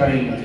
Carillas.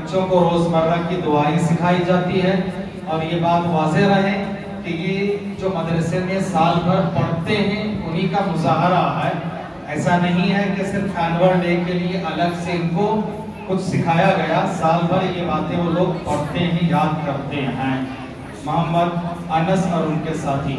बच्चों को रोज़मर्रा की दुआई सिखाई जाती है। और ये बात वाज रहे कि ये जो मदरसे में साल भर पढ़ते हैं, उन्हीं का मुजाहरा है। ऐसा नहीं है कि सिर्फ़ एनवर डे के लिए अलग से इनको कुछ सिखाया गया। साल भर ये बातें वो लोग पढ़ते हैं, याद करते हैं। मोहम्मद अनस और उनके साथी।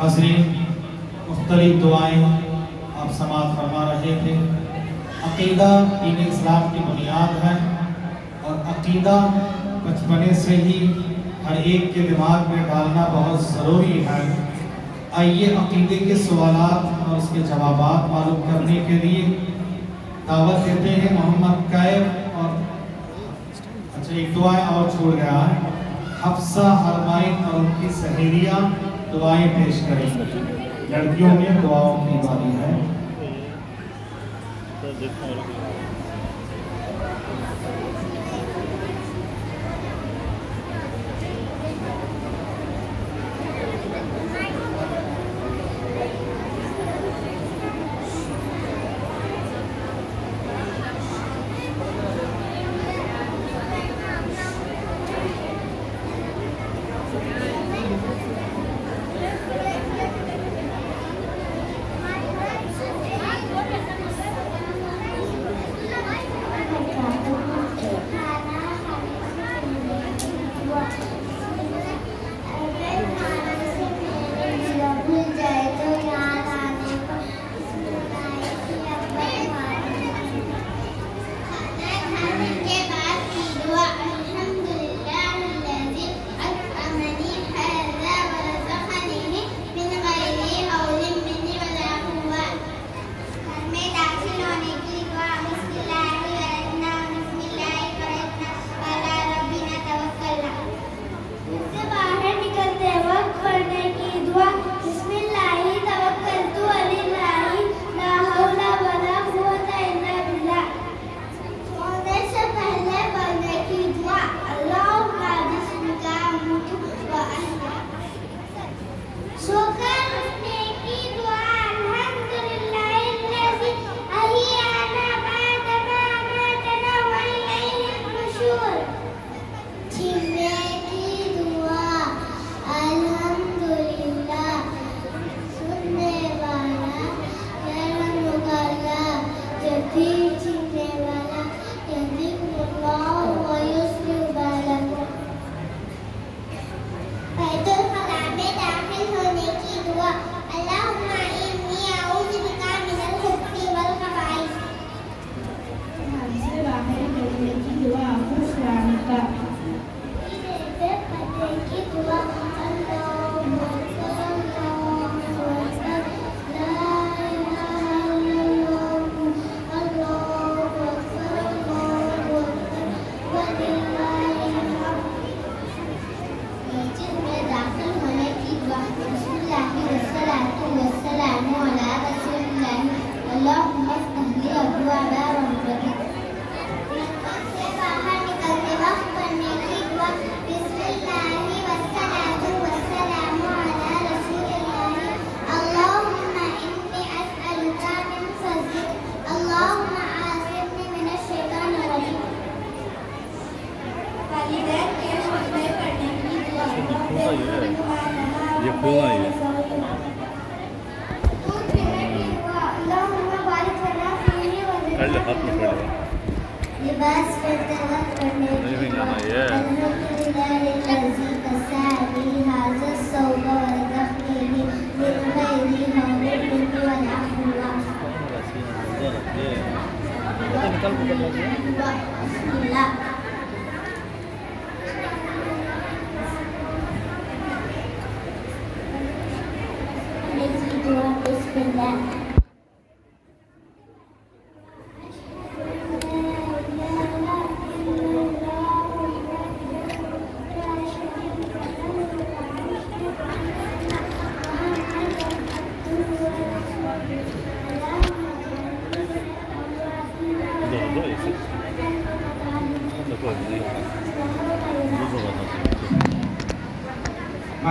हाजरीन मुख्तलिफ़ दुआएँ आप समाज फरमा रहे थे अकीदा दीन इस्लाम की बुनियाद है और अकीदा बचपने से ही हर एक के दिमाग में डालना बहुत ज़रूरी है आइए अकीदे के सवाल और उसके जवाब मालूम करने के लिए दावत देते हैं मोहम्मद कैब और अच्छा एक दुआएँ और छोड़ गया है। हफ्सा हरमाइन और उनकी सहेलियाँ दुआएँ पेश करेंगी लड़कियों में दुआओं की बारी है।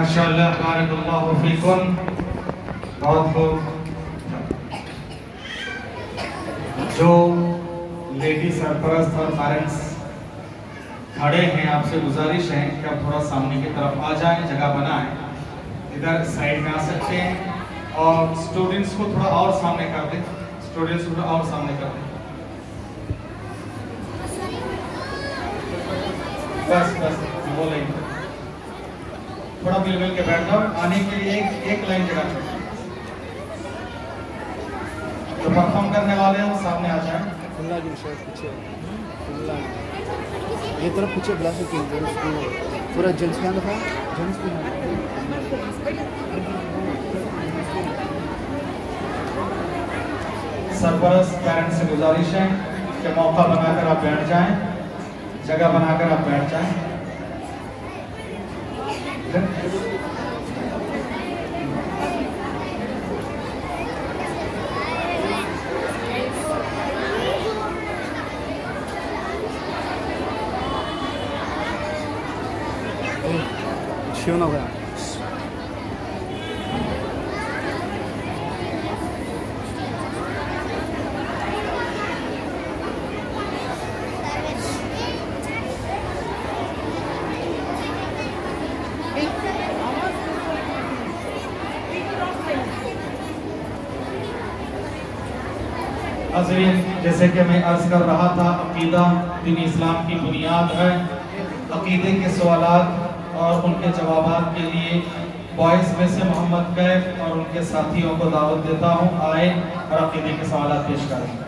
माशाल्लाह बारकल्लाहु फीकुम। बहुत खूब जो लेडी सरपरस्त और पेरेंट्स खड़े हैं आपसे गुजारिश ये तरफ़ पीछे ग्लास की उसको पूरा जेंट्स का था जेंट्स में सरपरस पेरेंट्स से गुजारिश है कि मौका बनाकर आप बैठ जाएँ, जगह बनाकर आप बैठ जाएँ। जैसे कि मैं अर्ज़ कर रहा था, अकीदा दिन इस्लाम की बुनियाद है। अकीदे के सवाल और उनके जवाब के लिए बॉयस में से मोहम्मद कैफ और उनके साथियों को दावत देता हूँ। आए और अकीदे के सवाल पेश करें।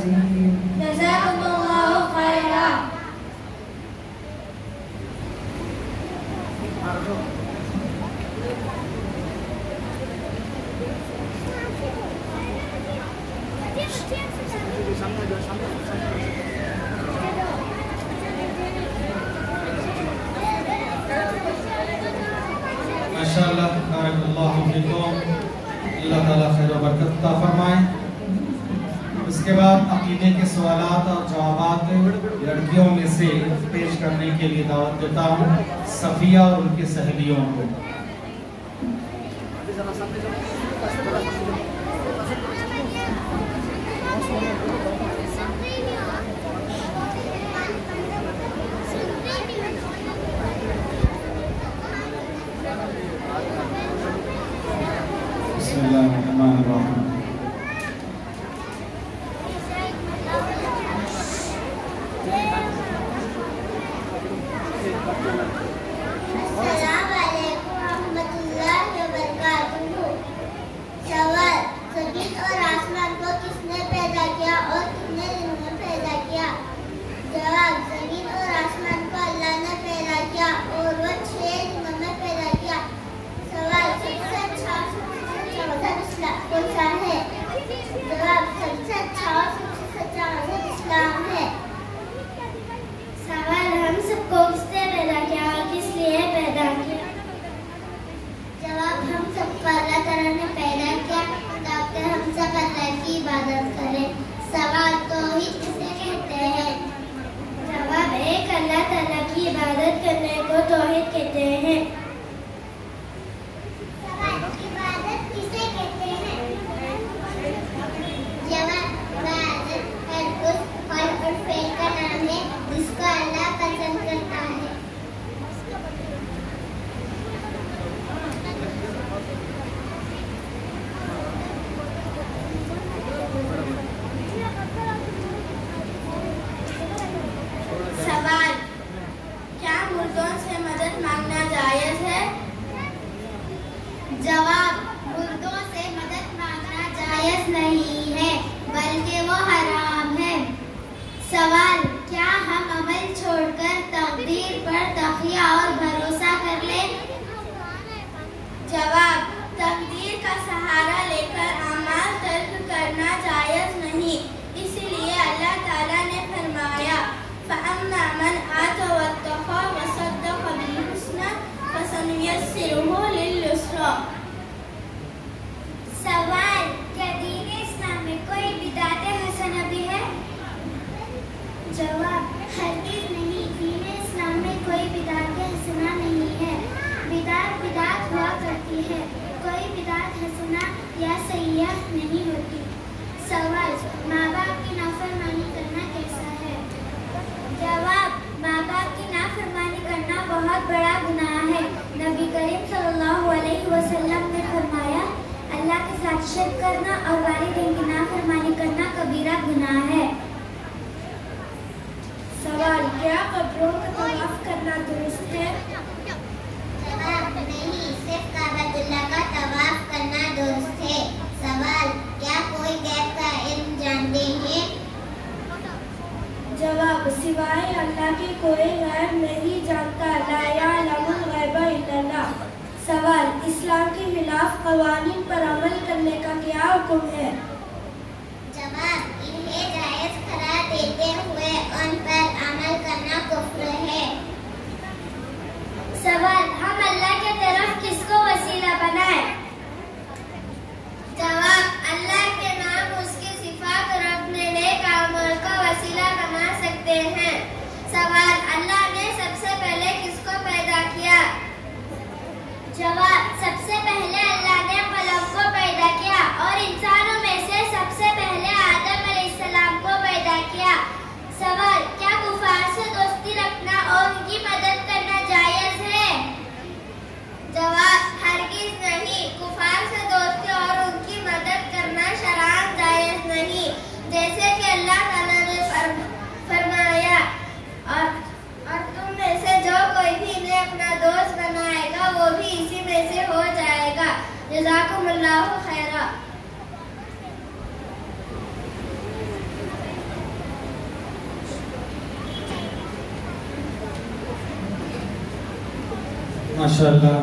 sih. Dan saya सवाल और जवाब लड़कियों में से पेश करने के लिए दावत देता हूँ, सफ़िया और उनकी सहेलियों को। माशाल्लाह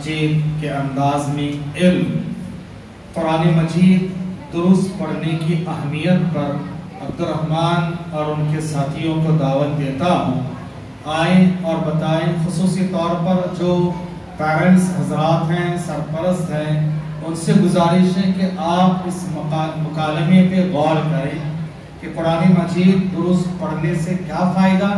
बातचीत के अंदाज में इल्म कुरान मजीद दुरुस्त पढ़ने की अहमियत पर अब्दुलरहमान और उनके साथियों को दावत देता हूँ आए और बताएँ खसूसी तौर पर जो पेरेंट्स हजरात हैं सरपरस्त हैं उनसे गुजारिश है कि आप इस मुका- मुकालमे पे गौर करें कि कुरान मजीद दुरुस्त पढ़ने से क्या फ़ायदा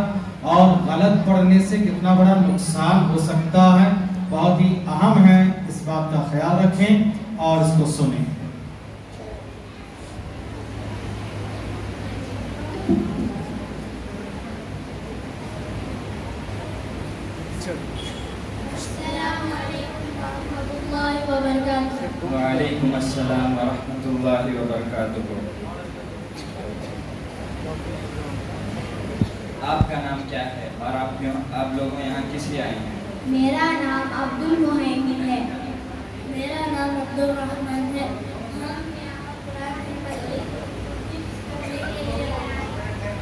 और गलत पढ़ने से कितना बड़ा नुकसान हो सकता है बहुत ही अहम है इस बात का ख्याल रखें और इसको सुनें वालेकुम अस्सलाम वरहमतुल्लाहि वबरकातुहू आपका नाम क्या है और आप क्यों आप लोग यहाँ किस लिए आए हैं मेरा नाम अब्दुल मोहम्मद है मेरा नाम अब्दुल रहमान है हम यहाँ कुरान की तस्वीर करने के लिए आए हैं।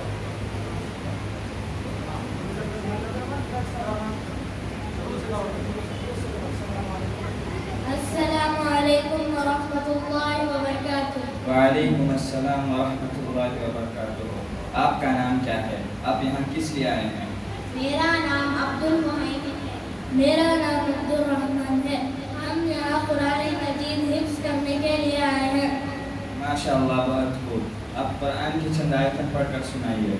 अस्सलामु अलैकुम वरहमतुल्लाहि वबरकातुह वालेकुम अस्सलाम वरहमतुल्लाहि वबरकातुहू आपका नाम क्या है आप यहाँ किस लिए आए हैं मेरा नाम अब्दुल मोहम्मद है मेरा नाम अब्दुल रहमान है हम यहाँ कुरान मजीद हिफ्ज करने के लिए आए हैं माशाअल्लाह बहुत खूब आप कुरान की चंद आयतें पढ़कर सुनाइए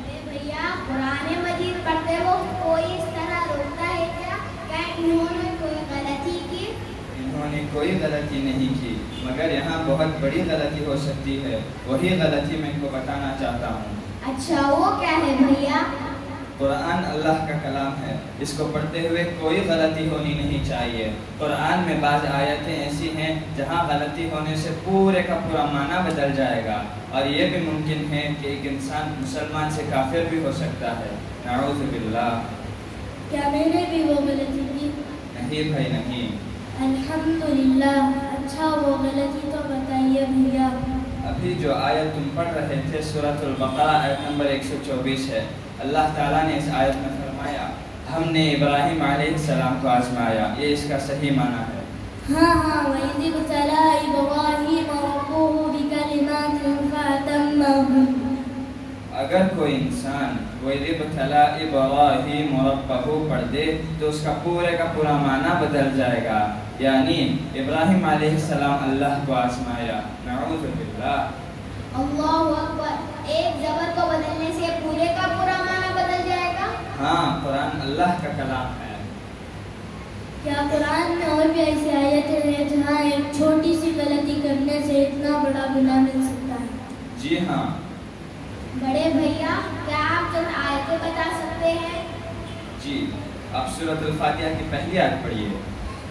अरे भैया कुरान मजीद पढ़ते हो कोई इस तरह रोकता है क्या क्या इन्होंने कोई गलती की इन्होंने कोई गलती नहीं की मगर यहाँ बहुत बड़ी गलती हो सकती है वही गलती मैं इनको बताना चाहता हूँ अच्छा वो क्या है भैया? कुरान अल्लाह का कलाम है। इसको पढ़ते हुए कोई गलती होनी नहीं चाहिए। कुरान में बाज़ आयतें ऐसी हैं जहाँ गलती होने से पूरे का पूरा माना बदल जाएगा। और ये भी मुमकिन है कि एक इंसान मुसलमान से काफिर भी हो सकता है। क्या मैंने भी वो गलती की? नहीं भाई नहीं। अल्हम्दुलिल्लाह अच्छा वो गलती तो बताइए भैया। अभी जो आयत तुम पढ़ रहे थे सूरतुल बकरा आयत नंबर 124 है। अल्लाह ताला ने इस आयत में फरमाया हमने इब्राहिम सलाम को आजमाया। ये इसका सही माना है। हाँ हाँ अगर कोई इंसान वैदिबतला इब्राहिम रब्बहु पढ़ दे तो उसका पूरे का पूरा माना बदल जाएगा। यानी इब्राहिम सलाम अल्लाह को आजमाया नऊज़ बिल्लाह अल्लाह अकबर एक जबर को बदलने से पूरे का पूरा माना बदल जाएगा हाँ कुरान अल्लाह का कलाम है क्या कुरान में और भी ऐसी आयतें हैं जहाँ एक छोटी सी गलती करने से इतना बड़ा गुनाह मिल सकता है जी हाँ बड़े भैया क्या आप चंद आयतें बता सकते हैं जी अब सूरत फातिहा की पहली आयत पढ़िए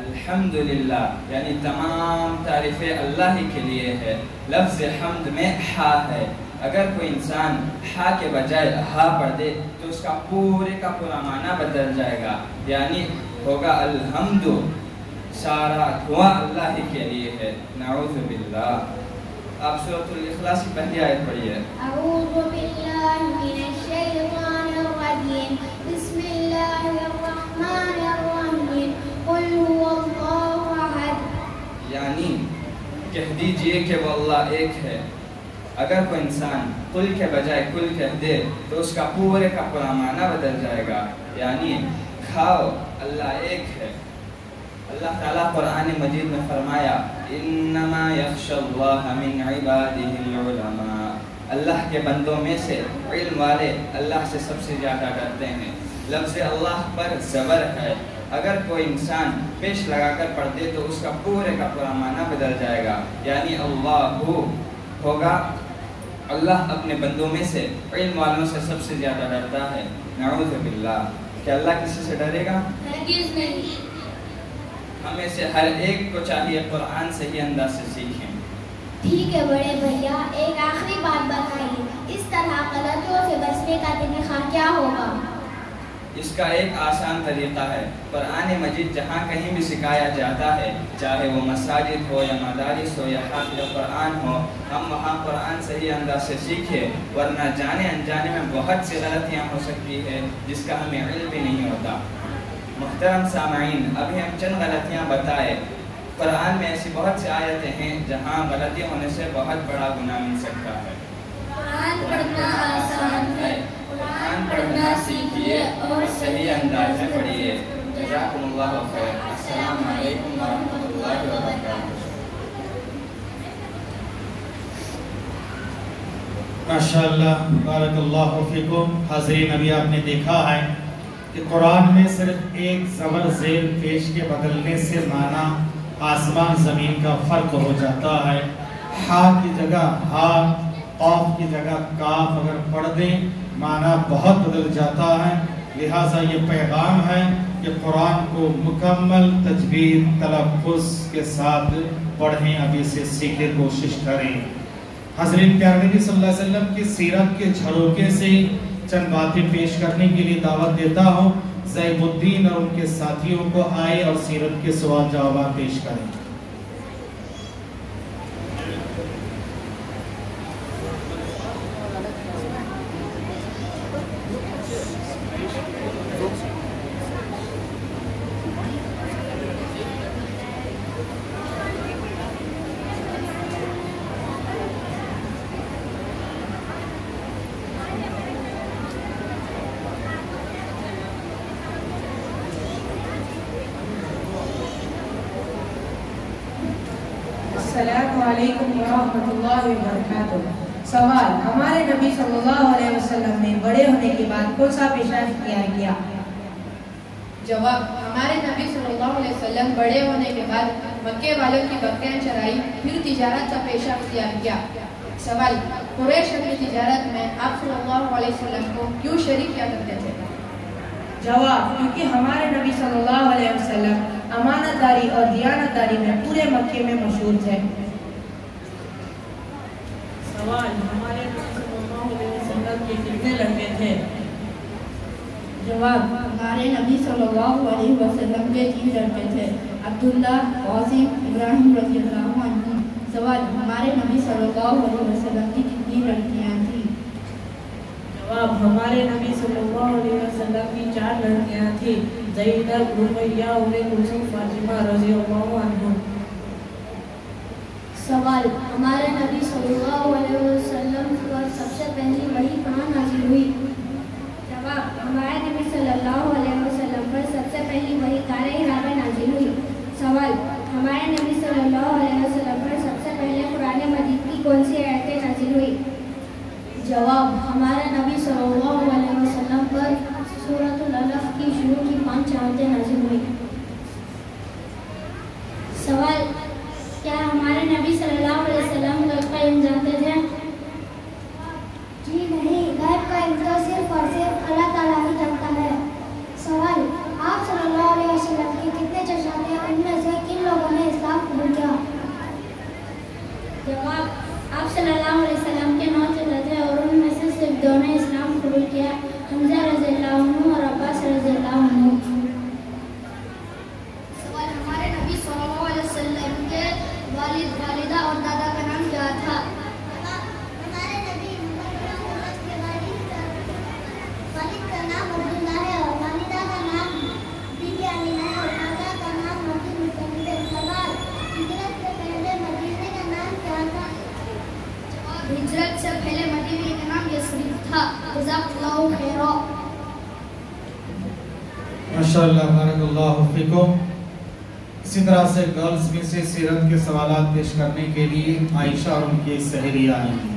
अल्हम्दुलिल्लाह यानी तमाम तारीफ़ें अल्लाह ही के लिए है लफ्ज़ हम्द में हा है अगर कोई इंसान हा के बजाय हा पढ़ दे तो उसका पूरे का पूरा माना बदल जाएगा यानी होगा अल्हम्दु सारा धुआं अल्लाह ही के लिए है नाउज़ बिल्लाह आप सूरतुल इखलास की पहली आयत अऊज़ु बिल्लाहि मिनश शैतानिर रजीम कुल हुवल्लाहु अहद यानी कह दीजिए कि वो अल्लाह एक है। अगर कोई इंसान कुल के बजाय कुल कह दे तो उसका पूरे का पूरा माना बदल जाएगा। यानी खाओ, अल्लाह एक है। अल्लाह ताला कुरान मजीद में फरमाया इन्नमा अल्लाह के बंदों में से इल्म वाले अल्लाह से सबसे ज़्यादा डरते हैं लफ्ज़ अल्लाह पर ज़बर है अगर कोई इंसान पेश लगाकर पढ़ दे तो उसका पूरे का पूरा माना बदल जाएगा यानी अल्लाह होगा अल्लाह अपने बंदों में से इल्म वालों से सबसे ज़्यादा डरता है नऊज़ बिल्लाह क्या अल्लाह किसी से डरेगा नहीं हमें से हर एक को चाहिए कुरान सही अंदाज से सीखें। ठीक है बड़े भैया एक आखिरी बात बताइए। इस तरह गलतियों से बचने का तरीका क्या होगा? इसका एक आसान तरीका है। कुरान मजीद जहाँ कहीं भी सिखाया जाता है चाहे वो मसाजिद हो या मदारिस हो या हाफिज कुरान हो हम वहाँ कुरान सही अंदाज से सीखें वरना जाने अनजाने में बहुत सी गलतियाँ हो सकती है जिसका हमें इल्म भी नहीं होता। मुहतरम सामाइन अभी हम चंद गलतियाँ बताए। कुरान में ऐसी बहुत सी आयतें हैं जहाँ गलती होने से बहुत बड़ा गुनाह मिल सकता है। कुरान पढ़ना आसान है। कुरान पढ़ना सीखिए और सही अंदाज में पढ़िए। जज़ाकुमुल्लाहु खैर। अस्सलाम वालेकुम वरहमतुल्लाहि वबरकातुहू। माशाल्लाह बारकल्लाहु फीकुम। हाज़रीन अभी आपने देखा है कि कुरान में सिर्फ़ एक ज़बर ज़ेर पेश के बदलने से माना आसमान ज़मीन का फ़र्क हो जाता है। हा की जगह हा कौफ की जगह काफ अगर पढ़ दें, माना बहुत बदल जाता है। लिहाजा ये पैगाम है कि कुरान को मुकम्मल तजवीज़ तलफ़ुज़ के साथ पढ़ें, अभी से सीखे कोशिश करें। हज़रत प्यार सल्लल्लाहु अलैहि वसल्लम की सीरत के झरोके से चंद बातें पेश करने के लिए दावत देता हूँ। जैबुद्दीन और उनके साथियों को आए और सीरत के सवाल जवाब पेश करें अस्सलामुअलैकुम वरहमतुल्लाहि वबरकातुहू सवाल हमारे नबी सल्लल्लाहु अलैहि वसल्लम ने बड़े के कौन सा पेशा इख्तियार किया जवाब हमारे नबी सल्लल्लाहु अलैहि वसल्लम बड़े होने के बाद मक्के वालों की बकरियाँ चराई फिर तिजारत का पेशा किया सवाल कुरैश अपनी तिजारत में आप सल्लल्लाहु अलैहि वसल्लम को क्यों शरीक किया करते थे? जवाब क्योंकि हमारे नबी सल्लल्लाहु अलैहि वसल्लम अमानतदारी और दियानतदारी में पूरे मक्के में मशहूर थे सवाल हमारे नबी सल्लल्लाहु अलैहि वसल्लम के कितने लड़के थे जवाब हमारे नबी सल्लल्लाहु अलैहि वसल्लम के तीन लड़के थे। अब्दुल्ला वासिम इब्राहिम रज़ी अल्लाह सवाल हमारे नबी सल्लल्लाहु अलैहि वसल्लम की कितनी लड़कियाँ थीं? जवाब हमारे नबी सल्लल्लाहु अलैहि वसल्लम की चार लड़कियाँ थी। जैनब रुकैया उम्मे कुलसुम फातिमा रज़ी अल्लाह अन्हा। सवाल हमारे नबी सल्लल्लाहु अलैहि वसल्लम पर सबसे पहली वही कहाँ नाजिल हुई? सल्लल्लाहु अलैहि वसल्लम पर सबसे पहली वही कार नाजिल हुई। सवाल, हमारे नबी सल्लल्लाहु अलैहि वसल्लम पर सबसे पहले कुरान मजीद की कौन सी आयतें नाजिल हुई? जवाब, हमारे नबी सल्लल्लाहु अलैहि वसल्लम पर की शुरू की पाँच आयतें नाजिल हुई। सवाल, क्या हमारे नबी सल्लल्लाहु अलैहि वसल्लम गैब का इल्म जानते थे? सवाल पेश करने के लिए आयशा और उनकी सहेली आएँगी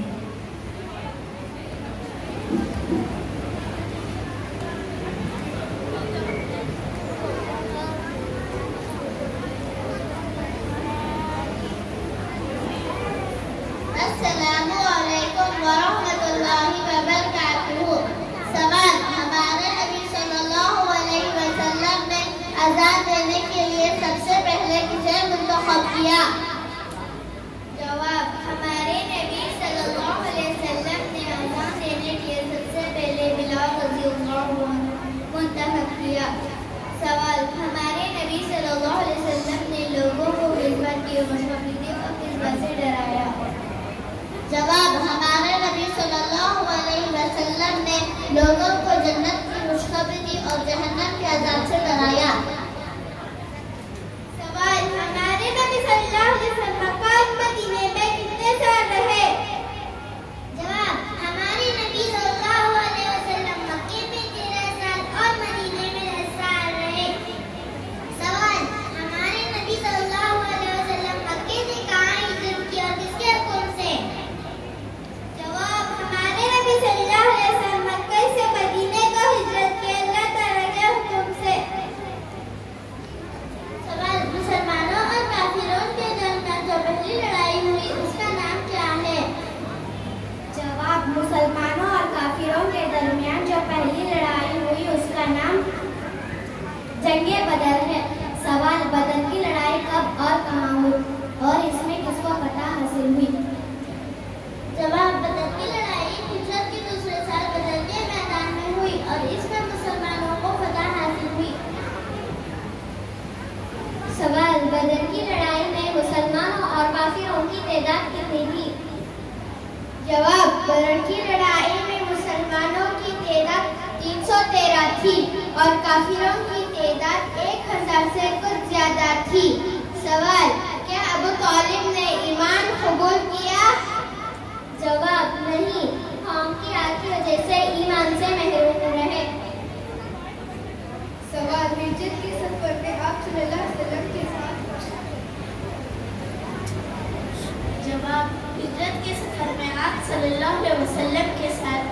जवाब, हिजरत के सफ़र में आप सल्लल्लाहु अलैहि वसल्लम के साथ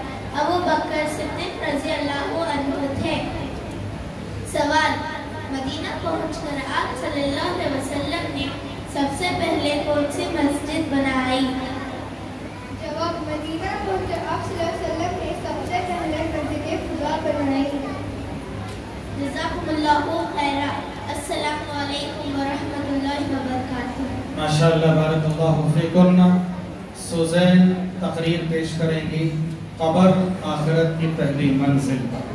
अबू बकर सिद्दीक रज़ी अल्लाह अनहु थे। सवाल, मदीना पहुंचकर आप सल्लल्लाहु अलैहि वसल्लम ने सबसे पहले कौन सी मस्जिद बनाई? जवाब, मदीना पहुंचकर आप सल्लल्लाहु अलैहि वसल्लम ने सबसे पहले मस्जिद खुदा बनाई। जजाकुमुल्लाहु खैरा। माशा बारकल्ला सुजैन तकरीर पेश करेंगी कबर आखिरत की पहली मंजिल पर।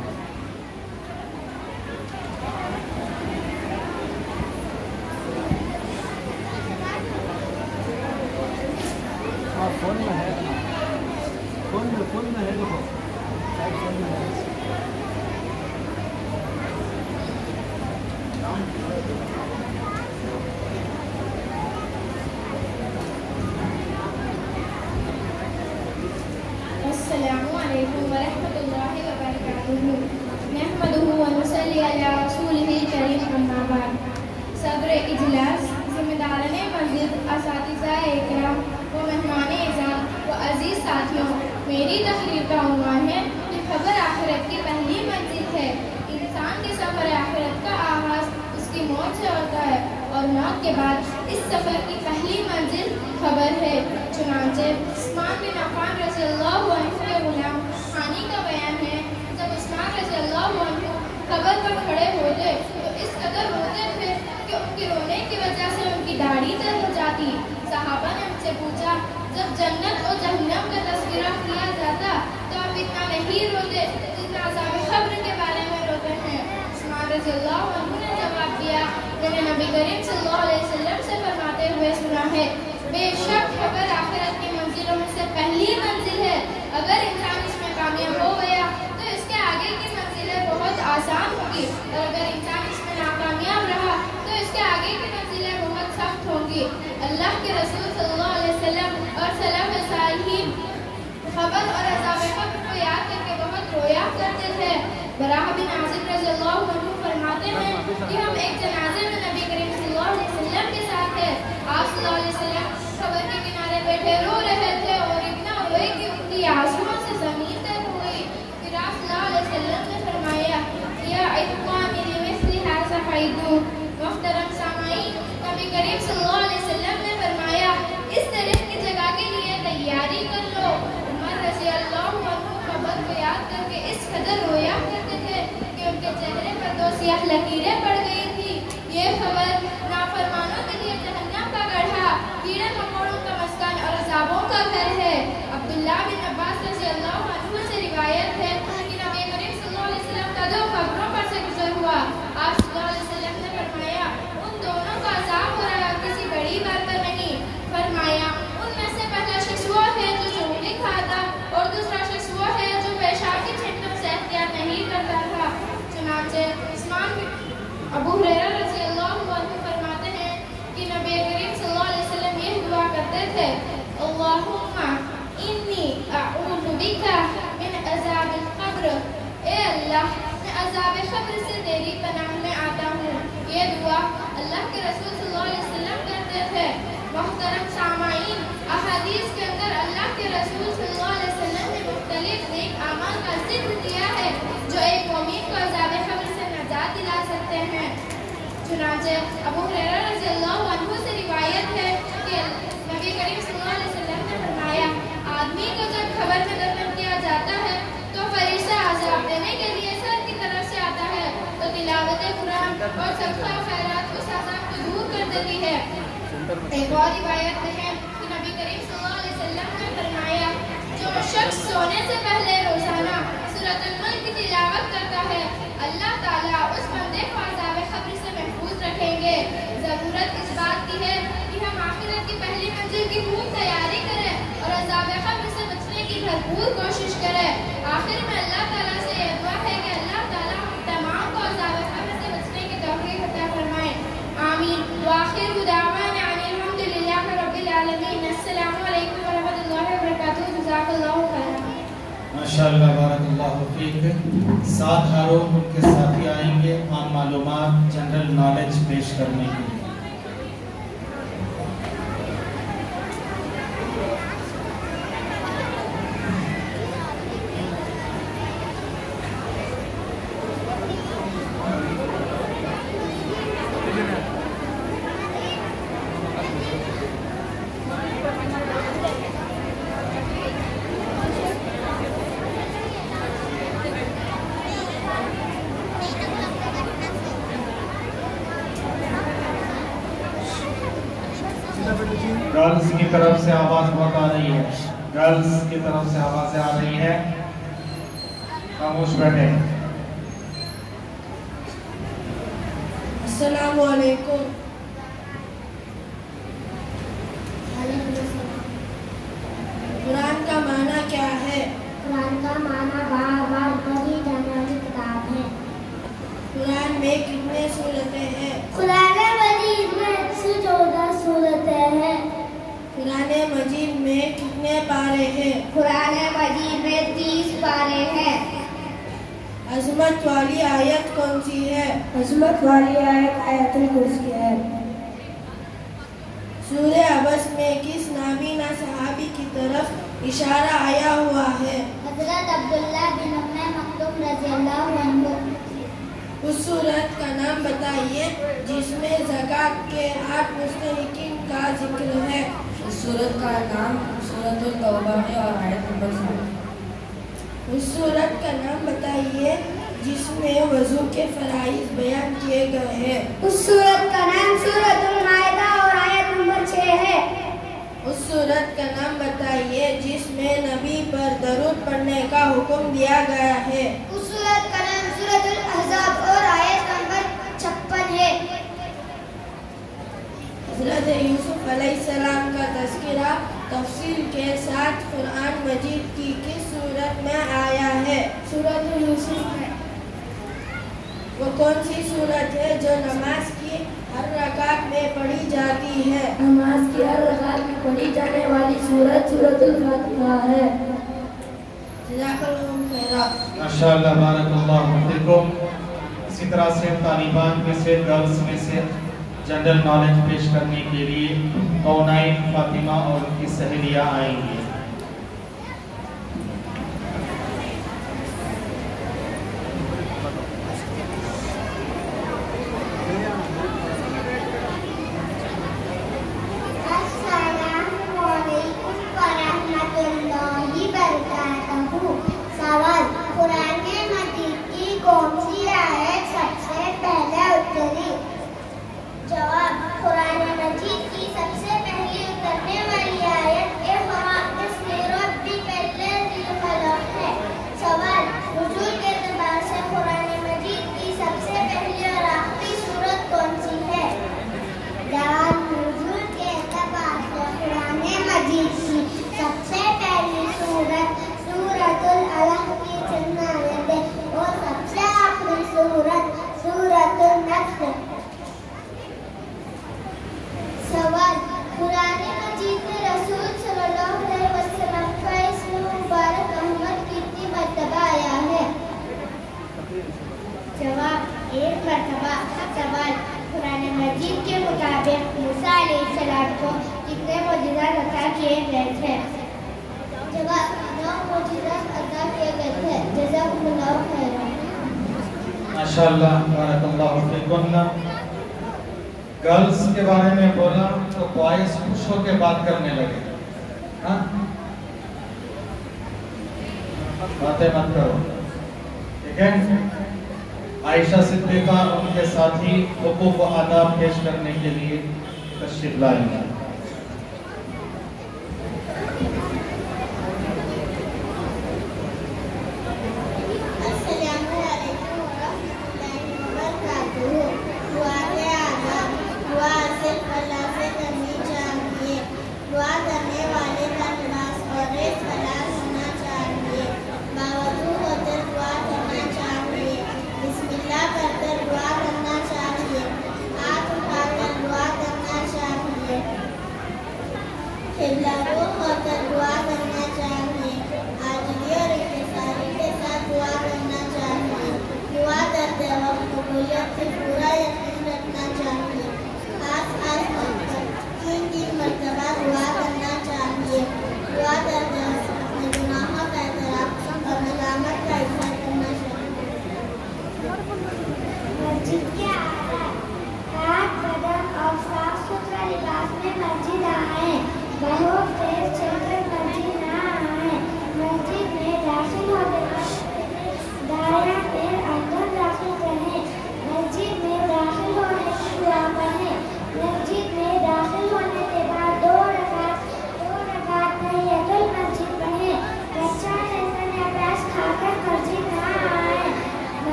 तरफ़ से आवाज़ बहुत आ रही है। गर्ल्स की तरफ़ से आवाज़ें आ रही है। खामोश बैठे।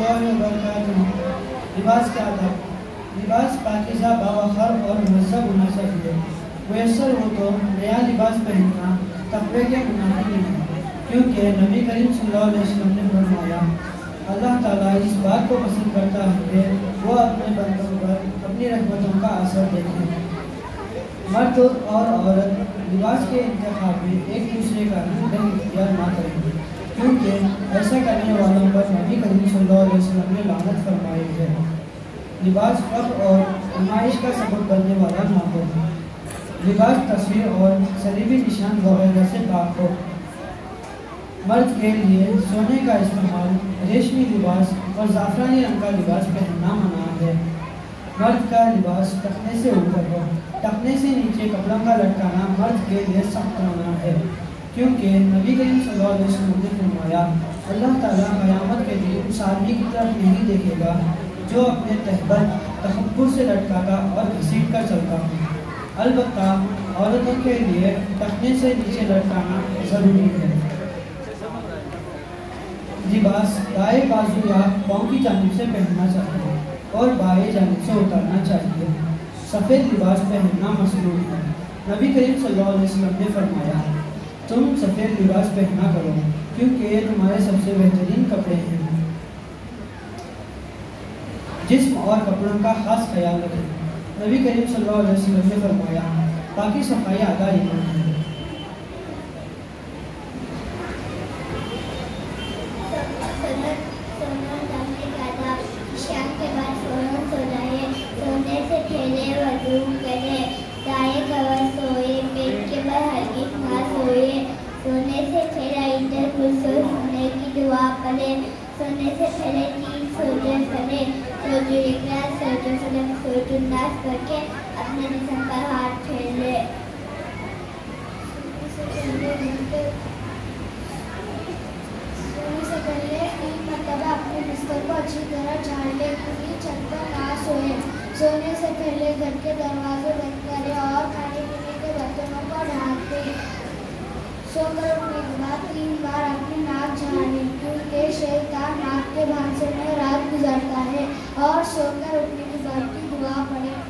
वरक लिबास क्या था? लिबास पाकिजा बाखर और महसब होना चाहिए मैसर हो तो नया लिबास पहनना तकवे के मुनाफी नहीं क्योंकि नबी करीम वसल्लम ने फरमाया, अल्लाह ताला इस बात को पसंद करता है कि वो अपने बंदों पर अपनी रहमतों का असर देखें। मर्द और औरत लिबास के इंतखा में एक दूसरे का नहीं ना विकास क्लब और नुमाइश का सबक बनने वाला माहौल विकास तस्वीर और शरीबी निशान वगैरह से पाक हो मर्द के लिए सोने का इस्तेमाल, रेशमी लिबास और ज़ाफ़रानी रंग का लिबास पहनना मना है। मर्द का लिबास टखने से ऊपर हो। टखने से नीचे कपड़ों का लटकाना मर्द के लिए सख्त मना है, क्योंकि नबी करीम सल्लल्लाहु अलैहि वसल्लम ने फरमाया, अल्लाह ताला कयामत के दिन उस आदमी की तरफ़ नहीं देखेगा जो अपने तहबत तकबर से लटकाता और घसीट कर चलता हो। अलबत्ता, औरतों के लिए टखने से नीचे लटकाना ज़रूरी है। लिबास दाएँ बाजू या पाँव की जानब से पहनना चाहिए और बाएँ जानब से उतारना चाहिए। सफ़ेद लिबास पहनना मसलूम है। नबी करीम सल्लल्लाहु अलैहि वसल्लम ने फरमाया, तुम सफ़ेद लिबास पहना करो, क्योंकि ये तुम्हारे सबसे बेहतरीन कपड़े हैं। जिस्म और कपड़ों का खास ख्याल रखें। नबी करीम सल्लल्लाहु अलैहि वसल्लम ने फरमाया, ताकि सफ़ाई आधा ईमान है शाम के बाद फ़ौरन सो जाए सोने से पहले वज़ू करे दाएँ कवर सोए पेट के बल हल्की खा सोए सोने से पहले इंटर गुस्सो सोने की दुआ पढ़े सोने से पहले तीन सोजे पढ़े सोने से पहले तीन मरतबा अपने को अच्छी तरह झाड़ ले खुली छत पर ना सोने से पहले घर के दरवाजे बंद करें और खाने पीने के बर्तनों को ढाक दें। सोकर उठने के तीन बार अपनी नाक झाड़ें क्योंकि शैतान नाक के भांसे में रात गुजारता है और सोकर उठने के बाद की दुआ पढ़ें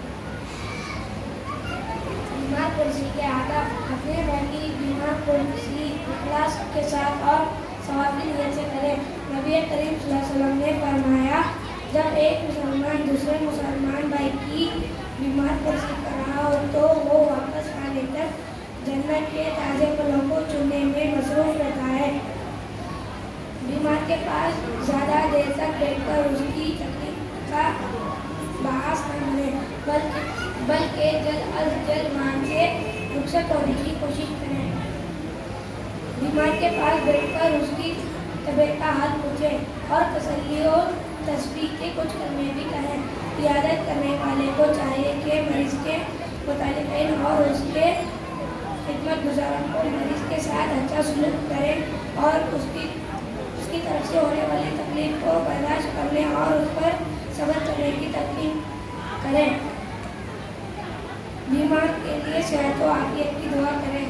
बीमार कुर्सी के आदब अपने बैठी बीमार कुर्सी इखलास के साथ और सवाब नीयत से करें नबी करीम वसल्लम ने फरमाया जब एक मुसलमान दूसरे मुसलमान भाई की बीमार कुर्सी कर रहा हो तो वो जन्नत के ताजे फलों को चुनने में मसरूफ रहता है। बीमार के पास ज़्यादा देर तक बैठकर उसकी तकलीफ़ का बहास न बल्कि बल्कि जल्द अज जल्द मान से रुखसत होने की कोशिश करें। बीमार के पास बैठकर उसकी तबीयत का हाल पूछे और तसल्ली और तस्वीर के कुछ करने भी कहें। इयादत करने वाले को चाहिए कि मरीज़ के मुतालिक और उसके खिदमत गुजारों को मरीज़ के साथ अच्छा सलूक करें और उसकी उसकी तरफ़ से होने वाली तकलीफ़ को बर्दाश्त करने और उस पर सब्र करने की तकलीफ़ करें। बीमार के लिए सेहत व आफियत की दुआ करें।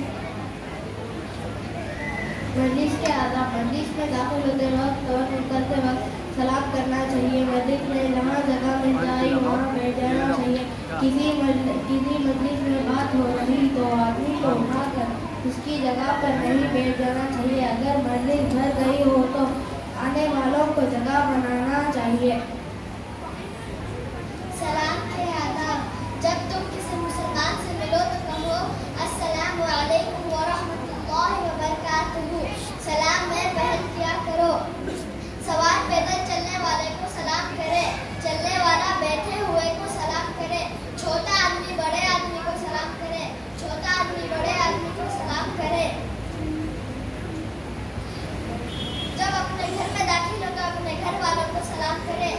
मजलिस के आदाब मजलिस में दाखिल होते वक्त और निकलते वक्त सलाम करना चाहिए, मस्जिद में जहाँ जगह मिल जाए, वहाँ बैठ जाना चाहिए। किसी किसी मजलिस में बात हो रही तो आदमी को उठाकर उसकी जगह पर नहीं बैठ जाना चाहिए। अगर मजलिस भर गई हो तो आने वालों को जगह बनाना चाहिए। सलाम के आदाब। जब तुम किसी मुसलमान से मिलो तो कहो, अस्सलाम वालेकुम व रहमतुल्लाहि व बरकातुहू सलाम में पहल किया करो सवार पैदल चलने वाले को सलाम करे चलने वाला बैठे हुए को सलाम करे छोटा आदमी बड़े आदमी को सलाम करे छोटा आदमी बड़े आदमी को सलाम करे जब अपने घर में दाखिल हो तो अपने घर वालों को सलाम करे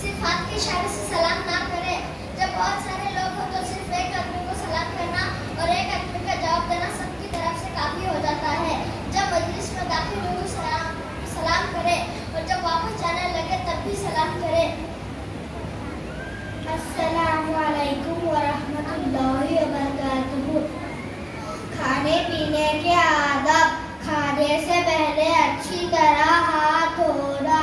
सिर्फ़ हाथ के इशारे से सलाम ना करें। जब बहुत सारे लोग हो तो सिर्फ़ एक आदमी को सलाम करना और एक आदमी का जवाब देना सबकी तरफ़ से काफ़ी हो जाता है। जब मजलिस में हो तो सलाम सलाम करें और जब वापस जाने लगे तब भी सलाम करें। बरकातुहू खाने पीने के आदब खाने से पहले अच्छी तरह हाथ धोना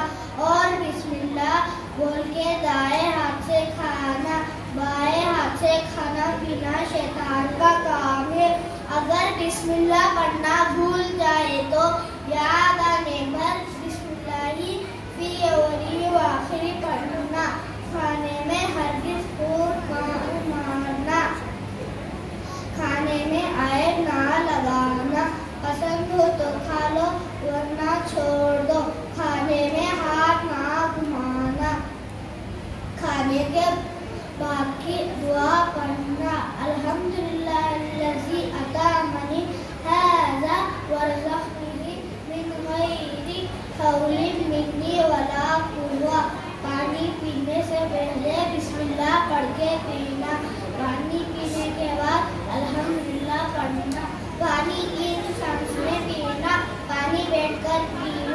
और बिस्मिल्लाह बोल के दाएँ हाथ से खाना, बाएँ हाथ से खाना पीना शैतान का काम है। अगर बिस्मिल्लाह पढ़ना भूल जाए तो याद आने पर बिस्मिल्लाही फ़ी अवली व आखिरी पढ़ना, खाने में हरगिज मार मारना, खाने में आए ना लगाना। पसंद हो तो खा लो, वरना छोड़ दो, खाने में हाथ ना घुमाना आगे के दुआ पढ़ना, अल्हम्दुलिल्लाह पानी पीने से पहले बिस्मिल्लाह पढ़ के पीना। पानी पीने के बाद पढ़ना। पानी एक सांस में पीना। पानी बैठकर पीना।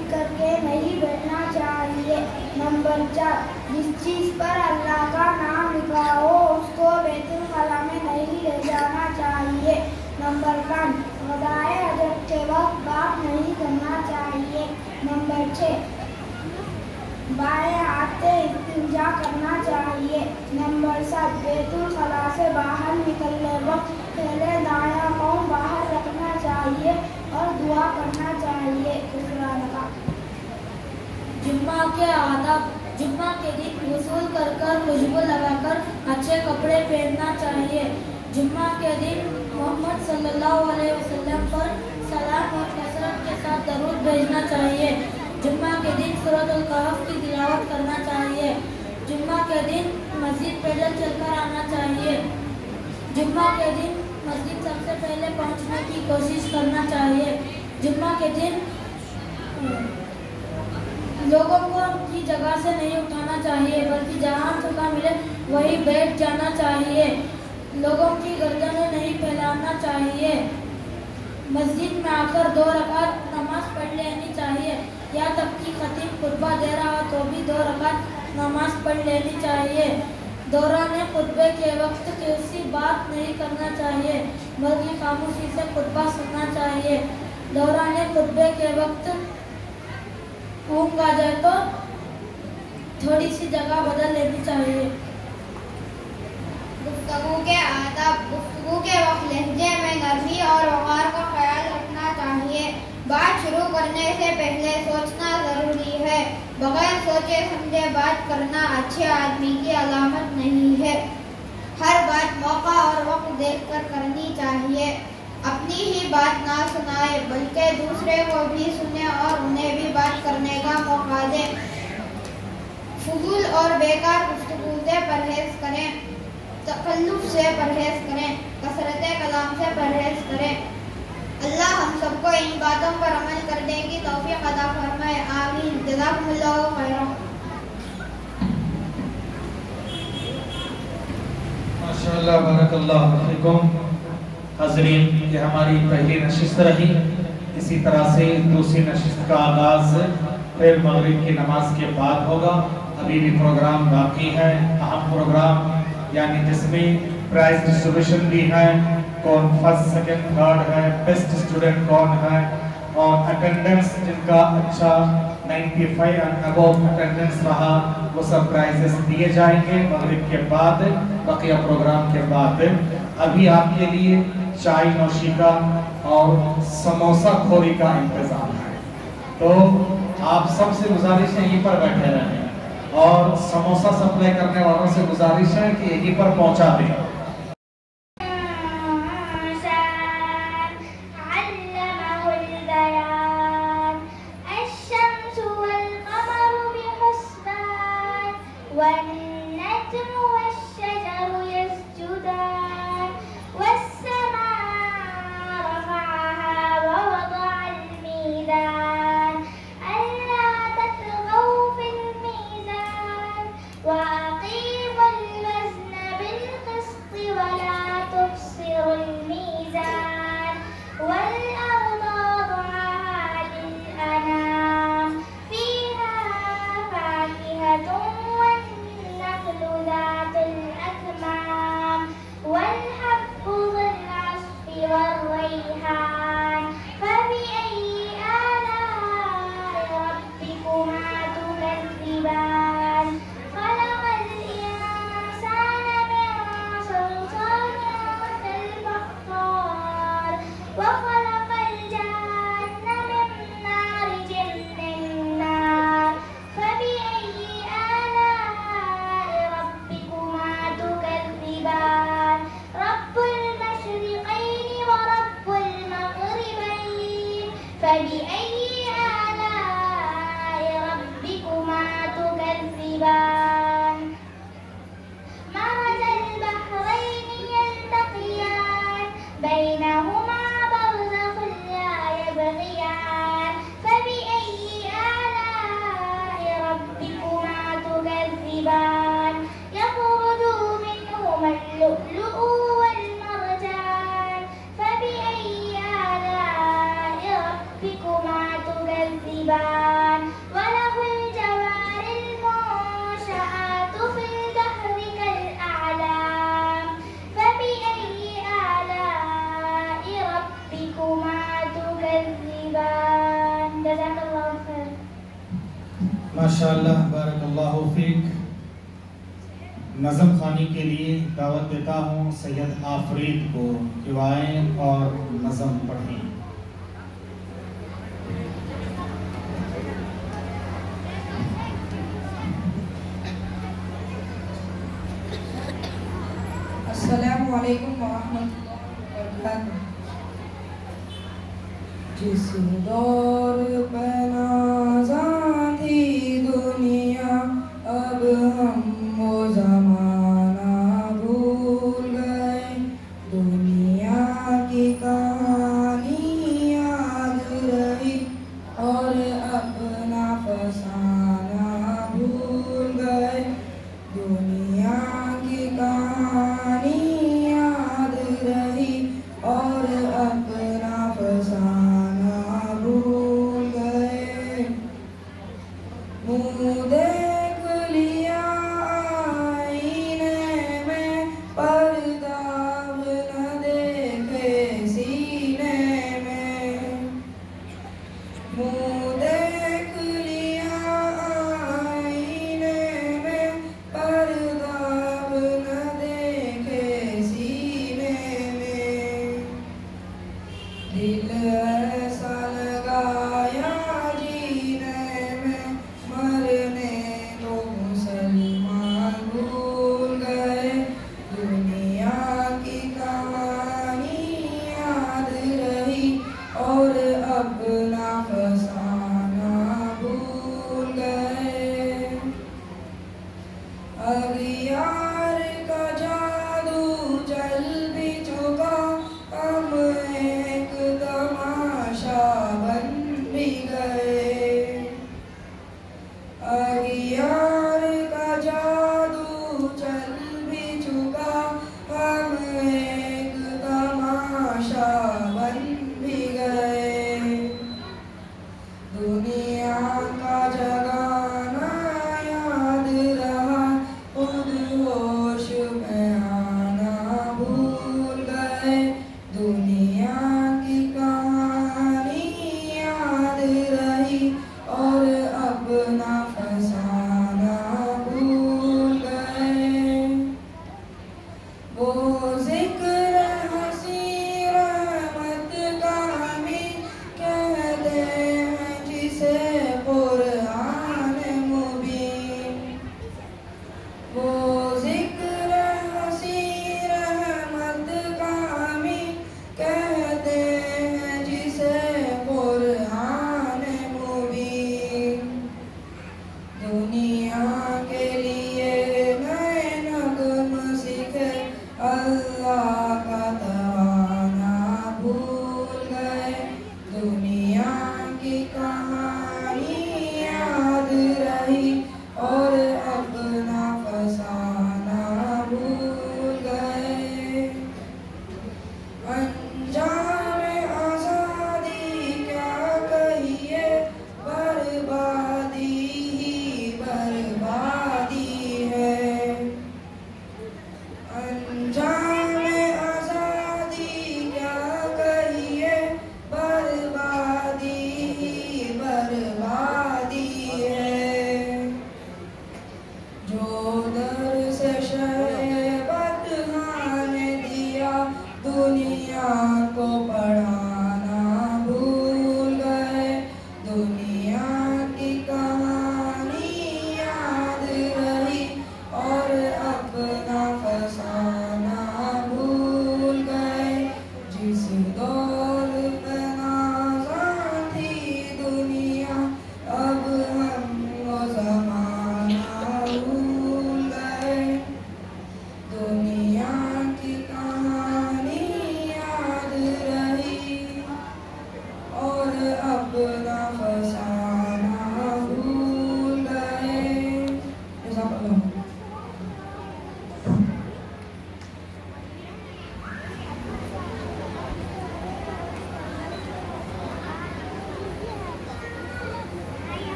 करके नहीं बैठना चाहिए। नंबर चार, जिस चीज़ पर अल्लाह का नाम लिखा हो, उसको बैतुल खला में नहीं ले जाना चाहिए। नंबर पाँच गदाए अजब के वक्त बात नहीं करना चाहिए। नंबर छः, बाएँ से इस्तिंजा करना चाहिए। नंबर सात, बैतुल खला से बाहर निकलने वक्त पहले दाया पाँव बाहर रखना चाहिए और दुआ करना चाहिए। लगा जुम्मा के आदाब, जुम्मा के दिन वसूल कर कर खुशबू लगाकर अच्छे कपड़े पहनना चाहिए। जुम्मा के दिन मोहम्मद सल्लल्लाहु अलैहि वसल्लम पर सलाम और कसरत के साथ दरूद भेजना चाहिए। जुम्मा के दिन सूरत कहफ की तिलावत करना चाहिए। जुम्मा के दिन मस्जिद पैदल चलकर आना चाहिए। जुम्मा के दिन मस्जिद सबसे पहले पहुँचने की कोशिश करना चाहिए। जुम्मा के दिन लोगों को उनकी जगह से नहीं उठाना चाहिए, बल्कि जहाँ जगह मिले वही बैठ जाना चाहिए। लोगों की गर्दनें नहीं फैलाना चाहिए। मस्जिद में आकर दो रकात नमाज़ पढ़ लेनी चाहिए, या तब कि खतीब खुतबा दे रहा हो तो भी दो रकात नमाज़ पढ़ लेनी चाहिए। दौरान खुतबे के वक्त किसी बात नहीं करना चाहिए, बल्कि खामोशी से खुतबा सुनना चाहिए। दौरान खुतबे के वक्त ऊँग आ जाए तो थोड़ी सी जगह बदल लेनी चाहिए। गुफ्तगू के आदाब, गुफ्तगू के वक्त लहजे में नरमी और वक़ार का ख्याल रखना चाहिए। बात शुरू करने से पहले सोचना ज़रूरी है। बगैर सोचे समझे बात करना अच्छे आदमी की अलामत नहीं है। हर बात मौका और वक्त देखकर करनी चाहिए। अपनी ही बात ना सुनाए, बल्कि दूसरे को भी सुने और उन्हें भी बात करने का मौका दें। फजूल और बेकार गुफ्तगू से परहेज करें, तकल्लुफ से परहेज करें, कसरत कलाम से परहेज करें। अल्लाह हम सबको इन बातों पर अमल करने की तौफीक अदा फरमाए। आमीन। जज़ाकुमुल्लाहु खैरन। माशाल्लाह, बारकल्लाहु फीकुम। हजरीन, ये हमारी पहली नशिस्त रही। इसी तरह से दूसरी नशिस्त का आगाज़ फिर मगरब की नमाज़ के बाद होगा। अभी भी प्रोग्राम बाकी है, अहम प्रोग्राम, यानी जिसमें प्राइज डिस्ट्रीब्यूशन भी है, कौन फ़र्स्ट सेकंड थर्ड है बेस्ट स्टूडेंट कौन है, और अटेंडेंस जिनका अच्छा 95 एंड अबव अटेंडेंस रहा, वो सब प्राइजेस दिए जाएँगे मगरब के बाद, बकिया प्रोग्राम के बाद। अभी आपके लिए चाय नौशी का और समोसा खोरी का इंतज़ाम है। तो आप सबसे गुजारिश है यहीं पर बैठे रहें और समोसा सप्लाई करने वालों से गुजारिश है कि यहीं पर पहुँचा दें।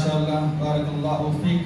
Masya Allah, Barakallahu Fik.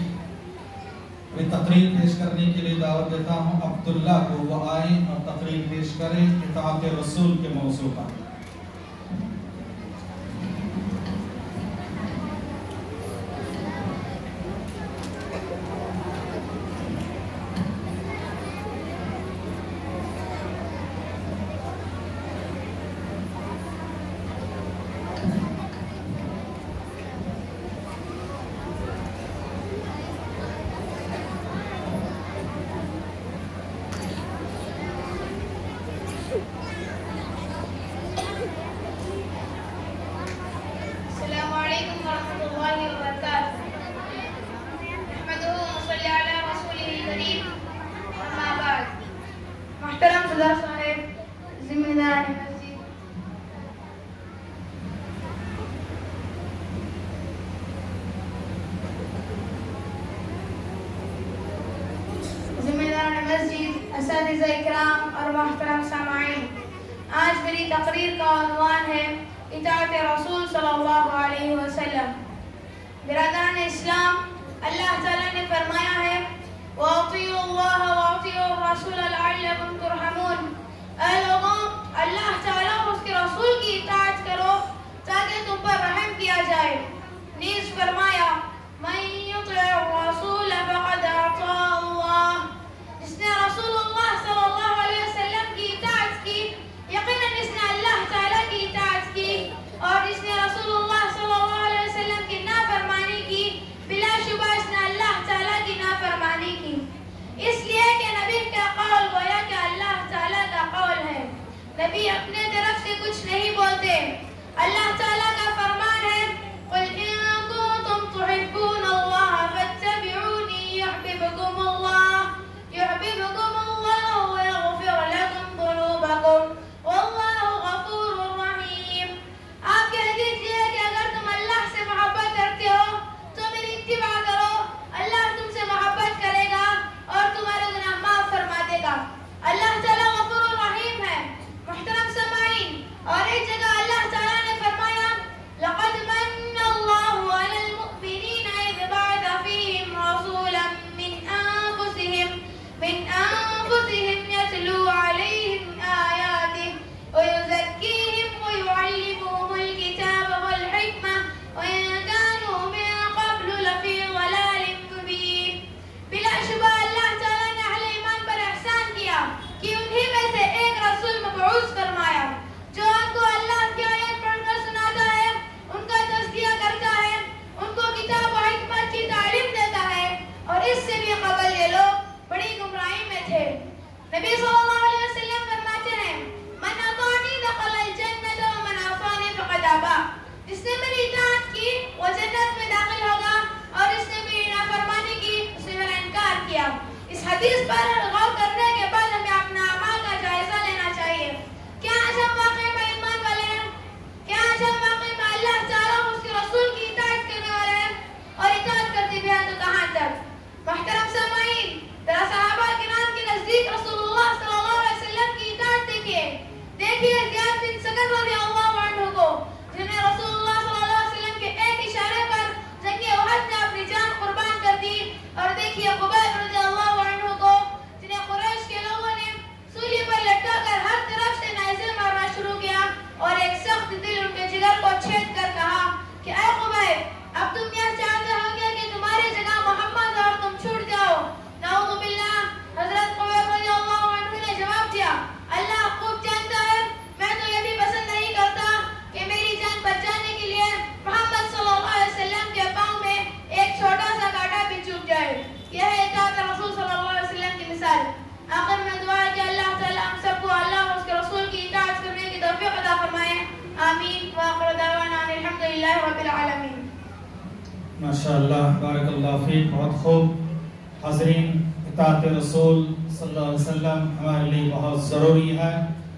रसूल सल्लल्लाहु अलैहि वसल्लम हमारे लिए बहुत ज़रूरी है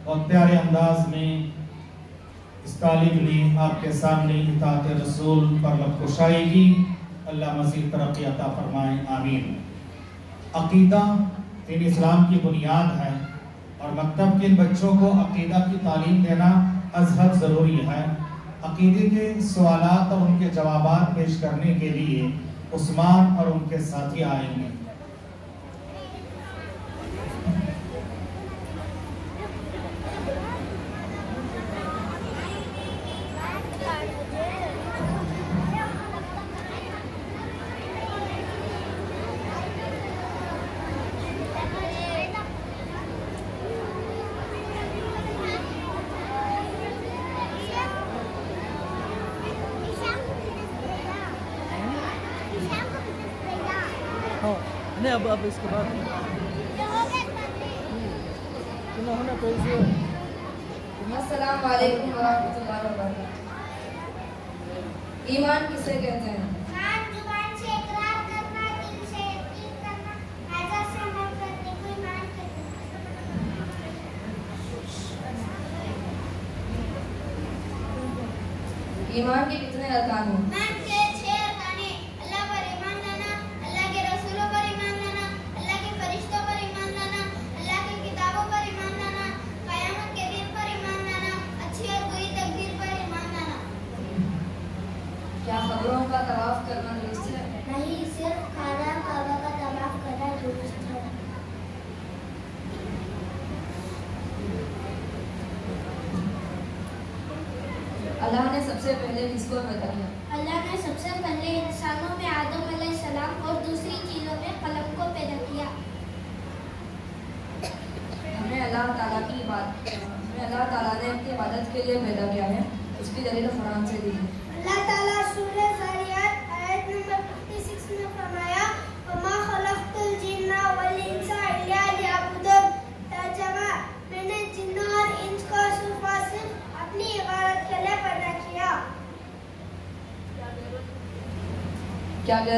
और प्यारे अंदाज में इस तालीम ने आपके सामने इतात रसूल पर लबकुशाई की। अल्लाह मजीद तरक्की अता फरमाए, आमीन। अकीदा इन इस्लाम की बुनियाद है और मकतब के बच्चों को अकीदा की तालीम देना अजहद ज़रूरी है। अकीदे के सवाल और उनके जवाब पेश करने के लिए उस्मान और उनके साथी आएँगे।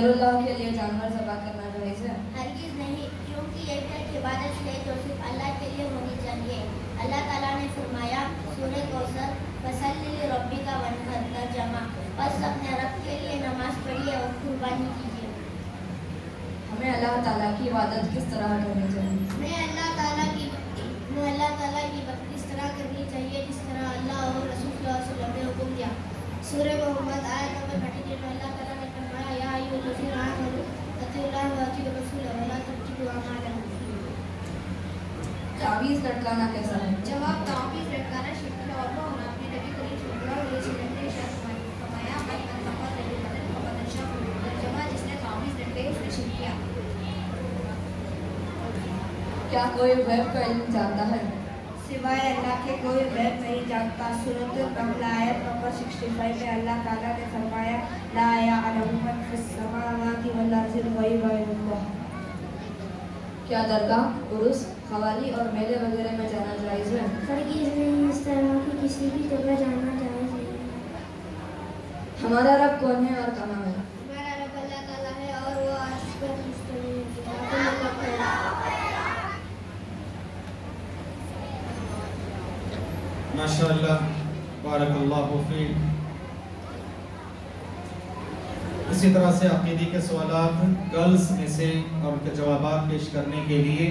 ver la que करने के लिए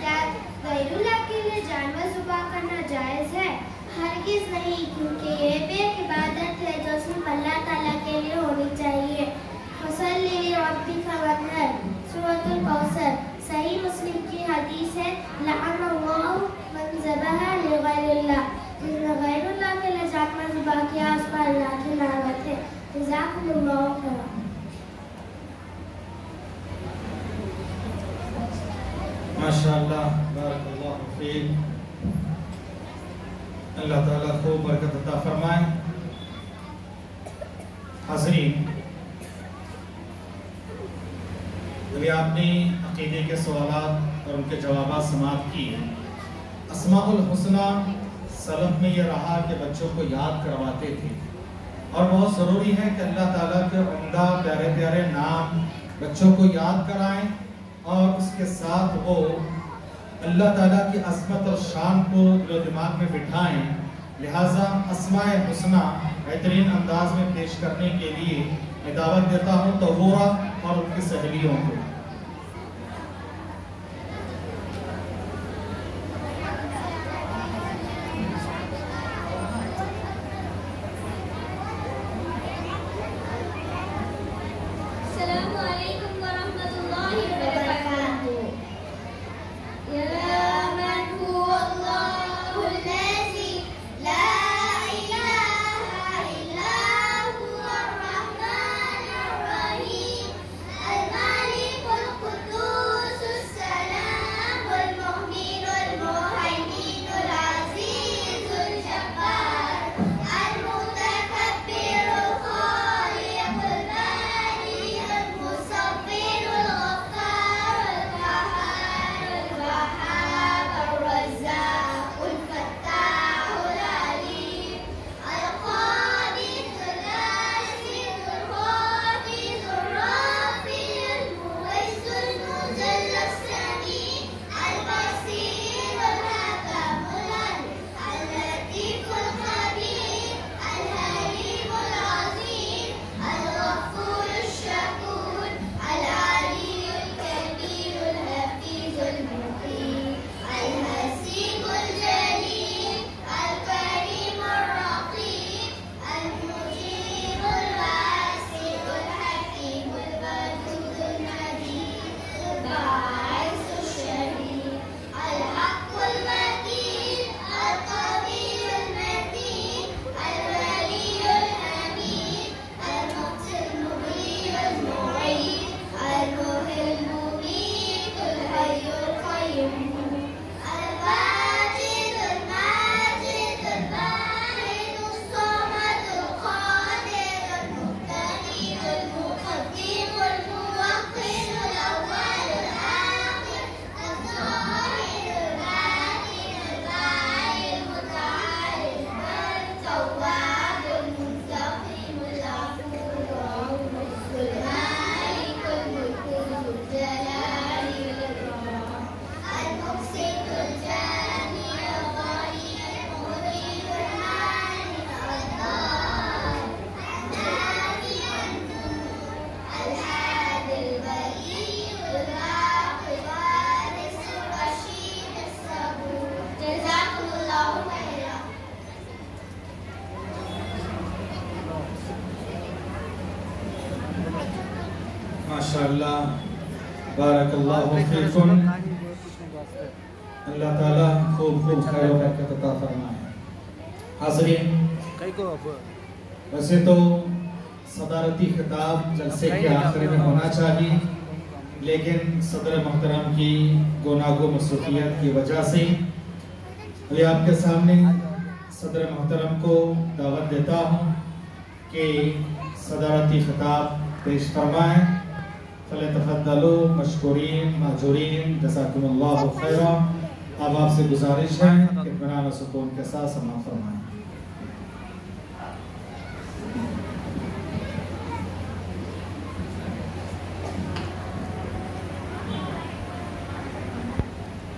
क्या गैरुल्ला के लिए जानवर जुबा करना जायज़ है? हरगिज नहीं, क्योंकि ये भी एक इबादत है जो सिर्फ़ अल्लाह ताला के लिए होनी चाहिए। मुसल्ली रब्बी का वतन है, सूरतुल कौसर, सही मुस्लिम की हदीस है लान अल्लाह मन ज़बह लिगैरिल्लाह जिसने गैरुल्लाह के लिए जानवर जुबा किया उस पर अल्लाह की लानत है। जजाकुल्लाह खैर माशाल्लाह, बारकल्लाहु अल्लाह ताला खूब बरकत अता फरमाए। हाजरीन, अभी आपने अकीदे के सवाल और उनके जवाब समाप्त किए असमाउल हुसना सलफ में यह रहा कि बच्चों को याद करवाते थे। और बहुत ज़रूरी है कि अल्लाह ताला के उमदा प्यारे प्यारे नाम बच्चों को याद कराएँ। और उसके साथ वो अल्लाह ताला की असमत और शान को जो दिमाग में बिठाएँ, लिहाजा असमाय हसना बेहतरीन अंदाज में पेश करने के लिए मैं दावत देता हूँ तहोरा और उनकी सहेलियों को। माशाल्लाह बारकल्लाहु फीकुम अल्लाह आपसे गुजारिश है कि इत्मीनान और सुकून के साथ समा फरमाएं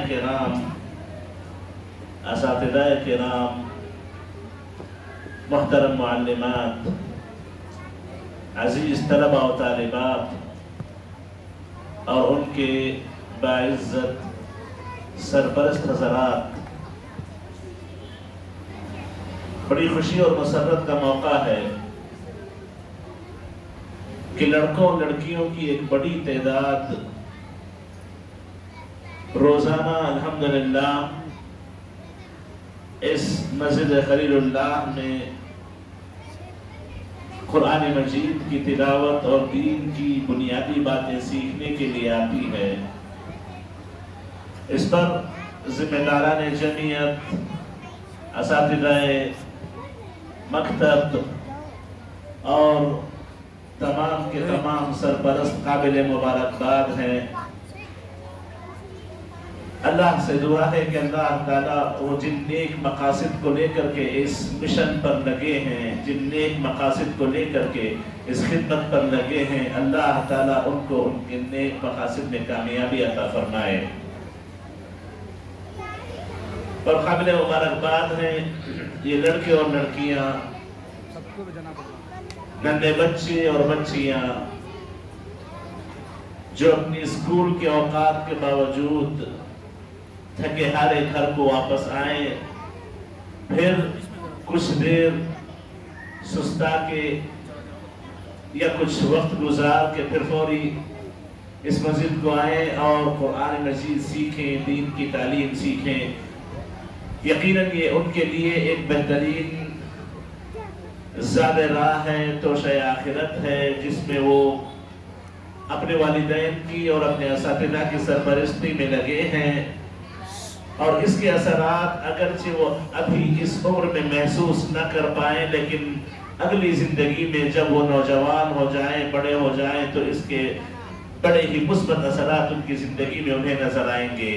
के नाम इस के नाम मोहतरम अज़ीज़ तलबा व तालबात और उनके बाज़्ज़त सरपरस्त हजरात। बड़ी खुशी और मसरत का मौका है कि लड़कों लड़कियों की एक बड़ी तादाद रोज़ाना अल्हम्दुलिल्लाह इस मस्जिद खलील्लाह में कुरान मजीद की तिलावत और दीन की बुनियादी बातें सीखने के लिए आती है। इस पर जिम्मेदारान जमीयत इस मकतब और तमाम के तमाम सरपरस्त काबिल मुबारकबाद हैं। अल्लाह से दुआ है कि अल्लाह ताला वो जिन नेक मकासद को लेकर के इस मिशन पर लगे हैं, जिन नेक मकासद को लेकर के इस खिदमत पर लगे हैं, अल्लाह ताला उनको उनके नेक मकासद में कामयाबी अता फरमाए। और काबिल मुबारकबाद है, ये लड़के और लड़कियाँ, नन्हे बच्चे और बच्चियाँ, जो अपनी स्कूल के औकात के बावजूद थके हारे घर को वापस आए। फिर कुछ देर सुस्ता के या कुछ वक्त गुजार के फिर फौरी इस मस्जिद को आए और कुरान मजीद सीखें, दीन की तालीम सीखें। यकीनन ये उनके लिए एक बेहतरीन ज़्याद राह है तो आखिरत है, जिसमें वो अपने वालदे की और अपने इस की सरपरस्ती में लगे हैं। और इसके असरात अगरचे वो अभी इस उम्र में महसूस न कर पाए, लेकिन अगली ज़िंदगी में जब वो नौजवान हो जाए, बड़े हो जाए तो इसके बड़े ही मुस्बत असरात उनकी ज़िंदगी में उन्हें नज़र आएँगे।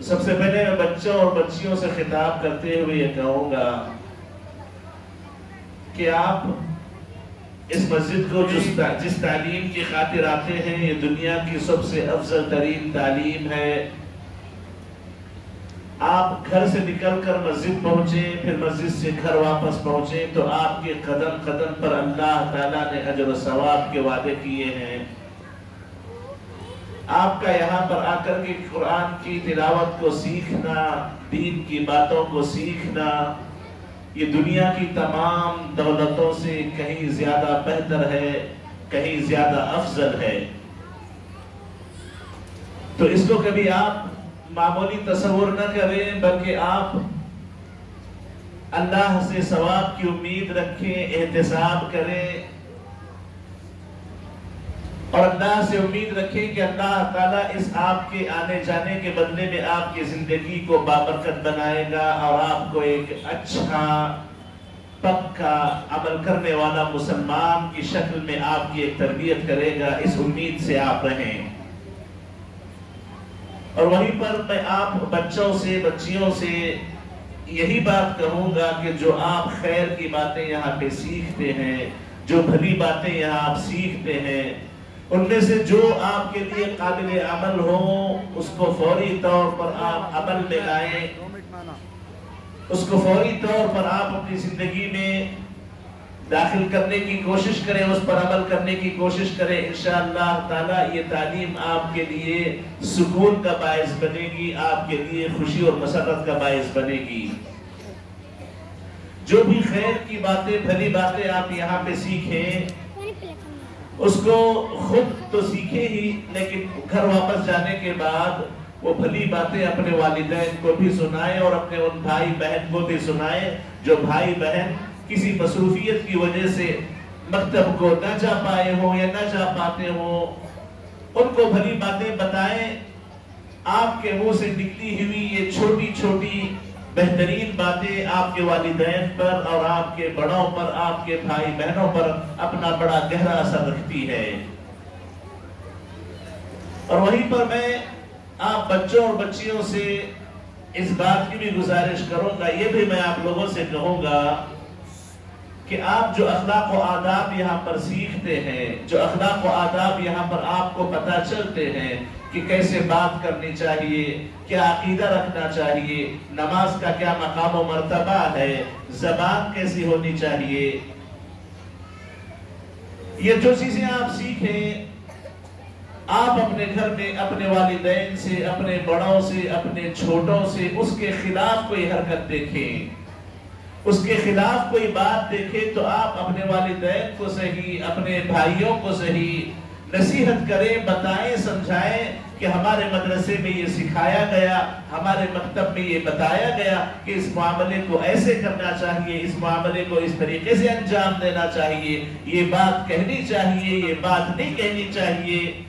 सबसे पहले मैं बच्चों और बच्चियों से खिताब करते हुए ये कहूँगा कि आप इस मस्जिद को जिस ता, जिस तालीम की खातिर आते हैं ये दुनिया की सबसे अफजल तरीन तालीम है। आप घर से निकल कर मस्जिद पहुँचे फिर मस्जिद से घर वापस पहुँचे तो आपके कदम कदम पर अल्लाह ताला ने अजर सवाब के वादे किए हैं। आपका यहाँ पर आकर के कुरान की तिलावत को सीखना दीन की बातों को सीखना ये दुनिया की तमाम दौलतों से कहीं ज़्यादा बेहतर है, कहीं ज़्यादा अफजल है। तो इसको कभी आप मामूली तस्वर न करें, बल्कि आप अल्लाह से सवाब की उम्मीद रखें, एहतसाब करें। और अल्लाह से उम्मीद रखें कि अल्लाह ताला इस आपके आने जाने के बदले में आपकी ज़िंदगी को बाबरकत बनाएगा और आपको एक अच्छा पक्का अमल करने वाला मुसलमान की शक्ल में आपकी एक तरबियत करेगा, इस उम्मीद से आप रहें। और वहीं पर मैं आप बच्चों से, बच्चियों से यही बात कहूँगा कि जो आप खैर की बातें यहाँ पे सीखते हैं, जो भली बातें यहाँ आप सीखते हैं उनमें से जो आपके लिए काबिल अमल हो, उसको फौरी तौर पर आप अमल में लाएँ। उसको फौरी तौर पर आप अपनी ज़िंदगी में दाखिल करने की कोशिश करें, उस पर अमल करने की कोशिश करें। इन ताला ये तालीम आपके लिए सुकून का बायस बनेगी, आपके लिए खुशी और मसरत का बायस बनेगी। जो भी खैर की बातें, भली बातें आप यहाँ पे सीखें उसको खुद तो सीखे ही, लेकिन घर वापस जाने के बाद वो भली बातें अपने वालिदैन को भी सुनाए और अपने उन भाई बहन को भी सुनाए, जो भाई बहन किसी मसरूफियत की वजह से मकतब को न जा पाए हो या न जा पाते हो, उनको भली बातें बताएँ। आपके मुँह से निकली हुई ये छोटी छोटी बेहतरीन बातें आपके वालदेन पर और आपके बड़ों पर, आपके भाई बहनों पर अपना बड़ा गहरा असर रखती है। और वहीं पर मैं आप बच्चों और बच्चियों से इस बात की भी गुजारिश करूँगा, ये भी मैं आप लोगों से कहूँगा कि आप जो अखलाक व आदाब यहाँ पर सीखते हैं, जो अखलाक व आदाब यहाँ पर आपको पता चलते हैं कि कैसे बात करनी चाहिए, क्या अकीदा रखना चाहिए, नमाज़ का क्या मकाम मरतबा है, जबान कैसी होनी चाहिए। ये जो चीज़ें आप सीखें, आप अपने घर में, अपने वालिदैन से, अपने बड़ों से, अपने छोटों से, उसके खिलाफ कोई हरकत देखें। उसके खिलाफ कोई बात देखे तो आप अपने वालिदैन को सही, अपने भाइयों को सही नसीहत करें, बताएँ, समझाएँ कि हमारे मदरसे में ये सिखाया गया, हमारे मकतब में ये बताया गया कि इस मामले को ऐसे करना चाहिए, इस मामले को इस तरीके से अंजाम देना चाहिए। ये बात कहनी चाहिए, ये बात नहीं कहनी चाहिए।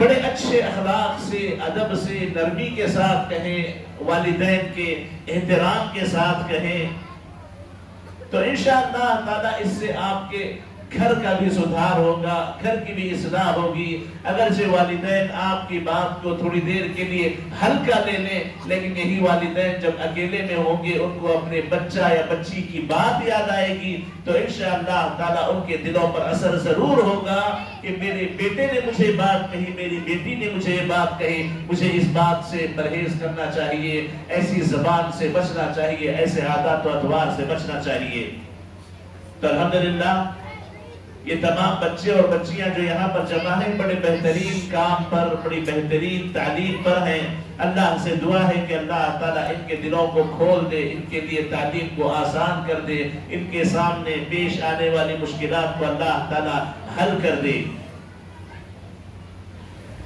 बड़े अच्छे अखलाक से, अदब से, नरमी के साथ कहें, वालिदैन के, एहतराम के साथ कहें। तो इन ताला इससे आपके घर का भी सुधार होगा, घर की भी इसलाह होगी। अगर से वालिदैन आपकी बात को थोड़ी देर के लिए हल्का ले लें, लेकिन यही वालिदैन जब अकेले में होंगे, उनको अपने बच्चा या बच्ची की बात याद आएगी तो इंशाअल्लाह ताला उनके दिलों पर असर ज़रूर होगा कि मेरे बेटे ने मुझे बात कही, मेरी बेटी ने मुझे बात कही। मुझे इस बात से परहेज करना चाहिए, ऐसी जबान से बचना चाहिए, ऐसे आदत और अदवार से बचना चाहिए। तो अल्हम्दुलिल्लाह ये तमाम बच्चे और बच्चियाँ जो यहाँ पर जमा है, बड़े बेहतरीन काम पर, बड़ी बेहतरीन तालीम पर हैं। अल्लाह से दुआ है कि अल्लाह ताला इनके दिलों को खोल दे, इनके लिए तालीम को आसान कर दे, इनके सामने पेश आने वाली मुश्किल को अल्लाह ताला हल कर दे।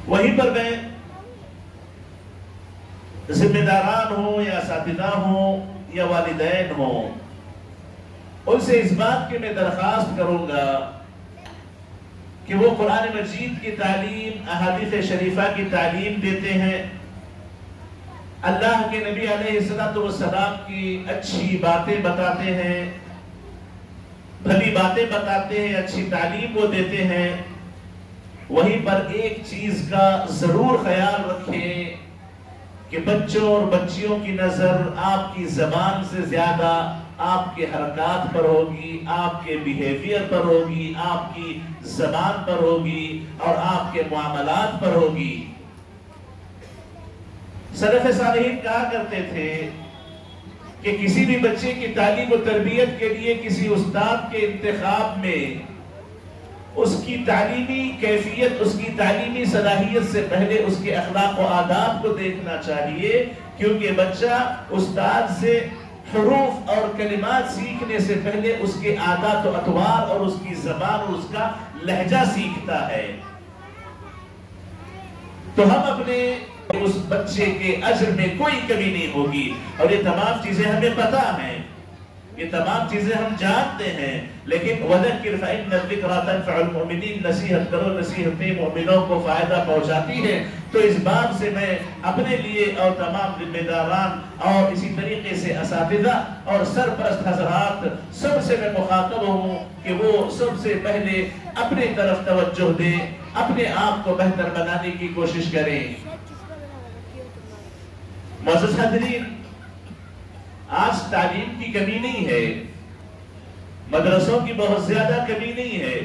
वहीं पर मैं जिम्मेदारान हो या साथिदा हो या वालिदैन हो, उनसे इस बात की मैं दरखास्त करूँगा कि वो कुरान मजीद की तालीम, अहादीस शरीफा की तालीम देते हैं। अल्लाह के नबी अलैहिस्सलाम की अच्छी बातें बताते हैं, भली बातें बताते हैं, अच्छी तालीम वो देते हैं। वहीं पर एक चीज़ का ज़रूर ख्याल रखें कि बच्चों और बच्चियों की नज़र आपकी जबान से ज़्यादा आपके हरकत पर होगी, आपके बिहेवियर पर होगी, आपकी जबान पर होगी और आपके मामलात पर होगी। सलफ सालहीन कहा करते थे कि किसी भी बच्चे की तालीम और तरबियत के लिए किसी उस्ताद के इंतखाब में उसकी तालीमी कैफियत, उसकी तालीमी सलाहियत से पहले उसके अखलाक आदाब को देखना चाहिए, क्योंकि बच्चा उस्ताद से हरूफ और कलिमात सीखने से पहले उसके आदात और अतवार और उसकी जबान और उसका लहजा सीखता है। तो हम अपने उस बच्चे के अजर में कोई कमी नहीं होगी। और ये तमाम चीज़ें हमें पता है। ये तमाम चीज़ें हम जानते हैं, लेकिन फ़इन्न ज़िक्रा तनफ़उल मुमिनीन नसीहत करो, नसीहतें मोमिनों को फ़ायदा पहुंचाती है। तो इस बात से मैं अपने लिए और तमाम जिम्मेदारान और इसी तरीके से असातिज़ा और सरपरस्त हजरात सबसे मैं मुखातब हूँ कि वो सबसे पहले अपने तरफ़ तवज्जो दें, अपने आप को बेहतर बनाने की कोशिश करें। हाज़रीन आज तालीम की कमी नहीं है। मदरसों की बहुत ज़्यादा कमी नहीं है।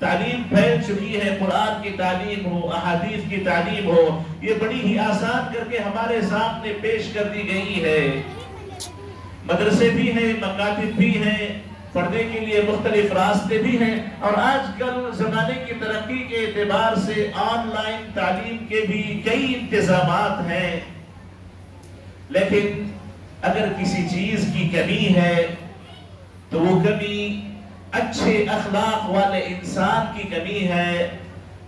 तालीम फैल चुकी है। कुरान की तालीम हो, अहादीस की तालीम हो, ये बड़ी ही आसान करके हमारे सामने पेश कर दी गई है। मदरसे भी हैं, मकातिब भी हैं, पढ़ने के लिए मुख्तलिफ़ रास्ते भी हैं और आजकल जमाने की तरक्की के एतबार से ऑनलाइन तालीम के भी कई इंतज़ाम हैं। लेकिन अगर किसी चीज़ की कमी है तो वो कमी अच्छे अखलाक वाले इंसान की कमी है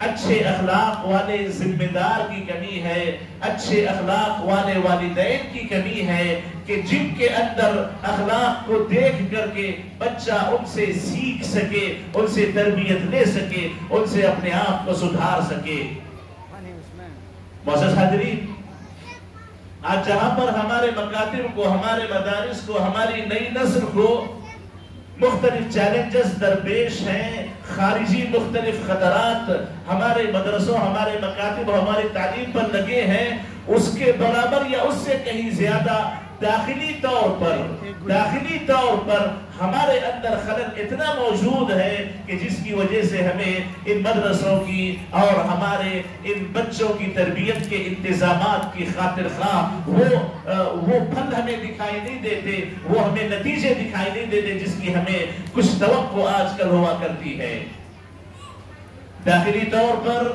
अच्छे अखलाक वाले जिम्मेदार की कमी है अच्छे अखलाक वाले वालिदैन की कमी है कि जिनके अंदर अखलाक को देख करके बच्चा उनसे सीख सके उनसे तरबियत ले सके उनसे अपने आप को सुधार सके। मोहसिस हाजरीन आज जहाँ पर हमारे मकातिब को, हमारे मदारिस को, हमारी नई नस्ल को मुख्तलिफ़ चैलेंजेस दरपेश हैं, खारिजी मुख्तलिफ़ खतरात हमारे मदरसों, हमारे मकातिब हमारी तालीम पर लगे हैं, उसके बराबर या उससे कहीं ज़्यादा दाखिली तौर पर, दाखिली तौर पर हमारे अंदर खलल इतना मौजूद है कि जिसकी वजह से हमें इन मदरसों की और हमारे इन बच्चों की तरबियत के इंतज़ाम की खातिर खा वो वो फल हमें दिखाई नहीं देते, वो हमें नतीजे दिखाई नहीं देते जिसकी हमें कुछ तो आजकल हुआ करती है। दाखिली तौर पर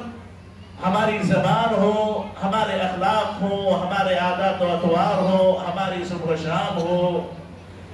हमारी जबान हो, हमारे अखलाक हो, हमारे आदात अतवार हो, हमारी सुबह शाम हो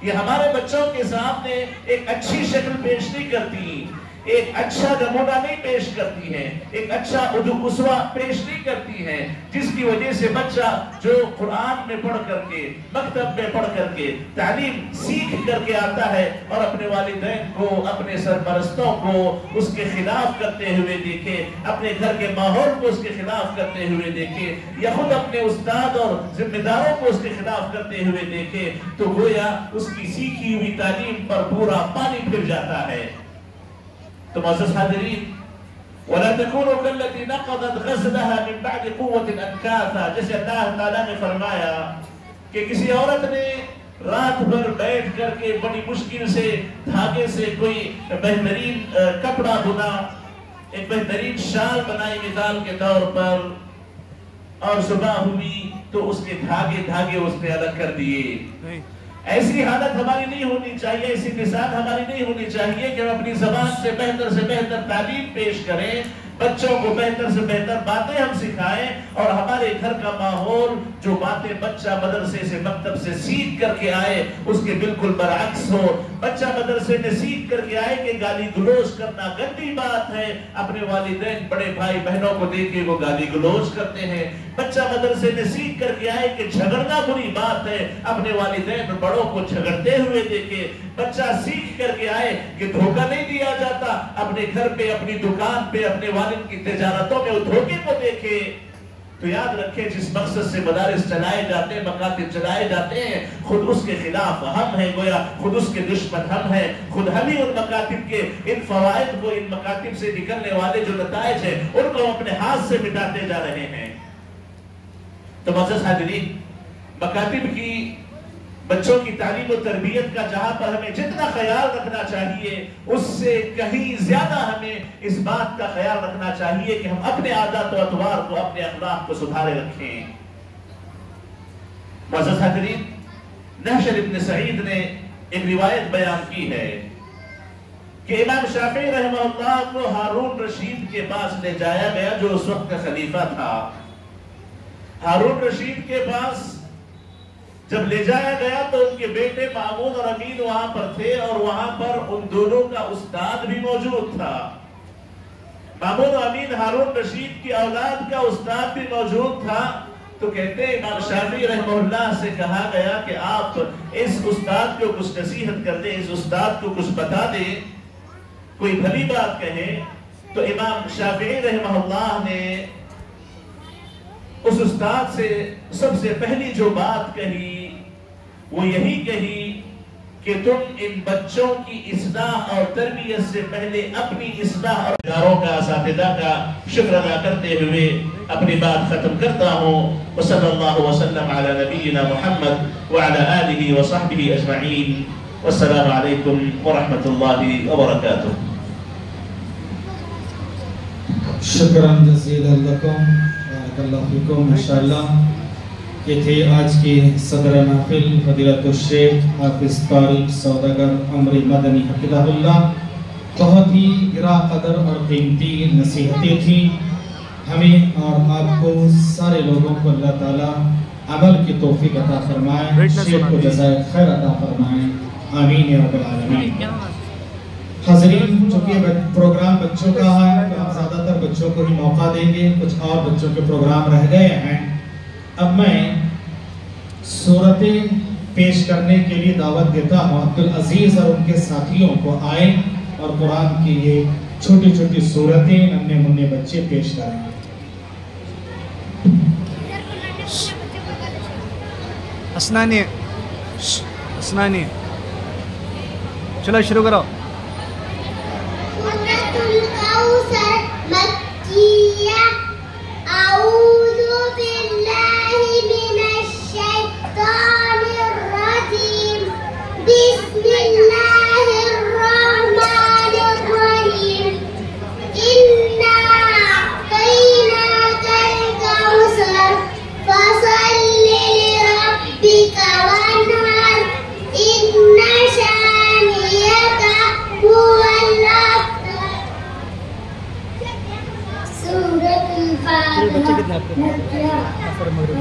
ये हमारे बच्चों के सामने एक अच्छी शक्ल पेश नहीं करती। एक अच्छा नमूना नहीं पेश करती है, एक अच्छा उसवा पेश नहीं करती है, जिसकी वजह से बच्चा जो कुरान में पढ़ करके, मकतब में पढ़ करके, तालीम सीख करके आता है और अपने वालिदैन को, अपने सरपरस्तों को उसके खिलाफ करते हुए देखे, अपने घर के माहौल को उसके खिलाफ करते हुए देखे, या खुद अपने उस्ताद और जिम्मेदारों को उसके खिलाफ करते हुए देखे तो गोया उसकी सीखी हुई तालीम पर पूरा पानी फिर जाता है। तो मोअज़्ज़ज़ हाज़रीन वला तकूनु कल्लती नक़दत ग़ज़लहा मिन बअद क़ुव्वतिन अनकासा जैसे अल्लाह ताला ने फरमाया कि किसी औरत ने रात भर बैठ करके बड़ी मुश्किल से धागे से कोई बेहतरीन कपड़ा बुना एक बेहतरीन शाल बनाई मिसाल के तौर पर और सुबह हुई तो उसके धागे धागे उसने अलग कर दिए ऐसी हालत हमारी नहीं होनी चाहिए, ऐसी मिसाल हमारी नहीं होनी चाहिए कि हम अपनी जबान से बेहतर से बेहतर तालीम पेश करें बच्चों को बेहतर से बेहतर बातें हम सिखाएँ और हमारे घर का माहौल, जो बातें बच्चा मदरसे से मकतब से सीख करके आए, उसके बिल्कुल बरअक्स हो। बच्चा मदरसे में सीख करके आए कि गाली गलोज करना गंदी बात है। अपने वालिदैन, बड़े भाई बहनों को देखे वो गाली गलोज करते हैं। बच्चा मदरसे में सीख करके आए कि झगड़ना बुरी बात है। अपने वालिदैन बड़ों को झगड़ते हुए देखे। बच्चा सीख करके आए कि धोखा नहीं दिया जाता। अपने घर पे, अपनी दुकान पे, अपने वालिद की तजारतों में धोखे को देखे। तो याद रखें, जिस मकसद से मदारिस चलाए जाते हैं, मकातिब चलाए जाते हैं, खुद उसके खिलाफ हम हैं गोया, खुद उसके दुश्मन हम हैं, खुद हम ही उन मकातिब के, इन फवायद को इन मकातिब से निकलने वाले जो नतज हैं, उनको अपने हाथ से मिटाते जा रहे हैं। तो मजस हाजरीन, मकातिब की बच्चों की तालीम और तरबियत का जहाँ पर हमें जितना ख्याल रखना चाहिए, उससे कहीं ज़्यादा हमें इस बात का ख्याल रखना चाहिए कि हम अपने आदत अतवार को, अपने अखलाक को सुधारे रखें। इब्न सईद ने एक रिवायत बयान की है कि इमाम शाफी रहमतुल्लाह को हारून रशीद के पास ले जाया गया, जो उस वक्त का खलीफा था। हारून रशीद के पास जब ले जाया गया तो उनके बेटे मामून और अमीन वहाँ पर थे और वहाँ पर उन दोनों का उस्ताद भी मौजूद था। और अमीन हारून रशीद की औलाद का उस्ताद भी मौजूद था। तो कहते हैं, इमाम शाफी रहमहुल्लाह से कहा गया कि आप इस उस्ताद को कुछ नसीहत कर दें, इस उस्ताद को कुछ बता दें। कोई भली बात कहे तो इमाम शाफी रहमहुल्लाह ने उस उस्ताद से सबसे पहली जो बात कही, वो यही कही कि तुम इन बच्चों की इसलाह और तरबियत से पहले अपनी इसलाह और इदारों का असातिदा का शुक्र अदा करते हुए अपनी बात खत्म करता हूँ। वसल्लल्लाहु वसल्लम अला नबीना मुहम्मद व अला आलिहि व सहबिहि अजमईन वस्सलामु अलैकुम व रहमतुल्लाहि व बरकातुहू शुक्रन बारकल्लाहु फीकुम ये थे आज के सदर महफिल फजीलत शेख हाफिज तारिक सौदागर अमरी मदनी हफिज़हुल्लाह। बहुत ही गिरा कदर और कीमती नसीहतें थी। हमें और आपको सारे लोगों को अल्लाह ताला अमल की तौफीक अता फरमाए शेख को जज़ाय खैर अता फरमाए। आमीन आलमीन। हाजरीन, चूँकि प्रोग्राम बच्चों का है तो हम ज़्यादातर बच्चों को ही मौका देंगे। कुछ और बच्चों के प्रोग्राम रह गए हैं। अब मैं सूरतें पेश करने के लिए दावत देता हूँ। अब्दुल अज़ीज़ और उनके साथियों को आए और कुरान की ये छोटी छोटी सूरतें नन्हे मुन्ने बच्चे पेश करें। हसनानी हसनानी चलो शुरू करो।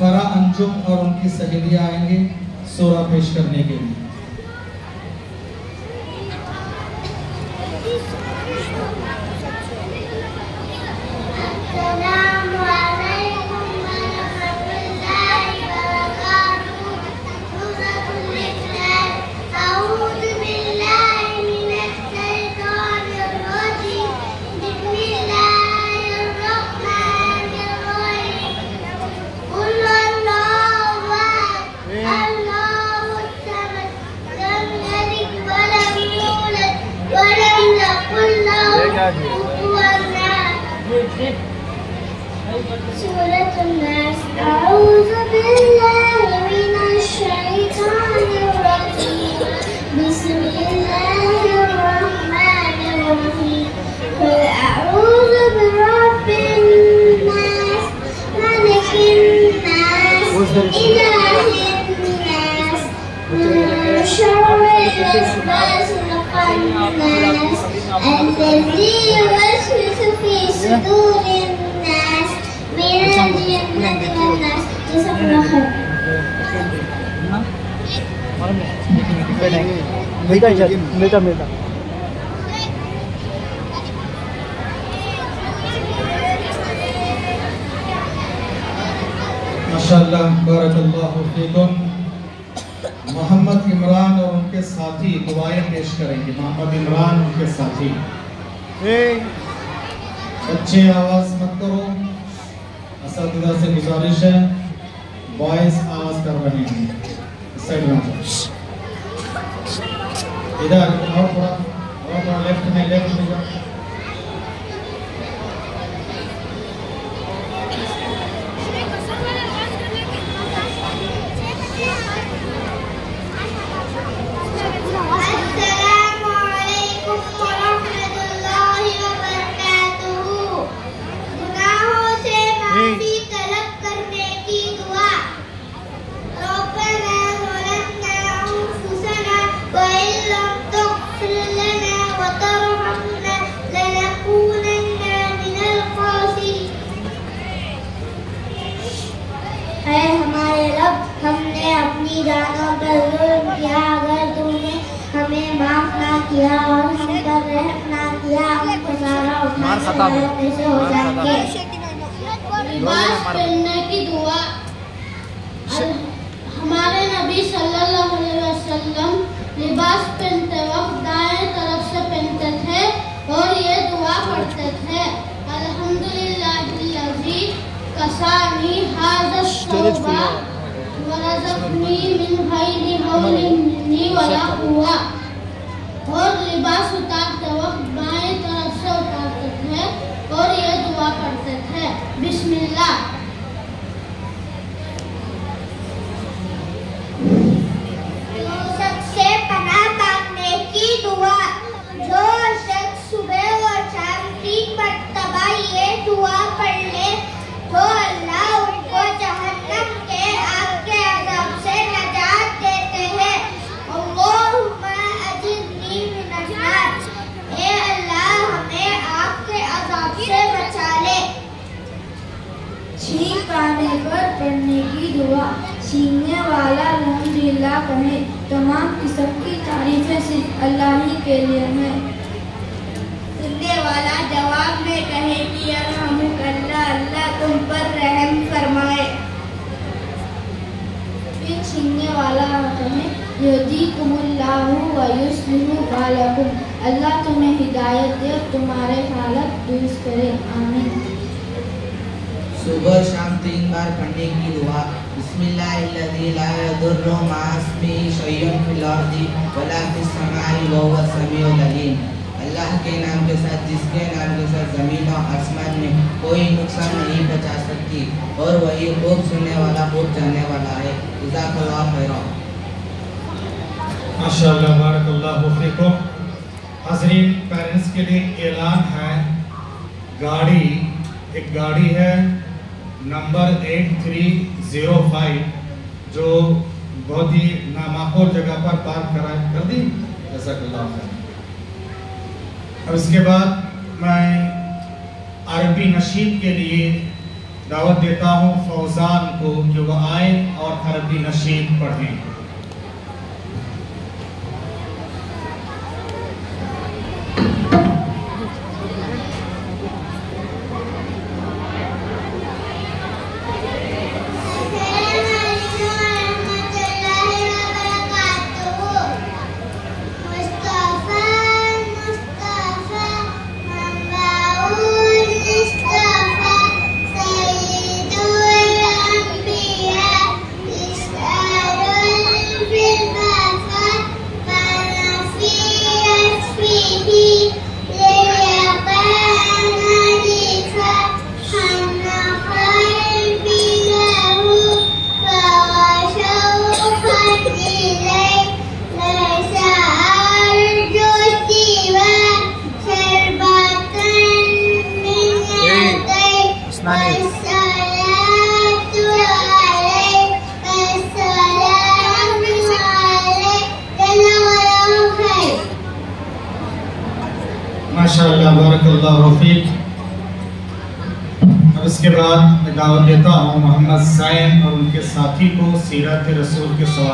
फरा अंजुम और उनकी सहेलियाँ आएँगे सोरा पेश करने के लिए मेटा इधर मोहम्मद इमरान और उनके साथी दुआएँ पेश करेंगे। मोहम्मद इमरान उनके साथी। अच्छे आवाज़ मत करो। इस से गुजारिश है। बॉयज़ आवाज़ कर रहे हैं। साथी को सीरत रसूल के सवाल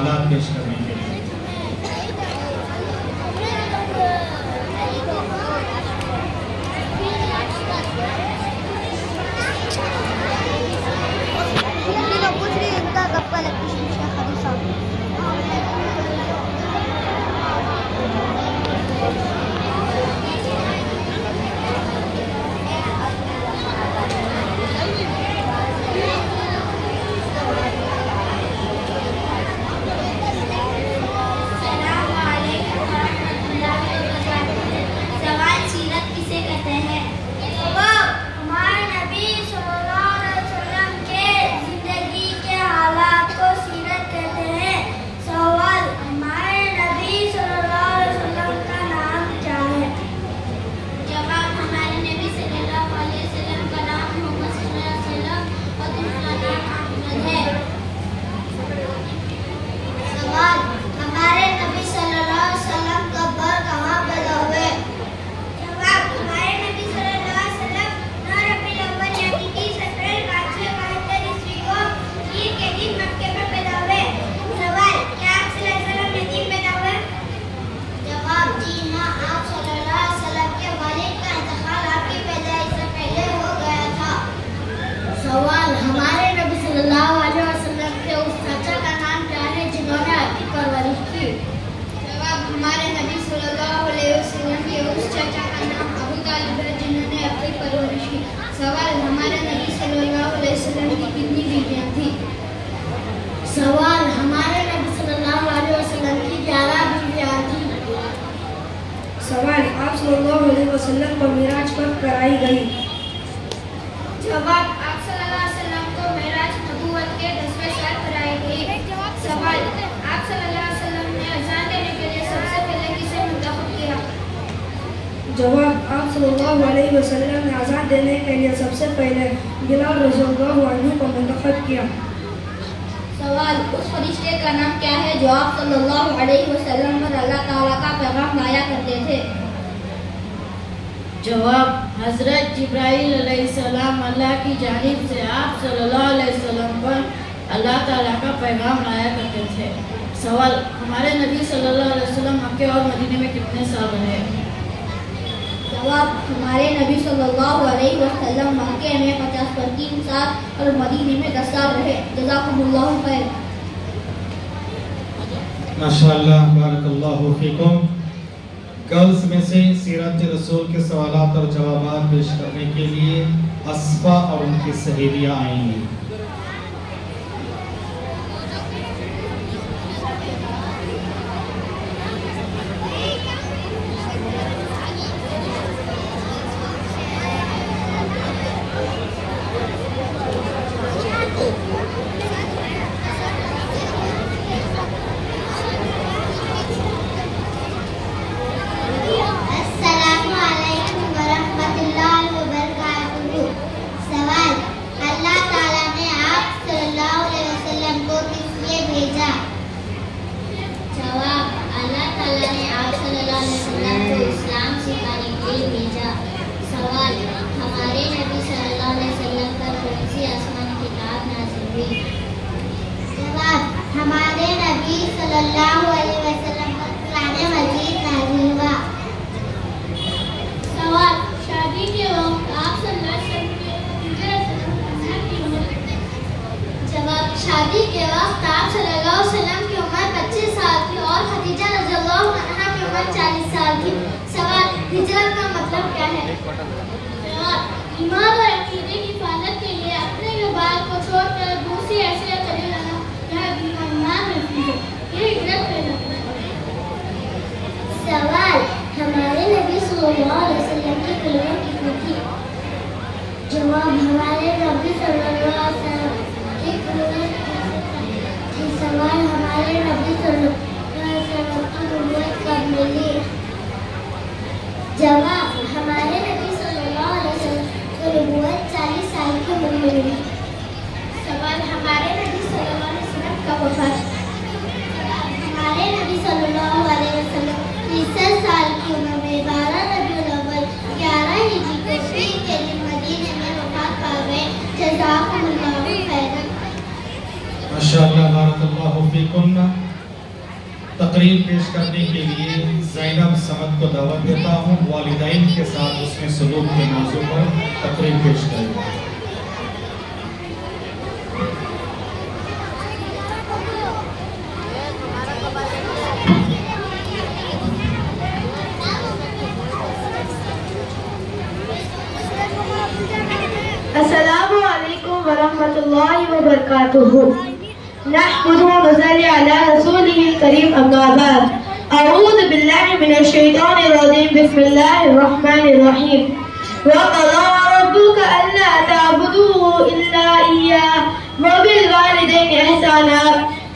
रब्बुका अल्ला तअबुदू इल्ला इय्याह व बिल वालिदैनि ihsana.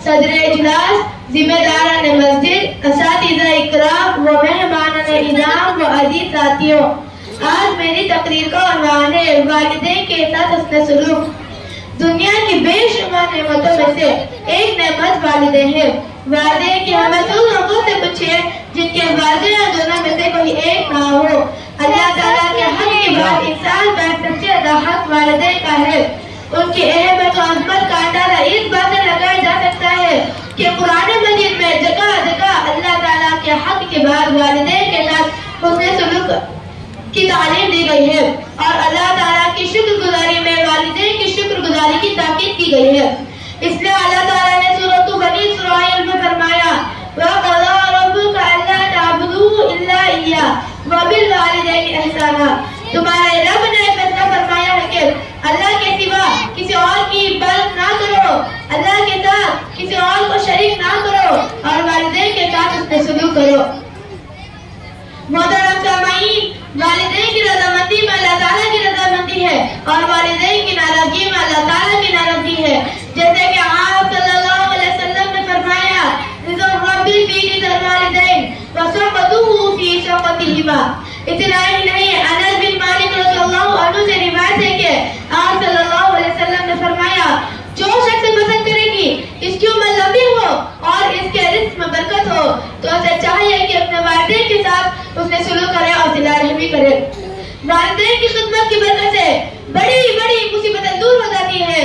सदर इजलास जिम्मेदारान मस्जिद असातिज़ा इकराम व मेहमानान इनाम व अज़ीज़ साथियों आज मेरी तकरीर का उन्वान है वालिदैन के साथ हस्न सलूक दुनिया की बेशुमार नेमतों में से एक नेमत वालिदे हैं वादे की हमें उन लोगों से पूछिए जिनके वादे और दोनों में से कोई एक ना हो अल्लाह ताला के हक के बाद इंसान पर सबसे ज़्यादा हक वालिदे का है उनकी अहमियत और अजमत का अंदाज़ा इस बात से लगाया जा सकता है कि कुरान मजीद में जगह जगह अल्लाह ताला के हक के बाद वालिदैन के साथ हुस्न सलूक की तालीम दी गई है और अल्लाह ताला की शुक्रगुजारी में वालिदैन की शुक्रगुजारी की ताकीद की गई है इसलिए अल्लाह ताला ने सूरत बनी इसराइल में फरमाया व क़ज़ा रब्बुका अल्ला तअबुदू इल्ला इय्याह व बिल वालिदैनि ihsana तुम्हारे रब ने फैसला फरमाया है कि अल्लाह के सिवा किसी और की इबादत ना करो अल्लाह के साथ किसी और को शरीक ना करो और वालिदैन के साथ उसने सलूक करो मोहतरम सामाईन वालिदैन की रजामंदी में अल्लाह ताला की रजामंदी है और वालिदैन की नाराज़गी में अल्लाह ताला की नाराज़गी है। जैसे कि आप सल्लल्लाहु अलैहि वसल्लम ने फरमाया रिज़ो रब्बी फ़ी रिज़ल वालिदैन व सक़तुहु फ़ी सक़तिहिमा इतना ही नहीं, अनस बिन मालिक रज़ियल्लाहु अन्हु से रिवायत है कि आप सल्लल्लाहु अलैहि वसल्लम ने फरमाया, जो शख्स पसंद करेगी, इसकी उम्र लंबी हो और इसके रिस्क में बरकत हो तो उसे चाहिए कि अपने वालिदैन के साथ उसने सुलूक करे और सिला रहमी करे। वालिदैन की खिदमत की बरकत से बड़ी बड़ी मुसीबतें दूर हो जाती है।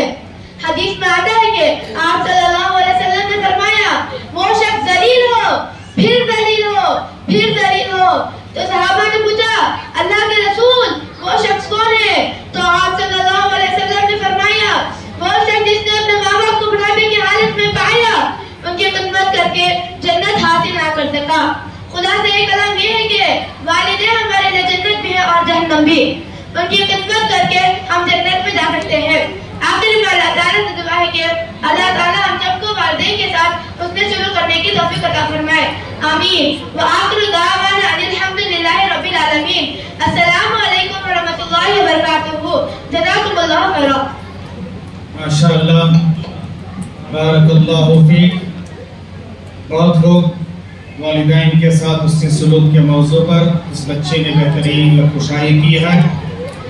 हदीस में आता है कि आप सल्लल्लाहु अलैहि वसल्लम ने फरमाया वो शख्स जलील हो, फिर जलील हो, फिर जलील हो। तो सहाबा ने पूछा, अल्लाह के रसूल वो शख्स कौन है? तो आप सल्लल्लाहु अलैहि वसल्लम ने फरमाया वो शख्स जिसने अपने माँ बाप को बुढ़ापे की हालत में पाया, उनकी खिदमत करके जन्नत हासिल ना कर सका। खुदा से एक कलम ये है कि वालिदे हमारे लिए जन्नत भी है और जहन्नम भी। उनकी खिदमत करके हम जन्नत में जा सकते हैं। आखिर में अल्लाह ताला से दुआ है कि अल्लाह ताला हम सबको वालिदैन के साथ उसने शुरू करने की तौफीक अता फरमाए। आमीन। व आखिर दावाना अनिल हम्दुलिल्लाहि रब्बिल आलमीन। अस्सलामु अलैकुम व रहमतुल्लाहि व बरकातुहू। जज़ाकुमुल्लाहु खैरा। माशाअल्लाह बारकल्लाहु फीक। बहुत लोग वालिदैन के साथ उसके सलूक के मौजू पर इस बच्चे ने बेहतरीन लखुशाई की है।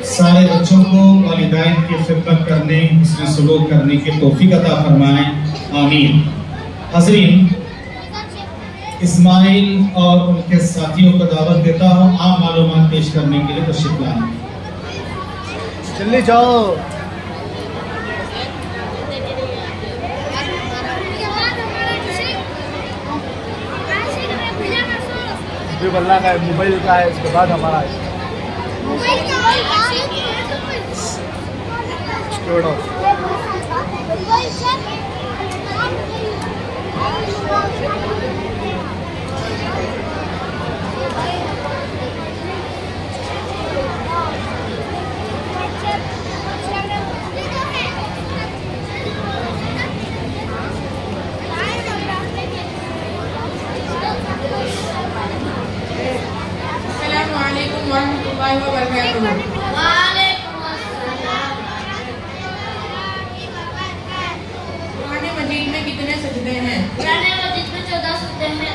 सारे बच्चों को वालिदैन की खिदमत करने उसमें सलूक करने की तोफ़ी अता फरमाएँ। आमीन। हजरीन, इस्माइल और उनके साथियों को दावत देता हूँ आम मालूम पेश करने के लिए तशरीफ़ लाएँ। जाओ। भी बल्ला का है मोबाइल का है इसके बाद हमारा है। छोड़ो अस्सलामुअलैकुम मजीद में कितने सजदे हैं? मजीद में चौदह सजदे हैं।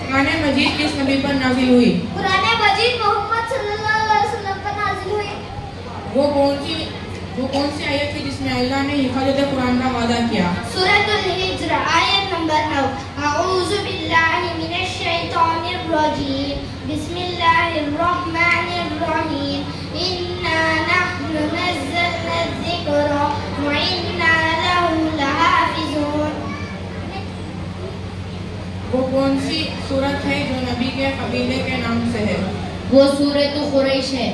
कुरान मजीद किस नबी पर नाजिल हुई? कुरान मजीद मोहम्मद सल्लल्लाहु अलैहि वसल्लम पर नाजिल हुई। वो कौन सी वो कौन सी आयत थी जिसमें अल्लाह ने हिफाजत कुरान का वादा किया? सूरतुल हिज्र आयत नंबर 9 अऊज़ु बिल्लाहि मिनश शैतानिर रजीम बिस्मिल्लाहिर रहमानिर रहीम इन्ना नहनु नज़्ज़लना ज़िक्रा व इन्ना लहु लहाफ़िज़ून। वो कौन सी सूरत है जो नबी के कबीले के नाम से है? वो सूरत कुरैश है।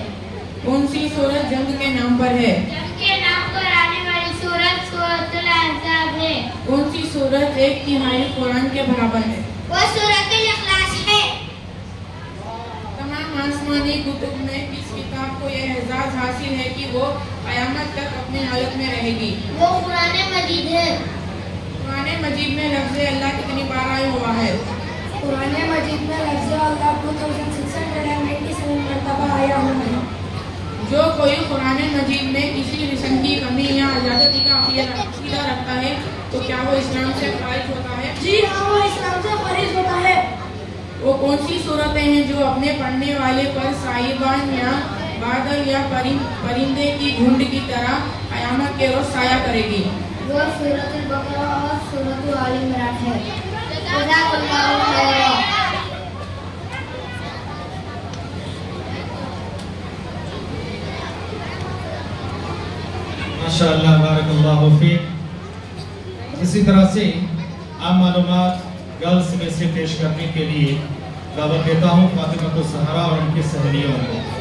कौन सी सूरत जंग के नाम पर है? जंग के नाम पर आने वाली सूरत सूरतुल अहज़ाब है। कौन सी सूरत एक तिहाई कुरान के बराबर है? वो है। तमाम आसमानी कुतुब में किस किताब को यह एजाज हासिल है कि वो कयामत तक अपनी हालत में रहेगी। वो कुरान मजीद है। कुरान मजीद में लफ्ज अल्लाह कितनी बार आया हुआ है? कुरान मजीद में लफ्ज़ अल्लाह 2697 मरतबा आया हुआ है। जो कोई कुरान मजीद में किसी किस्म की कमी या आज़ादी का अकीदा रखता है तो क्या वो इस्लाम से खारिज होता है? जी हाँ वो इस्लाम से खारिज होता है। वो कौन सी सूरतें हैं जो अपने पढ़ने वाले पर साहिबान या बादल या परिं, परिंदे की झुंड की तरह कयामत के रोज साया करेगी? वो बकरा और सूरतुल आल इमरान है। फीक। इसी तरह से आम मालूम गर्ल्स में से पेश करने के लिए दावा देता हूँ फातिमा को सहारा और उनकी सहेलियों को।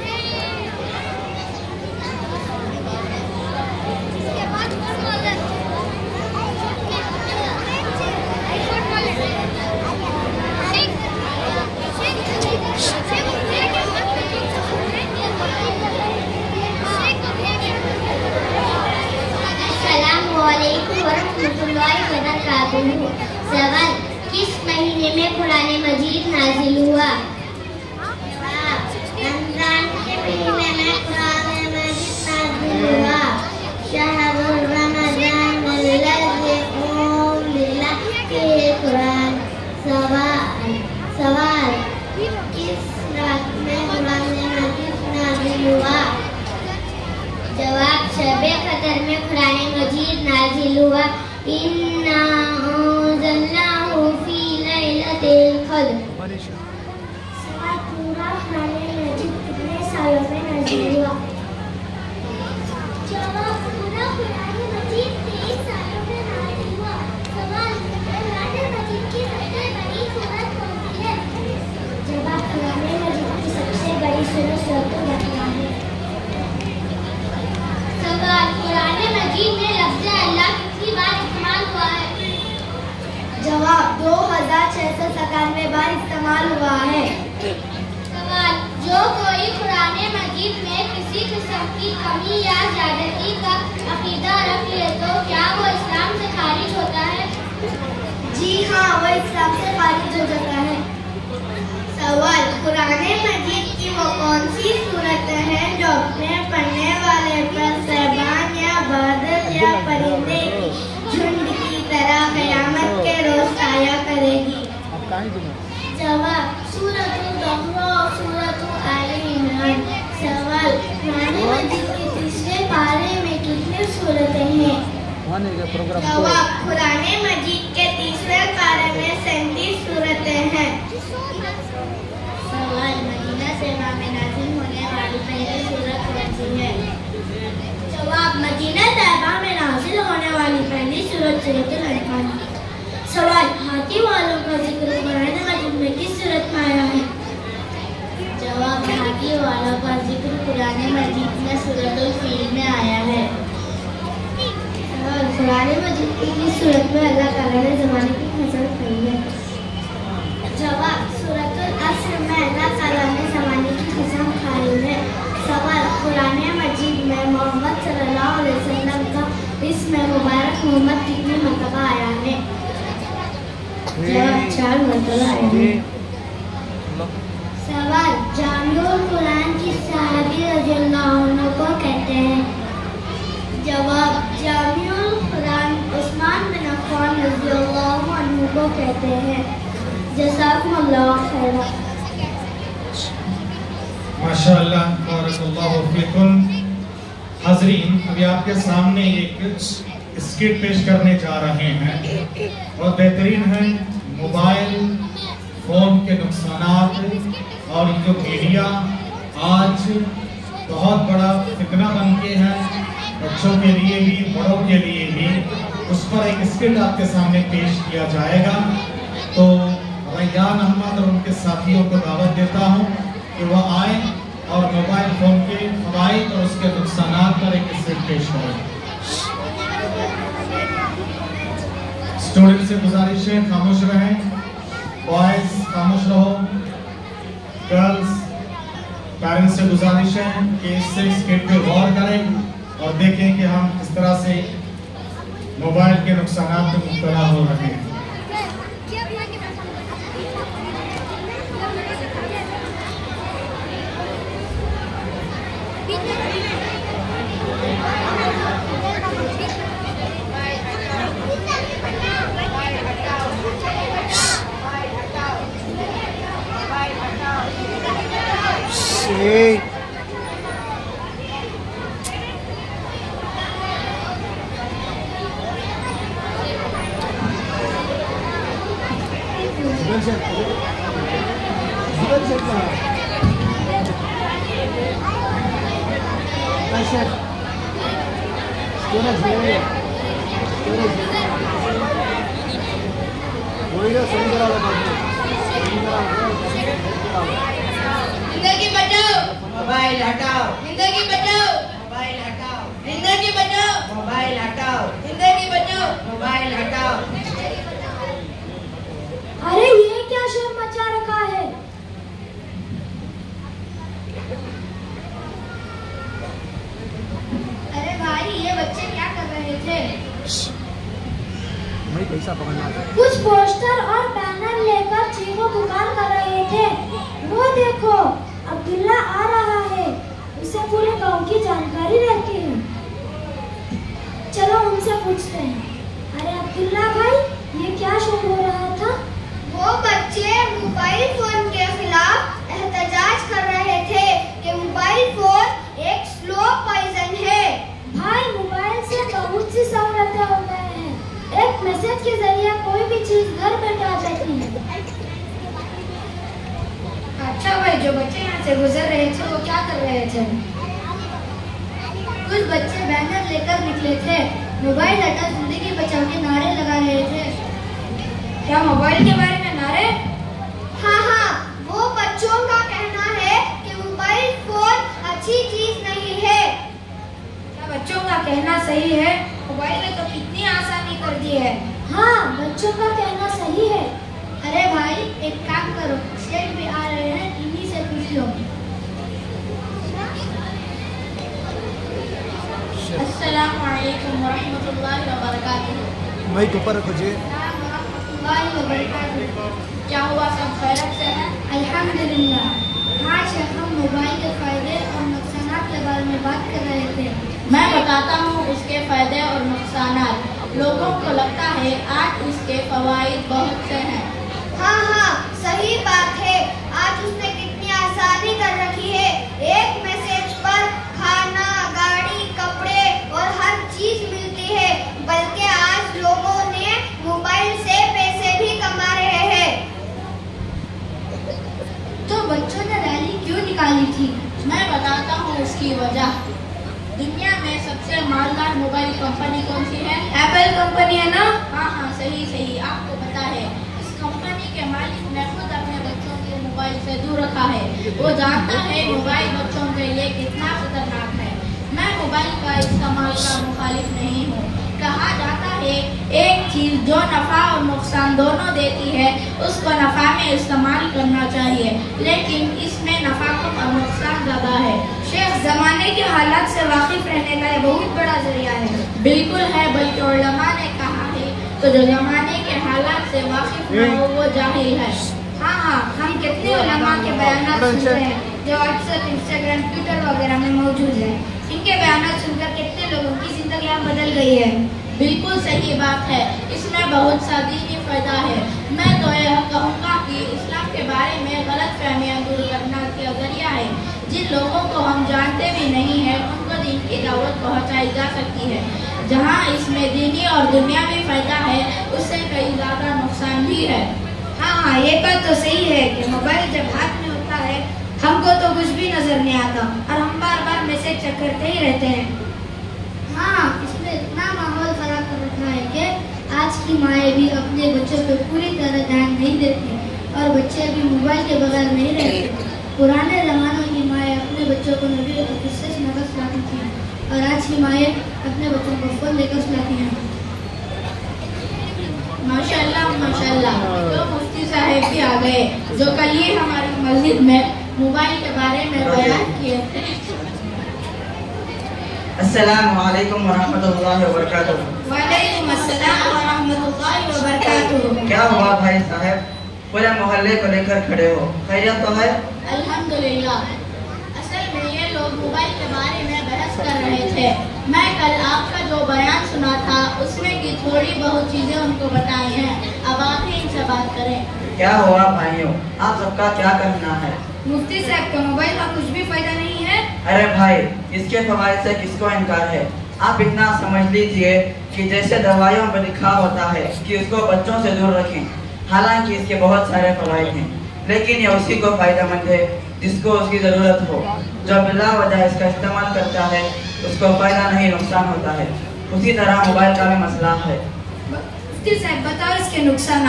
थे। कुछ बच्चे बैनर लेकर निकले थे। मोबाइल हटा ज़िंदगी बचाओ के नारे लगा रहे थे। क्या मोबाइल के बारे में नारे? हाँ हाँ वो बच्चों का कहना है कि मोबाइल फ़ोन अच्छी चीज़ नहीं है। क्या बच्चों का कहना सही है? मोबाइल ने तो कितनी आसानी कर दी है। हाँ बच्चों का कहना सही है। अरे भाई एक काम करो शेख भी आ रहे हैं इन्हीं से पूछ लो। अस्सलाम वालेकुम वरहमतुल्लाहि भाई ऊपर रखो जी क्या हुआ सब खैरियत से है अल्हम्दुलिल्लाह हाँ शेख हम मोबाइल के फ़ायदे और नुकसान के बारे में बात कर रहे थे मैं बताता हूँ उसके फ़ायदे और नुकसान लोगों को लगता है आज इसके फवाइद बहुत से हैं हाँ हाँ सही बात है आज उसने कितनी आसानी कर रखी है एक मैसेज पर खाना गाड़ी कपड़े और हर चीज़ मिलती है बल्कि आज लोगों ने मोबाइल से पैसे भी कमा रहे हैं। तो बच्चों ने रैली क्यों निकाली थी? मैं बताता हूँ उसकी वजह। दुनिया में सबसे मालदार मोबाइल कंपनी कौन सी है? एप्पल कंपनी है ना? हाँ हाँ सही सही। आपको पता है इस कंपनी के मालिक ने खुद अपने बच्चों के मोबाइल से दूर रखा है। वो जानता है मोबाइल बच्चों के लिए कितना खतरनाक है। मैं मोबाइल का इस्तेमाल का मुखालिफ नहीं हूँ। कहा जाता है, एक चीज़ जो नफा और नुकसान दोनों देती है, उसको नफा में इस्तेमाल करना चाहिए। लेकिन इसमें नफा कम और नुकसान ज़्यादा है। शेख, जमाने के हालात से वाकिफ रहने का ये बहुत बड़ा ज़रिया है। बिल्कुल है, बल्कि उलमा ने कहा है तो जो जमाने के हालात से वाकिफ न हो, वो जाहिल है। हाँ हाँ हम कितने उलमा के बयान सुनते हैं, जो व्हाट्सएप इंस्टाग्राम ट्विटर वगैरह में मौजूद है। इनके बयान सुनकर कितने लोगों की ज़िंदगी बदल गई है। बिल्कुल सही बात है। इसमें बहुत सा दीनी फ़ायदा है। मैं तो यह कहूँगा कि इस्लाम के बारे में गलत फहमियाँ दूर करना का ज़रिया है। जिन लोगों को हम जानते भी नहीं है, उनको दिन की दावत पहुँचाई जा सकती है। जहाँ इसमें दीनी और दुनिया दुनियावी फ़ायदा है, उससे कई ज़्यादा नुकसान भी है। हाँ हाँ ये बात तो सही है कि मोबाइल जब हाथ में होता है हमको तो कुछ भी नज़र नहीं आता और हम बार बार मैसेज चेक करते ही रहते हैं। हाँ इसमें इतना माहौल खराब कर रखा है कि आज की माएँ भी अपने बच्चों पे पूरी तरह ध्यान नहीं देती और बच्चे अभी मोबाइल के बगैर नहीं रहते। पुराने जमानों की माएँ अपने बच्चों को नबी के किस्से सुनाकर सुलाती थी और आज की माएँ अपने बच्चों को फ़ोन लेकर सुनाती हैं। माशाल्लाह माशाल्लाह। तो मुफ्ती साहब भी आ गए जो कल ही हमारी मस्जिद में मोबाइल के बारे में बयान किए थे अस्सलाम वालेकुम वरहमतुल्लाहि वालेकुम अस्सलाम व व बरकातुहू क्या हुआ भाई साहब? पूरे मोहल्ले को लेकर खड़े हो। खैरियत तो है? अल्हम्दुलिल्लाह। असल में ये लोग मोबाइल के बारे में बहस कर रहे थे। मैं कल आपका जो बयान सुना था उसमें की थोड़ी बहुत चीज़ें उनको बताई हैं। अब आप ही इनसे बात करें। क्या हुआ भाइयों? आप सबका क्या कहना है? मुफ्ती साहब का मोबाइल का कुछ भी फ़ायदा नहीं है? अरे भाई इसके फवायद से किसको इनकार है? आप इतना समझ लीजिए कि जैसे दवाइयों पर लिखा होता है कि उसको बच्चों से दूर रखें। हालाँकि इसके बहुत सारे फवायद हैं लेकिन ये उसी को फ़ायदेमंद है जिसको उसकी ज़रूरत हो। जो बिला वजह इसका इस्तेमाल करता है उसको फ़ायदा नहीं नुकसान होता है। उसी तरह मोबाइल का भी मसला है। बताओ इसके नुकसान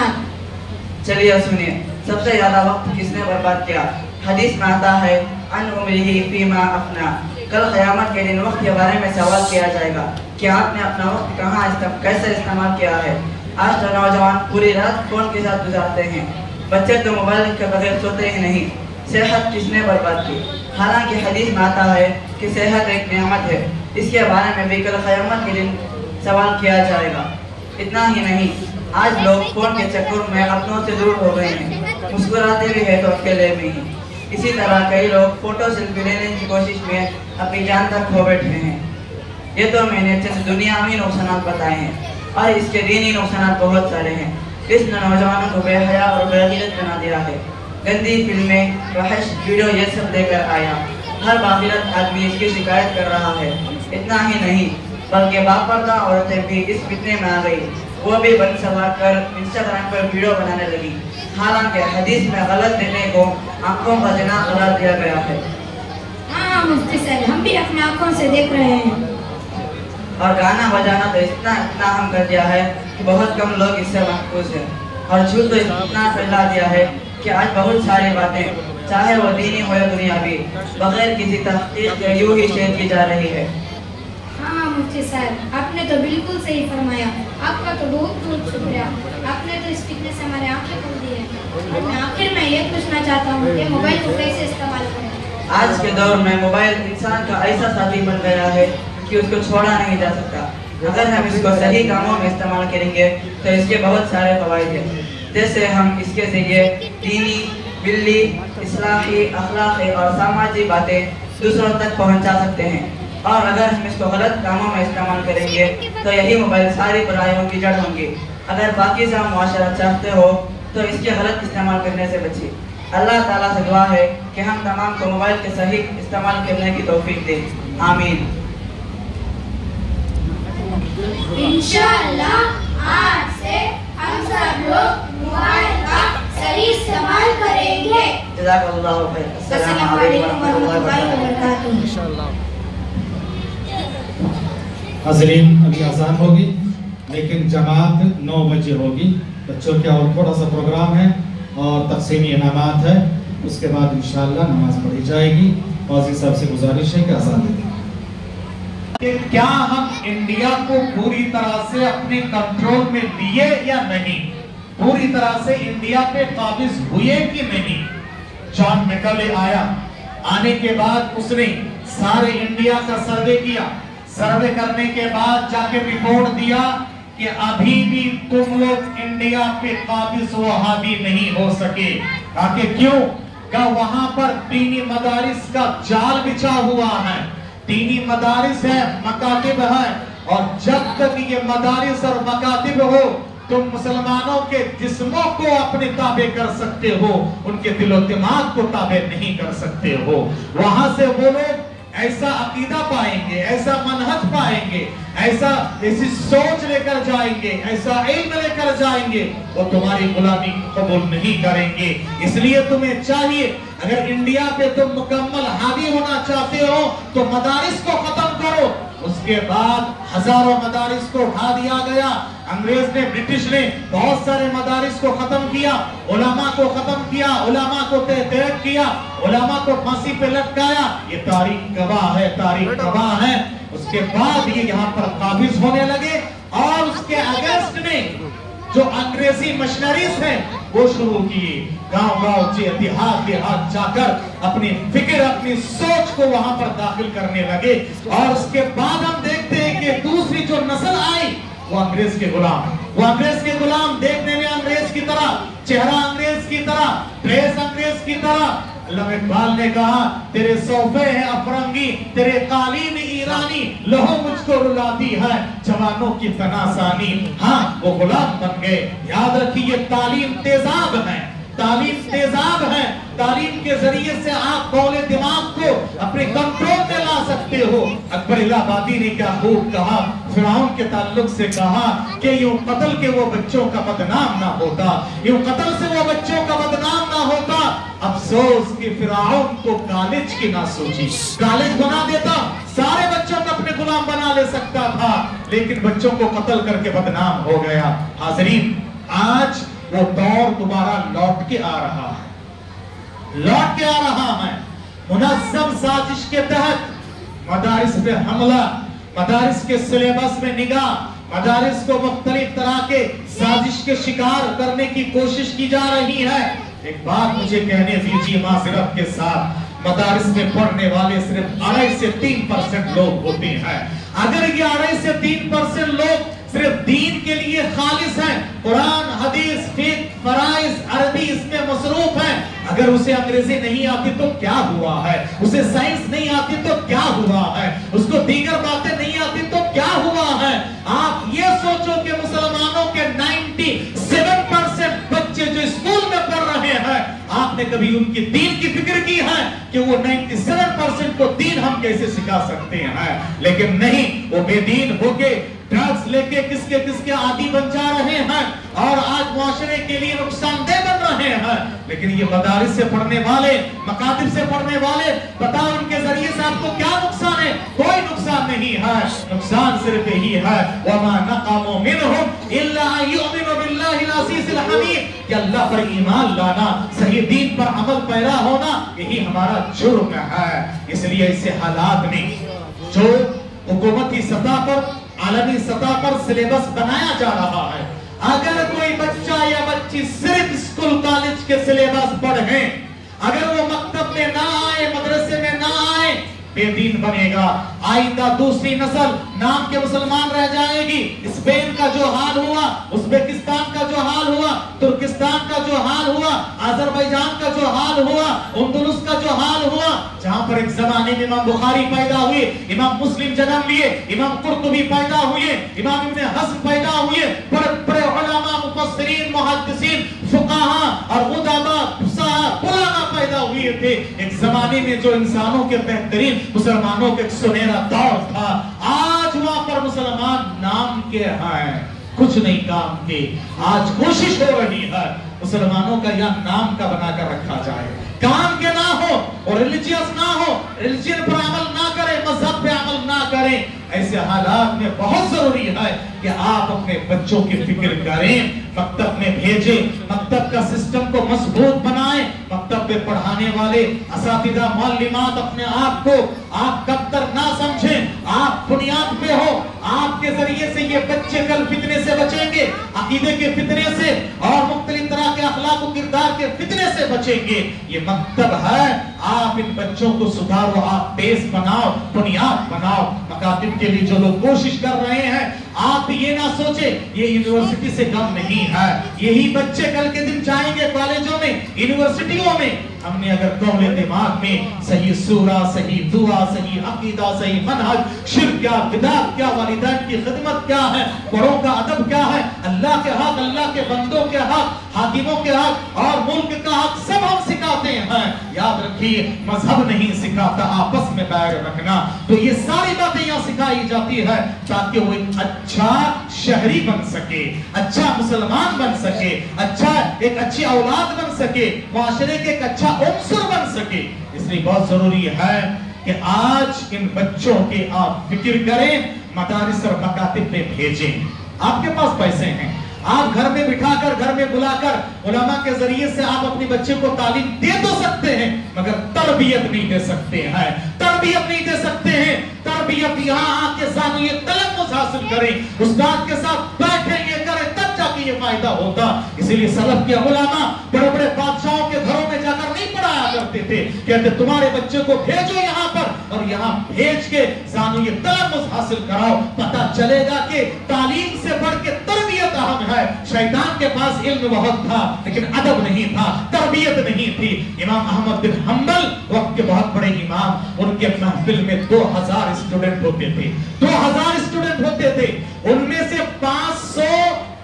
चलिए सुनिए। सबसे ज़्यादा वक्त किसने बर्बाद किया? हदीस में आता है अन फीमा अपना। कल क़यामत के दिन वक्त के बारे में सवाल किया जाएगा, कि आपने अपना वक्त कहाँ इस्तेम- कैसे इस्तेमाल किया है? आज तो नौजवान पूरी रात फ़ोन के साथ गुजारते हैं। बच्चे तो मोबाइल के बगैर सोते ही नहीं। सेहत किसने बर्बाद की? हालाँकि हदीस में आता है कि सेहत एक नियामत है। इसके बारे में भी कल क़यामत के दिन सवाल किया जाएगा। इतना ही नहीं, आज लोग फ़ोन के चक्कर में अपनों से दूर हो गए हैं। मुस्कुराते भी है तो अकेले ही। इसी तरह कई लोग फ़ोटो सेल्फी लेने की कोशिश में अपनी जान तक खो बैठे हैं। ये तो मैंने चंद दुनियावी नुकसान बताए हैं और इसके दीनी नुकसान बहुत सारे हैं। इस नौजवानों को बेहया और बेगीरत बना दिया है। गंदी फ़िल्में वहश वीडियो ये सब लेकर आया। हर बागिरत आदमी इसकी शिकायत कर रहा है। इतना ही नहीं, बल्कि बापर्दा औरतें भी इस फितने में आ गई। वो भी बन सवार कर इंस्टाग्राम पर वीडियो बनाने लगी। हालाँकि हदीस में गलत देने को आँखों का जना करार दिया गया है। हाँ मुफ्ती साहब हम भी अपनी आँखों से देख रहे हैं। और गाना बजाना तो इतना इतना हम कर दिया है कि बहुत कम लोग इससे महफूज हैं। और झूठ तो इतना फैला दिया है कि आज बहुत सारी बातें चाहे वो दीनी हो या दुनियावी बगैर किसी तहकीक के यूँ ही शेयर की जा रही है। हाँ मुफ्ती साहब आपने तो बिल्कुल सही फरमाया। आपका तो बहुत बहुत शुक्रिया। आपने तो इस फितने से हमारे आँखें खोल दी है और मैं आखिर में ये पूछना चाहता हूँ कि मोबाइल को कैसे इस्तेमाल करें? आज के दौर में मोबाइल इंसान का ऐसा साथी बन गया है कि उसको छोड़ा नहीं जा सकता। अगर हम इसको सही कामों में इस्तेमाल करेंगे तो इसके बहुत सारे फवायद हैं। जैसे हम इसके ज़रिए दीनी, बिल्ली, इस्लाही, अखलाकी और सामाजिक बातें दूसरों तक पहुँचा सकते हैं। और अगर हम इसको गलत कामों में इस्तेमाल करेंगे तो यही मोबाइल सारी बुराइयों की जड़ होंगी। अगर बाकी सा मुआशरा चाहते हो तो इसके गलत इस्तेमाल करने से बचे अल्लाह ताला से दुआ है कि हम तमाम को मोबाइल के सही इस्तेमाल करने की तौफीक दें। आमीन। इंशाअल्लाह आज से हम सब लोग मोबाइल का सही इस्तेमाल करेंगे। जज़ाकल्लाहु खैर। अस्सलाम वालेकुम वरहमतुल्लाहि वबरकातुहू। इंशाल्लाह हजरीन अभी आसान होगी लेकिन जमात नौ बजे होगी। बच्चों के और थोड़ा सा प्रोग्राम है और तकसीमी इनामात है। उसके बाद इंशाल्लाह नमाज़ पढ़ी जाएगी। और साहब से गुजारिश है कि आसान दे कि क्या हम इंडिया को पूरी तरह से अपने कंट्रोल में लिए या नहीं? पूरी तरह से इंडिया पे काबिज हुए कि नहीं? जॉन मैकले आया। आने के बाद उसने सारे इंडिया का सर्वे किया। सर्वे करने के बाद जाके रिपोर्ट दिया। कि अभी भी तुम लोग इंडिया पे काबिज वहाबी नहीं हो सके। आके क्यों? का वहाँ पर दीनी मदारिस का जाल बिछा हुआ है? दीनी मदारिस है, मकातिब है। और जब तक ये मदारिस और मकातिब हो, तुम मुसलमानों के जिस्मों को अपने ताबे कर सकते हो, उनके दिलो दिमाग को ताबे नहीं कर सकते हो। वहाँ से वो लोग ऐसा अकीदा पाएँगे, ऐसा मनहत पाएँगे, ऐसा ऐसी सोच लेकर जाएँगे, ऐसा इल्म लेकर जाएँगे, वो तुम्हारी गुलामी कबूल नहीं करेंगे। इसलिए तुम्हें चाहिए, अगर इंडिया पे तुम मुकम्मल हावी होना चाहते हो तो मदारिस को खत्म करो उसके बाद हज़ारों मदारिस को उठा दिया गया। अंग्रेज़ ने, ब्रिटिश ने बहुत सारे मदारिस को खत्म किया, उलामा को खत्म किया, उलामा को तहत किया, उलामा को फांसी पे लटकाया। ये तारीख गवाह है, तारीख गवाह है। उसके बाद ये यहाँ पर काबिज होने लगे और उसके अगस्त में जो अंग्रेज़ी मशीनरीज हैं, वो शुरू किए। गाँव गाँव से देहात देहात जाकर अपनी फ़िक्र, अपनी सोच को वहाँ पर दाखिल करने लगे। और उसके बाद हम देखते हैं कि दूसरी जो नस्ल आई, वो अंग्रेज़ के गुलाम। वो अंग्रेज़ के गुलाम देखने में अंग्रेज़ की तरह, चेहरा अंग्रेज़ की तरह, ड्रेस अंग्रेज़ की तरह अल्लाह इकबाल ने कहा, तेरे सोफे हैं अफरंगी तेरे कालीन ईरानी, लहो मुझको रुलाती है, जवानों की तनासानी। हाँ वो गुलाम बन गए। याद रखिए, तालीम तेजाब है। तालीम तेजाब है। तालीम के ज़रिए से आप बौले दिमाग को अपने कंट्रोल में ला सकते हो। अकबर इलाहाबादी ने क्या खूब कहा? फिराउन के ताल्लुक से कहा कि यूँ कत्ल के वो बच्चों का बदनाम ना होता। यूँ कत्ल से वो बच्चों का बदनाम ना होता। अफसोस कि फिराउन को कॉलेज की ना सोची। कॉलेज बना देता, सारे बच्चों को अपने गुलाम बना ले सकता था, लेकिन बच्चों को कत्ल करके बदनाम हो गया। हाजरीन, आज वो दौर दोबारा लौट के आ रहा है। लौट के आ रहा है। मुनजम साजिश के तहत मदारिस पे हमला, मदारिस के सिलेबस में निगाह, मदारिस को मुख्तलिफ़ तरह के साजिश के शिकार करने की कोशिश की जा रही है। एक बात मुझे कहने दीजिए माजरत के साथ, मदारिस में पढ़ने वाले सिर्फ़ अढ़ाई से तीन परसेंट लोग होते हैं। अगर ये अढ़ाई से तीन परसेंट लोग सिर्फ़ दीन के लिए खालिस है, कुरान, हदीस, फिक, फराइज, अरबी इसमें मसरूफ है, अगर उसे अंग्रेज़ी नहीं आती तो क्या हुआ है? उसे साइंस नहीं आती तो क्या हुआ है? उसको दीगर बातें नहीं आती तो क्या हुआ है? आप ये सोचो कि मुसलमानों के 97 आपने कभी उनकी दीन की फ़िक्र की है कि वो 97 परसेंट को दीन हम कैसे सिखा सकते हैं? लेकिन नहीं, वो बेदीन होके ड्रग्स लेके किसके किसके आदि बन जा रहे हैं और आज मुआशरे के लिए नुकसानदेह बन रहे हैं। लेकिन ये मदारिस से पढ़ने वाले, मकातिब से पढ़ने वाले बताओ उनके ज़रिए से आपको क्या नुकसान है? कोई नुकसान नहीं है। नुकसान सिर्फ़ यही है। अल्लाह पर ईमान लाना, सही दीन पर अमल पैदा होना, यही हमारा जुर्म है। इसलिए ऐसे हालात में जो हुकूमती सतह पर आलमी सतह पर सिलेबस बनाया जा रहा है। अगर कोई बच्चा या बच्ची सिर्फ़ स्कूल कॉलेज के सिलेबस पढ़े, अगर वो मकतब में ना आए, मदरसे बेदीन बनेगा। आइंदा दूसरी नस्ल नाम के मुसलमान रह जाएगी। स्पेन का जो हाल हुआ, उज्बेकिस्तान का जो हाल हुआ, तुर्किस्तान का जो हाल हुआ अजरबैजान का जो हाल हुआ, उंदुलुस का जो हाल हुआ, जहाँ पर एक जमाने में इमाम बुखारी पैदा हुए, इमाम मुस्लिम जन्म लिए, इमाम कुर्तुबी पैदा हुए, इमाम इब्ने हज़म पैदा हुए बड़े बड़े उलमा, मुफस्सिरीन, मुहद्दिसीन, फुकाहा और उदमा हुए थे। एक जमाने में जो इंसानों के बेहतरीन मुसलमानों के सुनहरा दौर था, आज वहाँ पर मुसलमान नाम के हैं, कुछ नहीं काम के। आज कोशिश हो रही है मुसलमानों का यह नाम का बनाकर रखा जाए। काम के ना हो और रिलीजियस ना हो रिलीजियन पर अमल ना करे, मज़हब करे। ऐसे हालात में बहुत ज़रूरी है कि आप अपने बच्चों की फ़िक्र करें, मकतब में भेजें, मकतब का सिस्टम को मज़बूत बनाए, मकतब में पढ़ाने वाले मौलिमात अपने आप को, आप कब तक ना समझें, आप बुनियाद पे हो आपके ज़रिए से ये बच्चे कल फितने से बचेंगे, अकीदे के फितने से और मुख्तलि तरह के अखलाक किरदार के फितने से बचेंगे। ये मकतब है, आप इन बच्चों को सुधारो, आप बेस बनाओ, बुनियाद बनाओ। मकातिब के लिए जो लोग कोशिश कर रहे हैं आप ये ना सोचे, ये यूनिवर्सिटी से कम नहीं है। यही बच्चे कल के दिन जाएँगे कॉलेजों में यूनिवर्सिटियों में। हमने अगर कौले दिमाग में, सही सूरा, सही दुआ, सही अकीदा, सही मनहज, शिर क्या बिदात क्या, वालिदैन की खिदमत क्या है बड़ों का अदब क्या है, अल्लाह के हक, अल्लाह के बंदों के हक, हाकिमों के हक और मुल्क का हक, सब हम सिखाते हैं। याद रखिए, मज़हब नहीं सिखाता, आपस में बैर रखना। तो ये सारी बातें यहाँ सिखाई जाती है, ताकि वो एक अच्छा शहरी बन सके अच्छा मुसलमान बन सके अच्छा एक अच्छी औलाद बन सके, माशरे के एक अच्छा उनसर बन सके। इसलिए बहुत ज़रूरी है कि आज इन बच्चों की आप फ़िक्र करें, मदारिस और मकातिब में भेजें। आपके पास पैसे हैं। आप घर में बिठाकर, घर में बुलाकर उलमा के ज़रिए से आप अपने बच्चे को तालीम दे तो सकते हैं, मगर तरबियत नहीं दे सकते हैं। तरबियत नहीं दे सकते हैं। तरबियत यहाँ आके साथ ये तलब हासिल करें। उस्ताद के साथ बैठे ये करें जाके ये फ़ायदा होता, इसीलिए सलफ के उलमा बड़े बड़े बादशाहों के घरों में जाकर नहीं पढ़ाया करते थे। कहते, तुम्हारे बच्चे को भेजो यहाँ पर और यहाँ भेज के सानू ये तलम हासिल कराओ। पता चलेगा कि तालीम से बढ़ के तरबियत अहम है। शैतान के पास इल्म बहुत था, लेकिन अदब नहीं था, तरबियत नहीं थी। इमाम अहमद बिन हम्बल वक्त के बहुत बड़े इमाम, उनके महफिल में 2000 स्टूडेंट होते थे। 2000 स्टूडेंट होते थे। उनमें से 500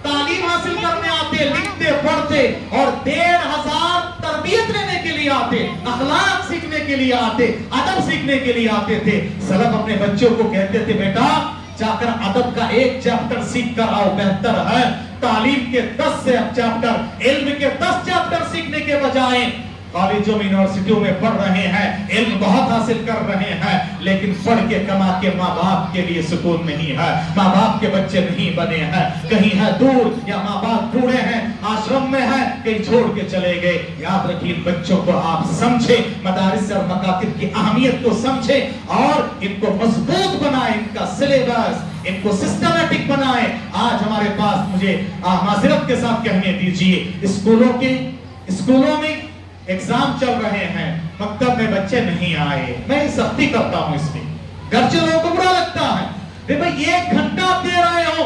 तालीम हासिल करने आते, लिखते, पढ़ते और डेढ़ हज़ार तरबियत लेने के लिए आते, अखलाक सीखने के लिए आते, अदब सीखने के लिए आते थे। सलफ अपने बच्चों को कहते थे, बेटा, जाकर अदब का एक चैप्टर सीख कर आओ, बेहतर है। तालीम के दस से चैप्टर, इल्म के दस चैप्टर सीखने के बजाय कॉलेजों में यूनिवर्सिटियों में पढ़ रहे हैं, इल्म बहुत हासिल कर रहे हैं, लेकिन पढ़ के कमा के माँ बाप के लिए सुकून नहीं है। माँ बाप के बच्चे नहीं बने हैं। कहीं है दूर, या माँ बाप बूढ़े हैं, आश्रम में है, कहीं छोड़ के चले गए। याद रखिए, बच्चों को आप समझे, मदारिस और मकातिब की अहमियत को समझे, और इनको मज़बूत बनाए, इनका सिलेबस इनको सिस्टमेटिक बनाए। आज हमारे पास मुझे माजरत के साथ कहने दीजिए, स्कूलों के, स्कूलों में एग्ज़ाम चल रहे हैं, मकतब में बच्चे नहीं आए। मैं सख्ती करता हूँ इसमें। के को बुरा लगता है। भाई एक घंटा आप दे रहे हो।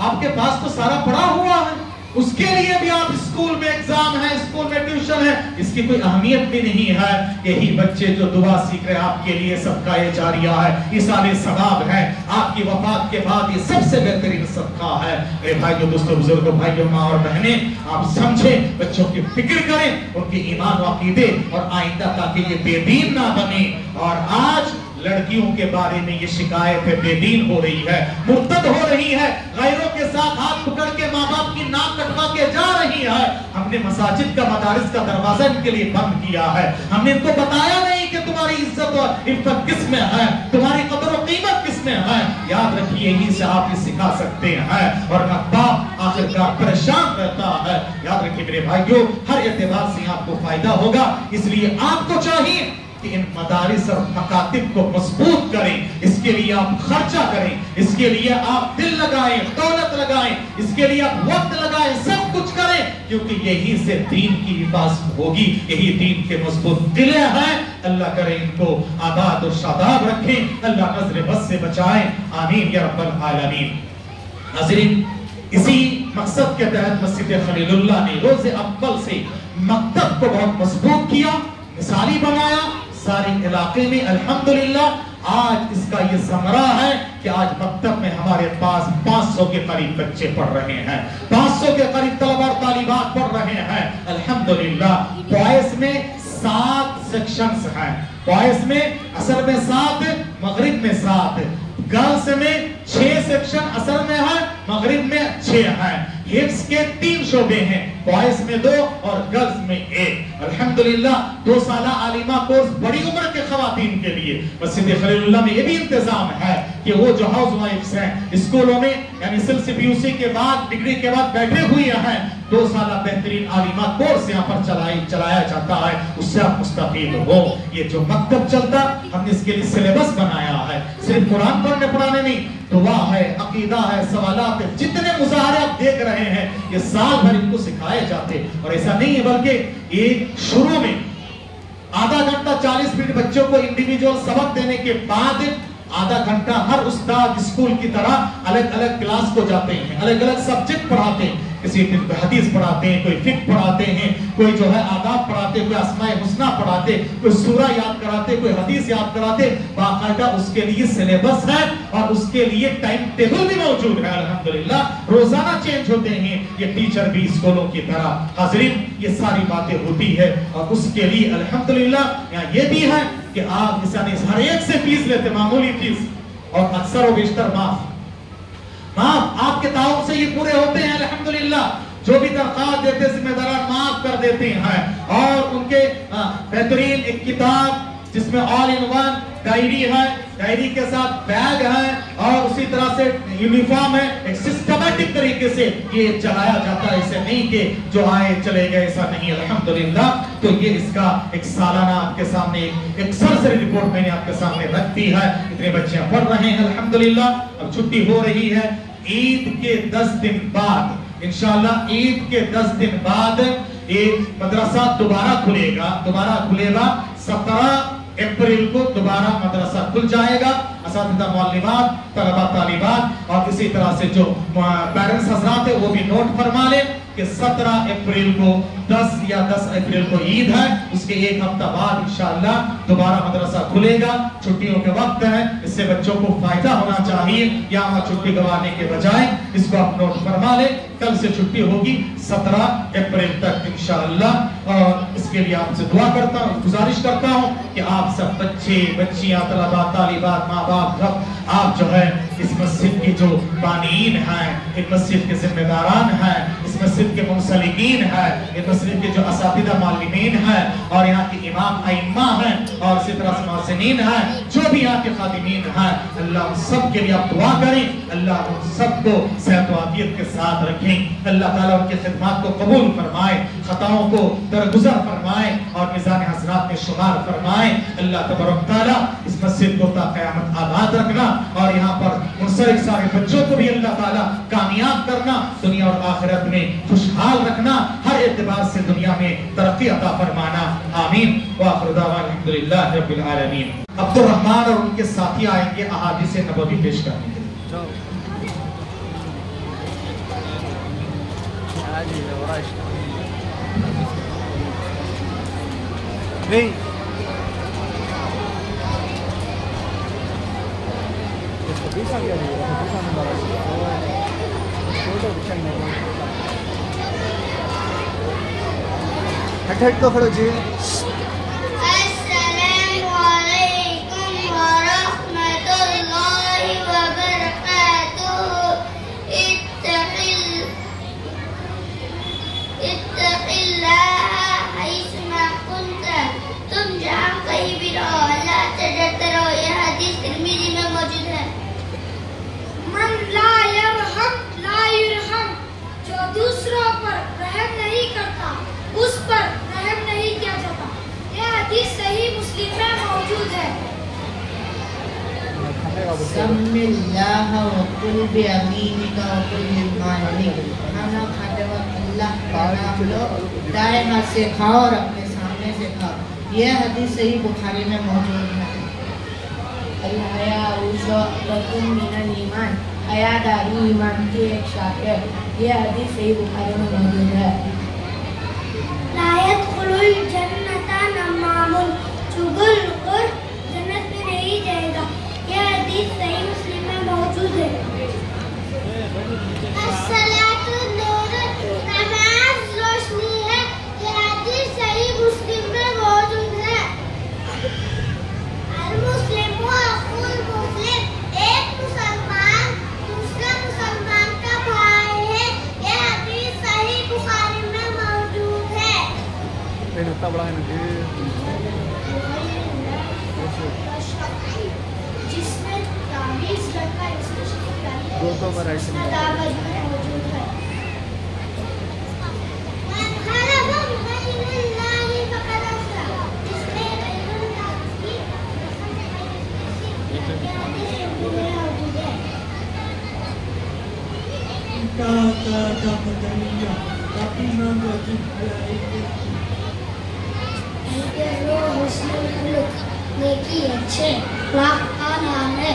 आपके पास तो सारा पड़ा हुआ है। उसके लिए भी आप स्कूल में एग्ज़ाम है, स्कूल में ट्यूशन है। इसकी कोई अहमियत भी नहीं है यही बच्चे जो दुआ सीख रहे आपके लिए सबका ये जारिया है इसाले सवाब है। आपकी वफात के बाद ये सबसे बेहतरीन सबका है। मेरे भाइयों, दोस्तों, बुज़ुर्गों, भाइयों, माँ और बहने, आप समझे, बच्चों की फ़िक्र करें, उनके ईमान वाकीदे और आइंदा ताकि ये बेदीन ना बने। और आज लड़कियों के बारे में ये शिकायत है बेदीन हो रही है, मुर्तद हो रही है, गैरों के साथ हाथ पकड़ के माँ बाप की नाक कटवा के जा रही है। हमने मसाजिद का, मदारिस का दरवाज़ा इनके लिए बंद किया है। हमने इनको बताया नहीं कि तुम्हारी इज़्ज़त और इज़्ज़त किसमें है, तुम्हारी कदर और कीमत किसमें है। याद रखिए, यही से आप ये सिखा सकते हैं। और बाप आखिरकार परेशान रहता है। याद रखिए मेरे भाइयों, हर एतबार से आपको फ़ायदा होगा, इसलिए आपको चाहिए कि इन मदारिस और मकातिब को मज़बूत करें। इसके लिए आप खर्चा करें। इसके लिए आप दिल लगाएँ, दौलत लगाएँ। इसके लिए आप वक्त लगाएँ, सब कुछ करें, क्योंकि यही से दीन की हिफाजत होगी। यही दीन के मज़बूत दिले हैं। अल्लाह करे इनको आबाद और शादाब रखें। अल्लाह नज़र बस से बचाएँ। आमीन या रब्बल आलमीन। नाज़रीन, इसी मकसद के तहत मस्जिद खलीलुल्लाह ने रोज अव्वल से मकतब को बहुत मज़बूत किया, मिसाली बनाया। सारे इलाके में, अल्हम्दुलिल्लाह, आज इसका ये समरा है कि आज मकतब में हमारे पास 500 के करीब बच्चे पढ़ रहे हैं। 500 के करीब तलबा और तालिबात पढ़ रहे हैं। अल्हम्दुलिल्लाह बॉयज़ में सात सेक्शंस हैं। बॉयज़ में असल में सात, मगरिब में सात। गर्ल्स में छह सेक्शन असल में है, मगरिब में छह है। हिफ्स के तीन शोबे हैं बॉयज़ में दो और गर्ल्स में एक। अल्हम्दुलिल्लाह, दो साल आलिमा कोर्स, बड़ी उम्र के खवातीन के लिए। मस्जिद खलीलुल्लाह में ये भी इंतज़ाम है कि वो जो हाउस वाइफ्स हैं, स्कूलों में, यानी सिलसिपीयूसी के बाद, डिग्री के बाद बैठे हुए हैं दो साल बेहतरीन आलिमा कोर्स यहाँ पर चलाई, चलाया जाता है। उससे आप मुस्तफीद हो। ये जो मकतब चलता, हमने इसके लिए सिलेबस बनाया है। सिर्फ़ कुरान पढ़ने पढ़ाने नहीं, दुआ है, अकीदा है, सवालात है, जितने मुजाहरे आप देख रहे हैं, ये साल भर इनको सिखाए जाते। और ऐसा नहीं है बल्कि ये शुरू में आधा घंटा चालीस मिनट बच्चों को इंडिविजुअल सबक देने के बाद आधा घंटा हर उस्ताद स्कूल की तरह अलग अलग क्लास को जाते हैं अलग अलग सब्जेक्ट पढ़ाते हैं। किसी हदीस पढ़ाते हैं, कोई फिक पढ़ाते हैं, कोई जो है आदाब पढ़ाते, कोई असमाए हुस्ना पढ़ाते, कोई सूरा याद कराते, कोई हदीस याद कराते, बाकायदा उसके लिए सिलेबस है और उसके लिए टाइम टेबल भी मौजूद है, अल्हम्दुलिल्लाह। रोज़ाना चेंज होते हैं, ये टीचर भी स्कूलों की तरह। हाजरीन, ये सारी बातें होती है और उसके लिए अल्हम्दुलिल्लाह, यहाँ ये भी है कि आप इस हर एक से फ़ीस लेते, मामूली फ़ीस। और अक्सर और बेशतर माफ़। माफ़ आपके ताउन से ये पूरे होते हैं, अल्हम्दुलिल्लाह। जो भी दरखास्त देते जिम्मेदार माफ़ कर देते हैं। और उनके बेहतरीन एक किताब जिसमें ऑल इन वन डायरी है डायरी के साथ बैग है और उसी तरह से यूनिफॉर्म है। एक सिस्टमेटिक तरीके से ये चलाया जाता है, इसे नहीं कि जो आए चले गए, ऐसा नहीं। अल्हम्दुलिल्लाह तो ये इसका एक सालाना आपके सामने, एक सरसरी रिपोर्ट मैंने आपके सामने रख दी है। इतने बच्चे पढ़ रहे हैं, अल्हम्दुलिल्लाह। अब छुट्टी हो रही है, ईद के दस दिन बाद, इंशाल्लाह ईद के दस दिन बाद ये मदरसा दोबारा खुलेगा दोबारा खुलेगा, सत्रह अप्रैल को दोबारा मदरसा खुल जाएगा। तलबा तालिबात और इसी तरह से जो पेरेंट्स हजरात है, वो भी नोट फरमा ले। कि 17 अप्रैल को 10 या 10 अप्रैल को ईद है, उसके एक हफ़्ता बाद इंशाअल्लाह दोबारा मदरसा खुलेगा। छुट्टियों के वक्त है, इससे बच्चों को फ़ायदा होना चाहिए या वहाँ छुट्टी गवाने के बजाय इसको आप नोट फरमा ले। कल से छुट्टी होगी 17 अप्रैल तक इंशाअल्लाह और इसके लिए आपसे दुआ करता हूँ, गुजारिश करता हूँ कि आप सब बच्चे, बच्चियाँ, तलबा, तालिबात माँ बाप सब आप जो है इस मस्जिद की जो बानीन है इस मस्जिद के जिम्मेदारान हैं मस्जिद के मुंसलिकीन है। इस मस्जिद के जो असातिदा मालिमीन हैं और यहाँ के इमाम अइम्मा हैं और इसी तरह से मोहसिनीन हैं, जो भी यहाँ के खादिमीन हैं, अल्लाह उन सब के लिए आप दुआ करें। अल्लाह उन सबको सेहत वाफियत के साथ रखें। अल्लाह ताला उनकी खिदमत को कबूल फरमाए, खताओं को दरगुजर फरमाए और मिजान हसनात में शुमार फरमाए। अल्लाह तबरक ताला इस मस्जिद को ता क़यामत आबाद रखना और यहाँ पर मुनसलिक सारे बच्चों को भी अल्लाह ताला कामयाब करना, दुनिया और आखिरत में खुशहाल रखना, हर एतबार से दुनिया में तरक्की अता फरमाना। आमीन। अल्हम्दुलिल्लाह रब्बिल आलमीन। अब्दुल और उनके साथी आएँगे अहादीस नबवी पेश करने के लिए वबरकातुहू इत्तक़िल इत्तक़िल्लाह हैसुमा कुंत तुम जहाँ कहीं भी रहो अल्लाह से डरते रहो यह हदीस तिरमिजी में मौजूद है मन ला यरहम ला युरहम जो दूसरों पर रहम नहीं करता। उस पर रहम नहीं किया जाता। यह हदीस सही मुस्लिम में मौजूद है। खाना खाते वक्त अल्लाह से खाओ और अपने सामने से खाओ। यह सही बुखारी में मौजूद है। ईमान। की एक यह हदीस सही बुखारी में मौजूद है। सही मुस्लिम में मौजूद है अस्सलातु नूरुन नमाज़ रोशनी है यह हदीस सही मुस्लिम में मौजूद है अल मुस्लिम अखुल मुस्लिम एक मुसलमान दूसरे मुसलमान का भाई है यह हदीस सही बुखारी में मौजूद है नहीं इतना बड़ा है ना दो दो वैरायटी में अदावत में मौजूद है मन हरम गैरुल्लाहि फक़द नेकी अच्छे वाह का नाम है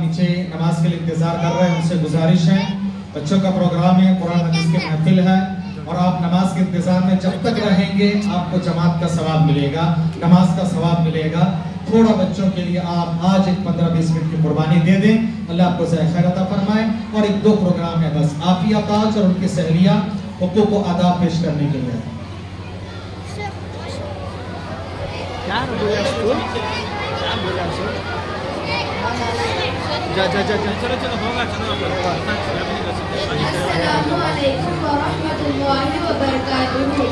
नीचे नमाज़ के लिए इंतज़ार कर रहे हैं, उनसे गुजारिश है। बच्चों का प्रोग्राम है, कुरान हदीस की महफिल है। और आप नमाज़ के इंतज़ार में जब तक रहेंगे, आपको जमात का सवाब मिलेगा, नमाज़ का सवाब मिलेगा। थोड़ा बच्चों के लिए आप आज एक पंद्रह बीस मिनट की कुर्बानी दे दें। अल्लाह आपको खैर अता फरमाए और एक दो प्रोग्राम है बस आफिया ताज और उनकी सहेलियाँ हुकूक को आदाब पेश करने के लिए। जा जा जा चलो चलो होगा अस्सलामु अलैकुम वरहमतुल्लाहि वबरकातुहू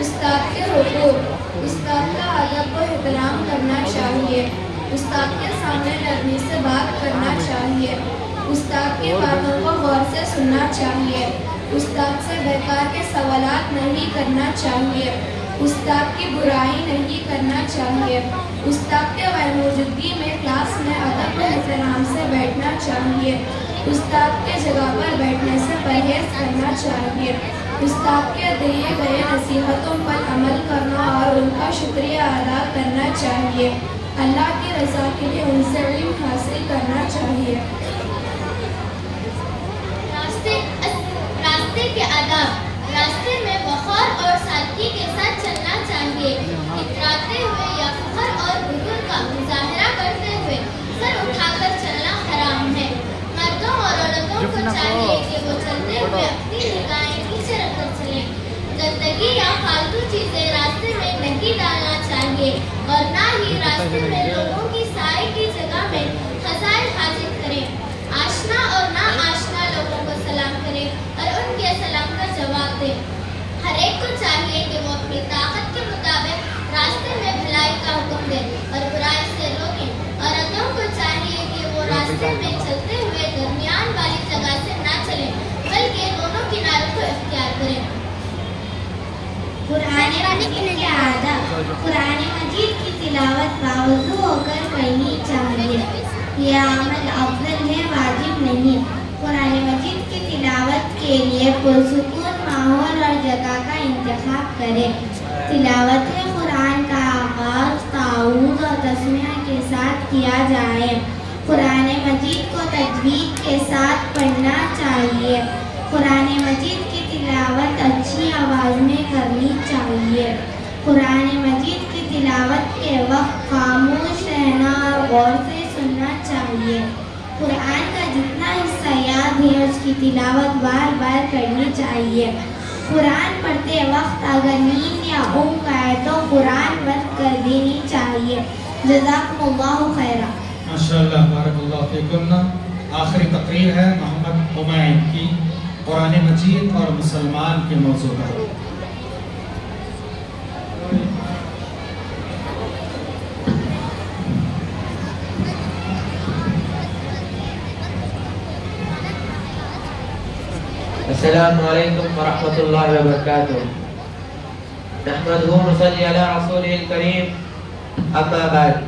उस्ताद के हुकूक उस्ताद का अदब व एहतराम करना चाहिए। उस्ताद के सामने नरमी से बात करना चाहिए। उस्ताद की बातों को गौर से सुनना चाहिए। उस्ताद से बेकार के सवाल नहीं करना चाहिए। उस्ताद की बुराई नहीं करना चाहिए। उस्ताद के मौजूदगी में क्लास में अदब व एहतराम से बैठना चाहिए। उस्ताद के जगह पर बैठने से परहेज करना चाहिए। उस्ताद के दिए गए नसीहतों पर अमल करना और उनका शुक्रिया अदा करना चाहिए। अल्लाह की रजा के लिए उनसे इल्म हासिल करना चाहिए। रास्ते रास्ते के आदाब। रास्ते में वक़ार और सादगी के साथ चलना चाहिए। इतराते हुए या फखर और का मुजाहरा करते हुए सर उठाकर चलना हराम है। मर्दों और औरतों को चाहिए कि वो चलते हुए अपनी निगाहें गंदगी या फालतू चीज़ें रास्ते में नहीं डालना चाहिए और ना ही रास्ते में लोगों की साय की जगह में खजाइल हाजिर करें। आशना और ना आशना लोगों को सलाम करें और उनके सलाम का जवाब दें। हर एक को चाहिए कि वो अपनी ताकत के मुताबिक रास्ते में भलाई का हुक्म दें और बुराई से रोकें औरतों को चाहिए कि वो रास्ते में चलते हुए दरमियान वाली जगह से ना चलें बल्कि दोनों किनारों को इख्तियार करें कुरान मजीद के आदब कुरान मजीद की तिलावत बावजू होकर करनी चाहिए यह अमल अफजल है, वाजिब नहीं। कुरान मजीद की तिलावत के लिए पुरसकून, माहौल और जगह का इंतखब करें। तिलावत कुरान का आगाज़ ताऊद और तस्मिया के साथ किया जाए। कुरान मजीद को तजवीज के साथ पढ़ना चाहिए। कुरान मजीद तिलावत अच्छी आवाज़ में करनी चाहिए। कुरान मजीद की तिलावत के वक्त खामोश रहना और गौर से सुनना चाहिए। कुरान का जितना हिस्सा याद है, उसकी तिलावत बार बार करनी चाहिए। कुरान पढ़ते वक्त अगर नींद या ऊँग आए तो कुरान बंद कर देनी चाहिए। जजाकल्लाहु खैरा। माशाल्लाह, बारकल्लाह आखिरी तकरीर है, मोहम्मद हुमायूं की। कुरान मजीद और मुसलमान के मौजू पर अस्सलामुअलैकुम वरहमतुल्लाहि वबरकातुह नहमदुहु नसल्ली अला रसूलिल करीम अम्मा बाद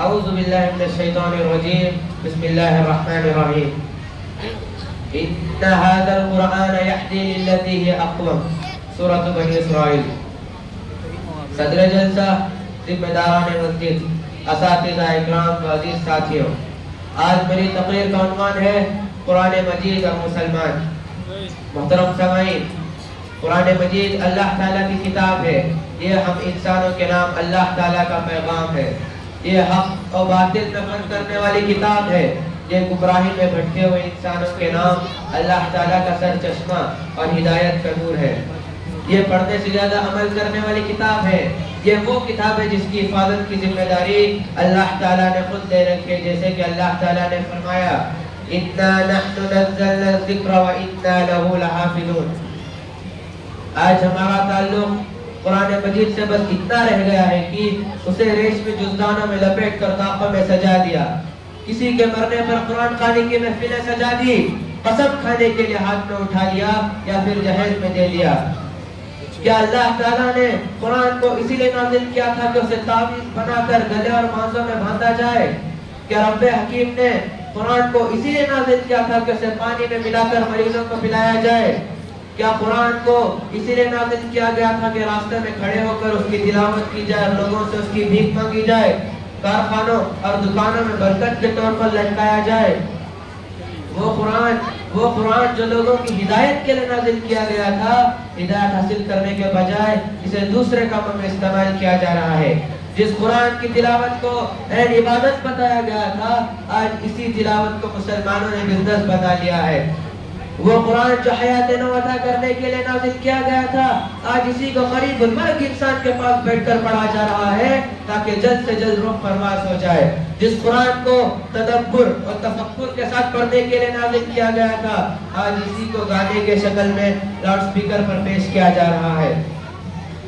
अऊज़ुबिल्लाहिमिनश्शैतानिर्रजीम बिस्मिल्लाहिर्रहमानिर्रहीम इन्न हादल कुरान यहदी लिल्लती हिय अक़वम सूरह बनी इस्राइल सदर जलसा जिम्मेदारान मस्जिद असातिज़ा इकराम व अज़ीज़ साथियों आज मेरी तकरीर का उन्वान है कुरान मजीद और मुसलमान मोहतरम समाइन कुरान मजीद अल्लाह ताला की किताब है ये हम इंसानों के नाम अल्लाह ताला का पैगाम है ये हक और बातिल फ़र्क करने वाली किताब है, ये गुमराही में भटके हुए इंसानों के नाम अल्लाह ताला का सर चश्मा और हिदायत का नूर है। ये पढ़ने से ज़्यादा अमल करने वाली किताब है। ये वो किताब है जिसकी हिफाजत की ज़िम्मेदारी अल्लाह ताला ने खुद दे रखी है, जैसे कि अल्लाह ताला ने फरमाया, इन्ना नहनु नज़्ज़लना ज़िक्र व इन्ना लहु लहाफ़िज़ून। आज हमारा ताल्लुक कुरान मजीद से बस इतना रह गया है कि उसे रेश में जुजदानों में लपेट कर तापा में सजा दिया। किसी के मरने पर कुरान खाने की महफिलें सजा दी, कसम खाने के लिए हाथ में उठा लिया या फिर जहेज में दे लिया। क्या अल्लाह ताला ने कुरान को इसीलिए नाजिल किया था कि उसे तावीज बनाकर गले और मांसों में बांधा जाए? क्या रब्बे हकीम ने कुरान को इसीलिए नाजिल किया था कि उसे पानी में मिलाकर मरीजों को पिलाया जाए? क्या कुरान को इसीलिए नाजिल किया गया था कि रास्ते में खड़े होकर उसकी तिलावत की जाए लोगों से उसकी भीख मांगी जाए, कारखानों और दुकानों में बरकत के तौर पर लटकाया जाए। वो कुरान वो कुरान जो लोगों की हिदायत के लिए नाजिल किया गया था, हिदायत हासिल करने के बजाय इसे दूसरे कामों में इस्तेमाल किया जा रहा है। जिस कुरान की तिलावत को इबादत बताया गया था, आज इसी तिलावत को मुसलमानों ने बिज़नेस बना लिया है। वो कुरान जो हयात अता करने के लिए नाजिल किया गया था, आज इसी को गरीब मर्ग इंसान के पास बैठकर पढ़ा जा रहा है, ताकि जल्द से जल्द रुख परवास हो जाए। जिस कुरान को तदब्बर और तफक्कुर के साथ पढ़ने के लिए नाजिल किया गया था, आज इसी को गाने के शक्ल में लाउड स्पीकर पर पेश किया जा रहा है।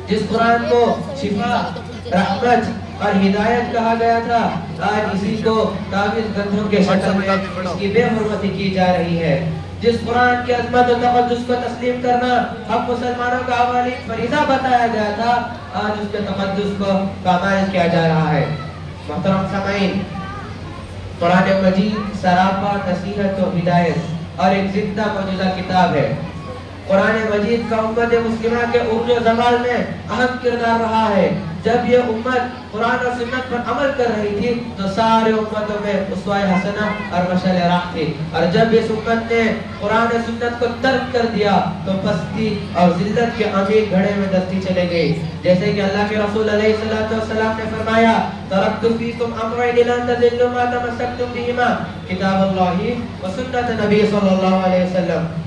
जिस कुरान को शिफा, रहमत और हिदायत कहा गया था, आज इसी को ताबीज ग्रंथों के शक्ल में इसकी बेहरमती की जा रही है। जिस कुरान की अजमत और तकद्दुस को तस्लीम करना हम मुसलमानों का अवाली फरीजा बताया गया था, आज उसके तकदस को पामाइल किया जा रहा है। मोहतरम समीन कुरान मजीद, सराफा, नसीहत और हिदायत और एक ज़िंदा मौजूदा किताब है। कुरान मजीद का उम्मत मुस्लिमा के उर्दू जमाल में अहम किरदार रहा है। जब ये उम्मत कुरान और सुन्नत पर अमल कर रही थी तो सारे उम्मतों में उसवाए हसना और मशल राह थी। और जब इस उम्मत ने कुरान और सुन्नत को तर्क कर दिया तो पस्ती और जिल्लत के अमीर घड़े में दस्ती चले गई जैसे कि अल्लाह के रसूल सलाम ने फरमाया तरक्तु फीकुम अमरैन लन तज़िल्लु मा तमस्सकतुम बिहिमा। किताबुल्लाहि व सुन्नत नबी सल्लल्लाहु अलैहि वसल्लम।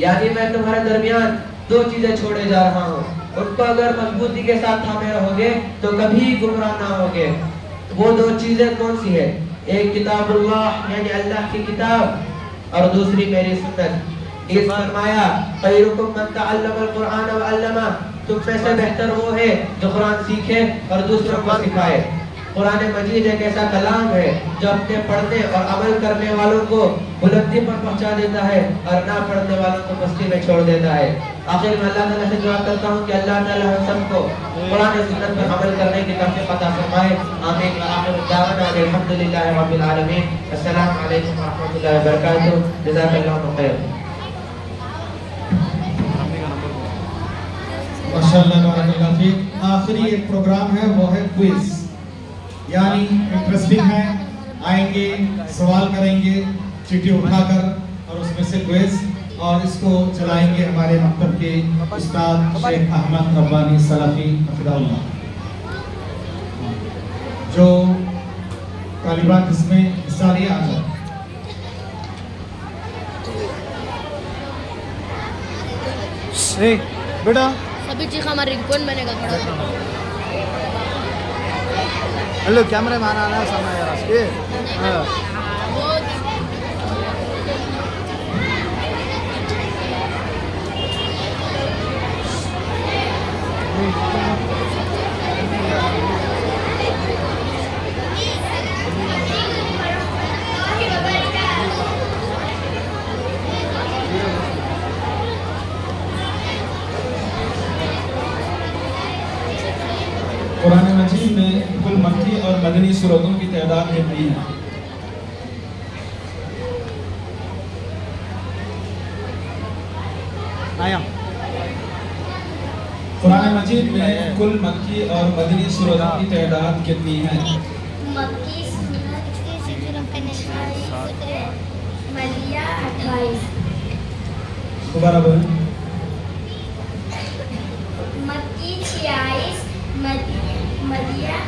यानी मैं तुम्हारे दरमियान दो चीज़ें छोड़े जा रहा हूँ। उनको अगर मजबूती के साथ थामे रहोगे तो कभी गुमराह ना होगे। वो दो चीज़ें कौन सी है? एक किताबुल्लाह यानी अल्लाह की किताब और दूसरी मेरी सुन्नत। फरमाया अल्लमा। तुम में से बेहतर वो है जो कुरान सीखे और दूसरों को सिखाए। कुरान मजीद एक ऐसा कलाम है जो अपने पढ़ने और अमल करने वालों को बुलंदी पर पहुँचा देता है और ना पढ़ने वालों को बस्ती में छोड़ देता है। आखिर में अल्लाह ताला से दुआ करता हूँ कि अल्लाह ताला हम सबको कुरान सुन्नत पर अमल करने की तौफीक अता फरमाए। आमीन व आखिर दावना अल्हम्दुलिल्लाहि रब्बिल आलमीन। अस्सलाम वालेकुम व रहमतुल्लाहि व बरकातहू। जज़ाकल्लाहु खैर। माशाल्लाह, बारकाल्लाह फीक। आखिरी एक प्रोग्राम है, वो है क्विज यानी इंटरेस्टिंग है आएँगे सवाल करेंगे चिट्ठी उठाकर और उसमें से क्विज और इसको चलाएँगे हमारे मकतब के उस्ताद शेख अहमद रब्बानी सलाफी हफिज़हुल्लाह जो तालिबात इसमें हिस्सा लिया आ जाए बेटा। सभी चीज़ हमारा रिंगटोन बनेगा थोड़ा। हेलो कैमरे में आना है सामने यार उसके हाँ कुरान मजीद में कुल मक्की और मदनी सूरतों की तादाद में कितनी है। आया। कुरान मजीद में कुल मक्की और मदनी सूरतों की तादाद कितनी है? मक्की मलिया अट्ठाईस। दोबारा बोलें। मक्की छियाईस मलिया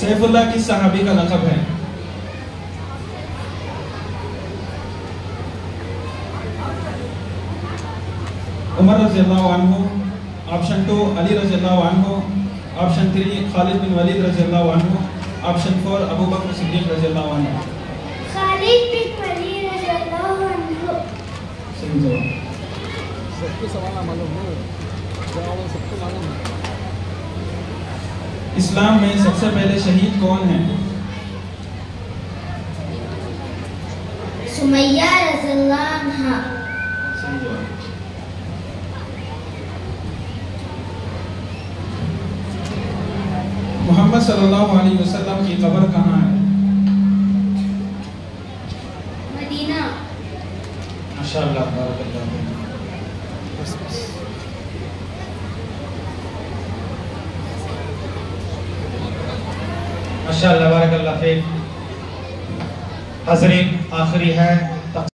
सैफुल्लाह किस सहाबी का लकब है? उमर अन्हु ऑप्शन टू अली अन्हु option three Khalid bin Walid अन्हु option four Abu Bakr Siddique अन्हु। खालिद बिन वलीद अन्हु। सही जवाब। सबको सवाल मालूम है जवाब सबको मालूम है। इस्लाम में सबसे पहले शहीद कौन है? सुमैया रज़ियल्लाहु अन्हा। सही जवाब। मोहम्मद सल्लल्लाहु अलैहि वसल्लम की कब्र कहाँ है? मदीना। माशाअल्लाह बारकल्लाह। माशाअल्लाह बारकल्लाह फिक हजरीन आखिरी है।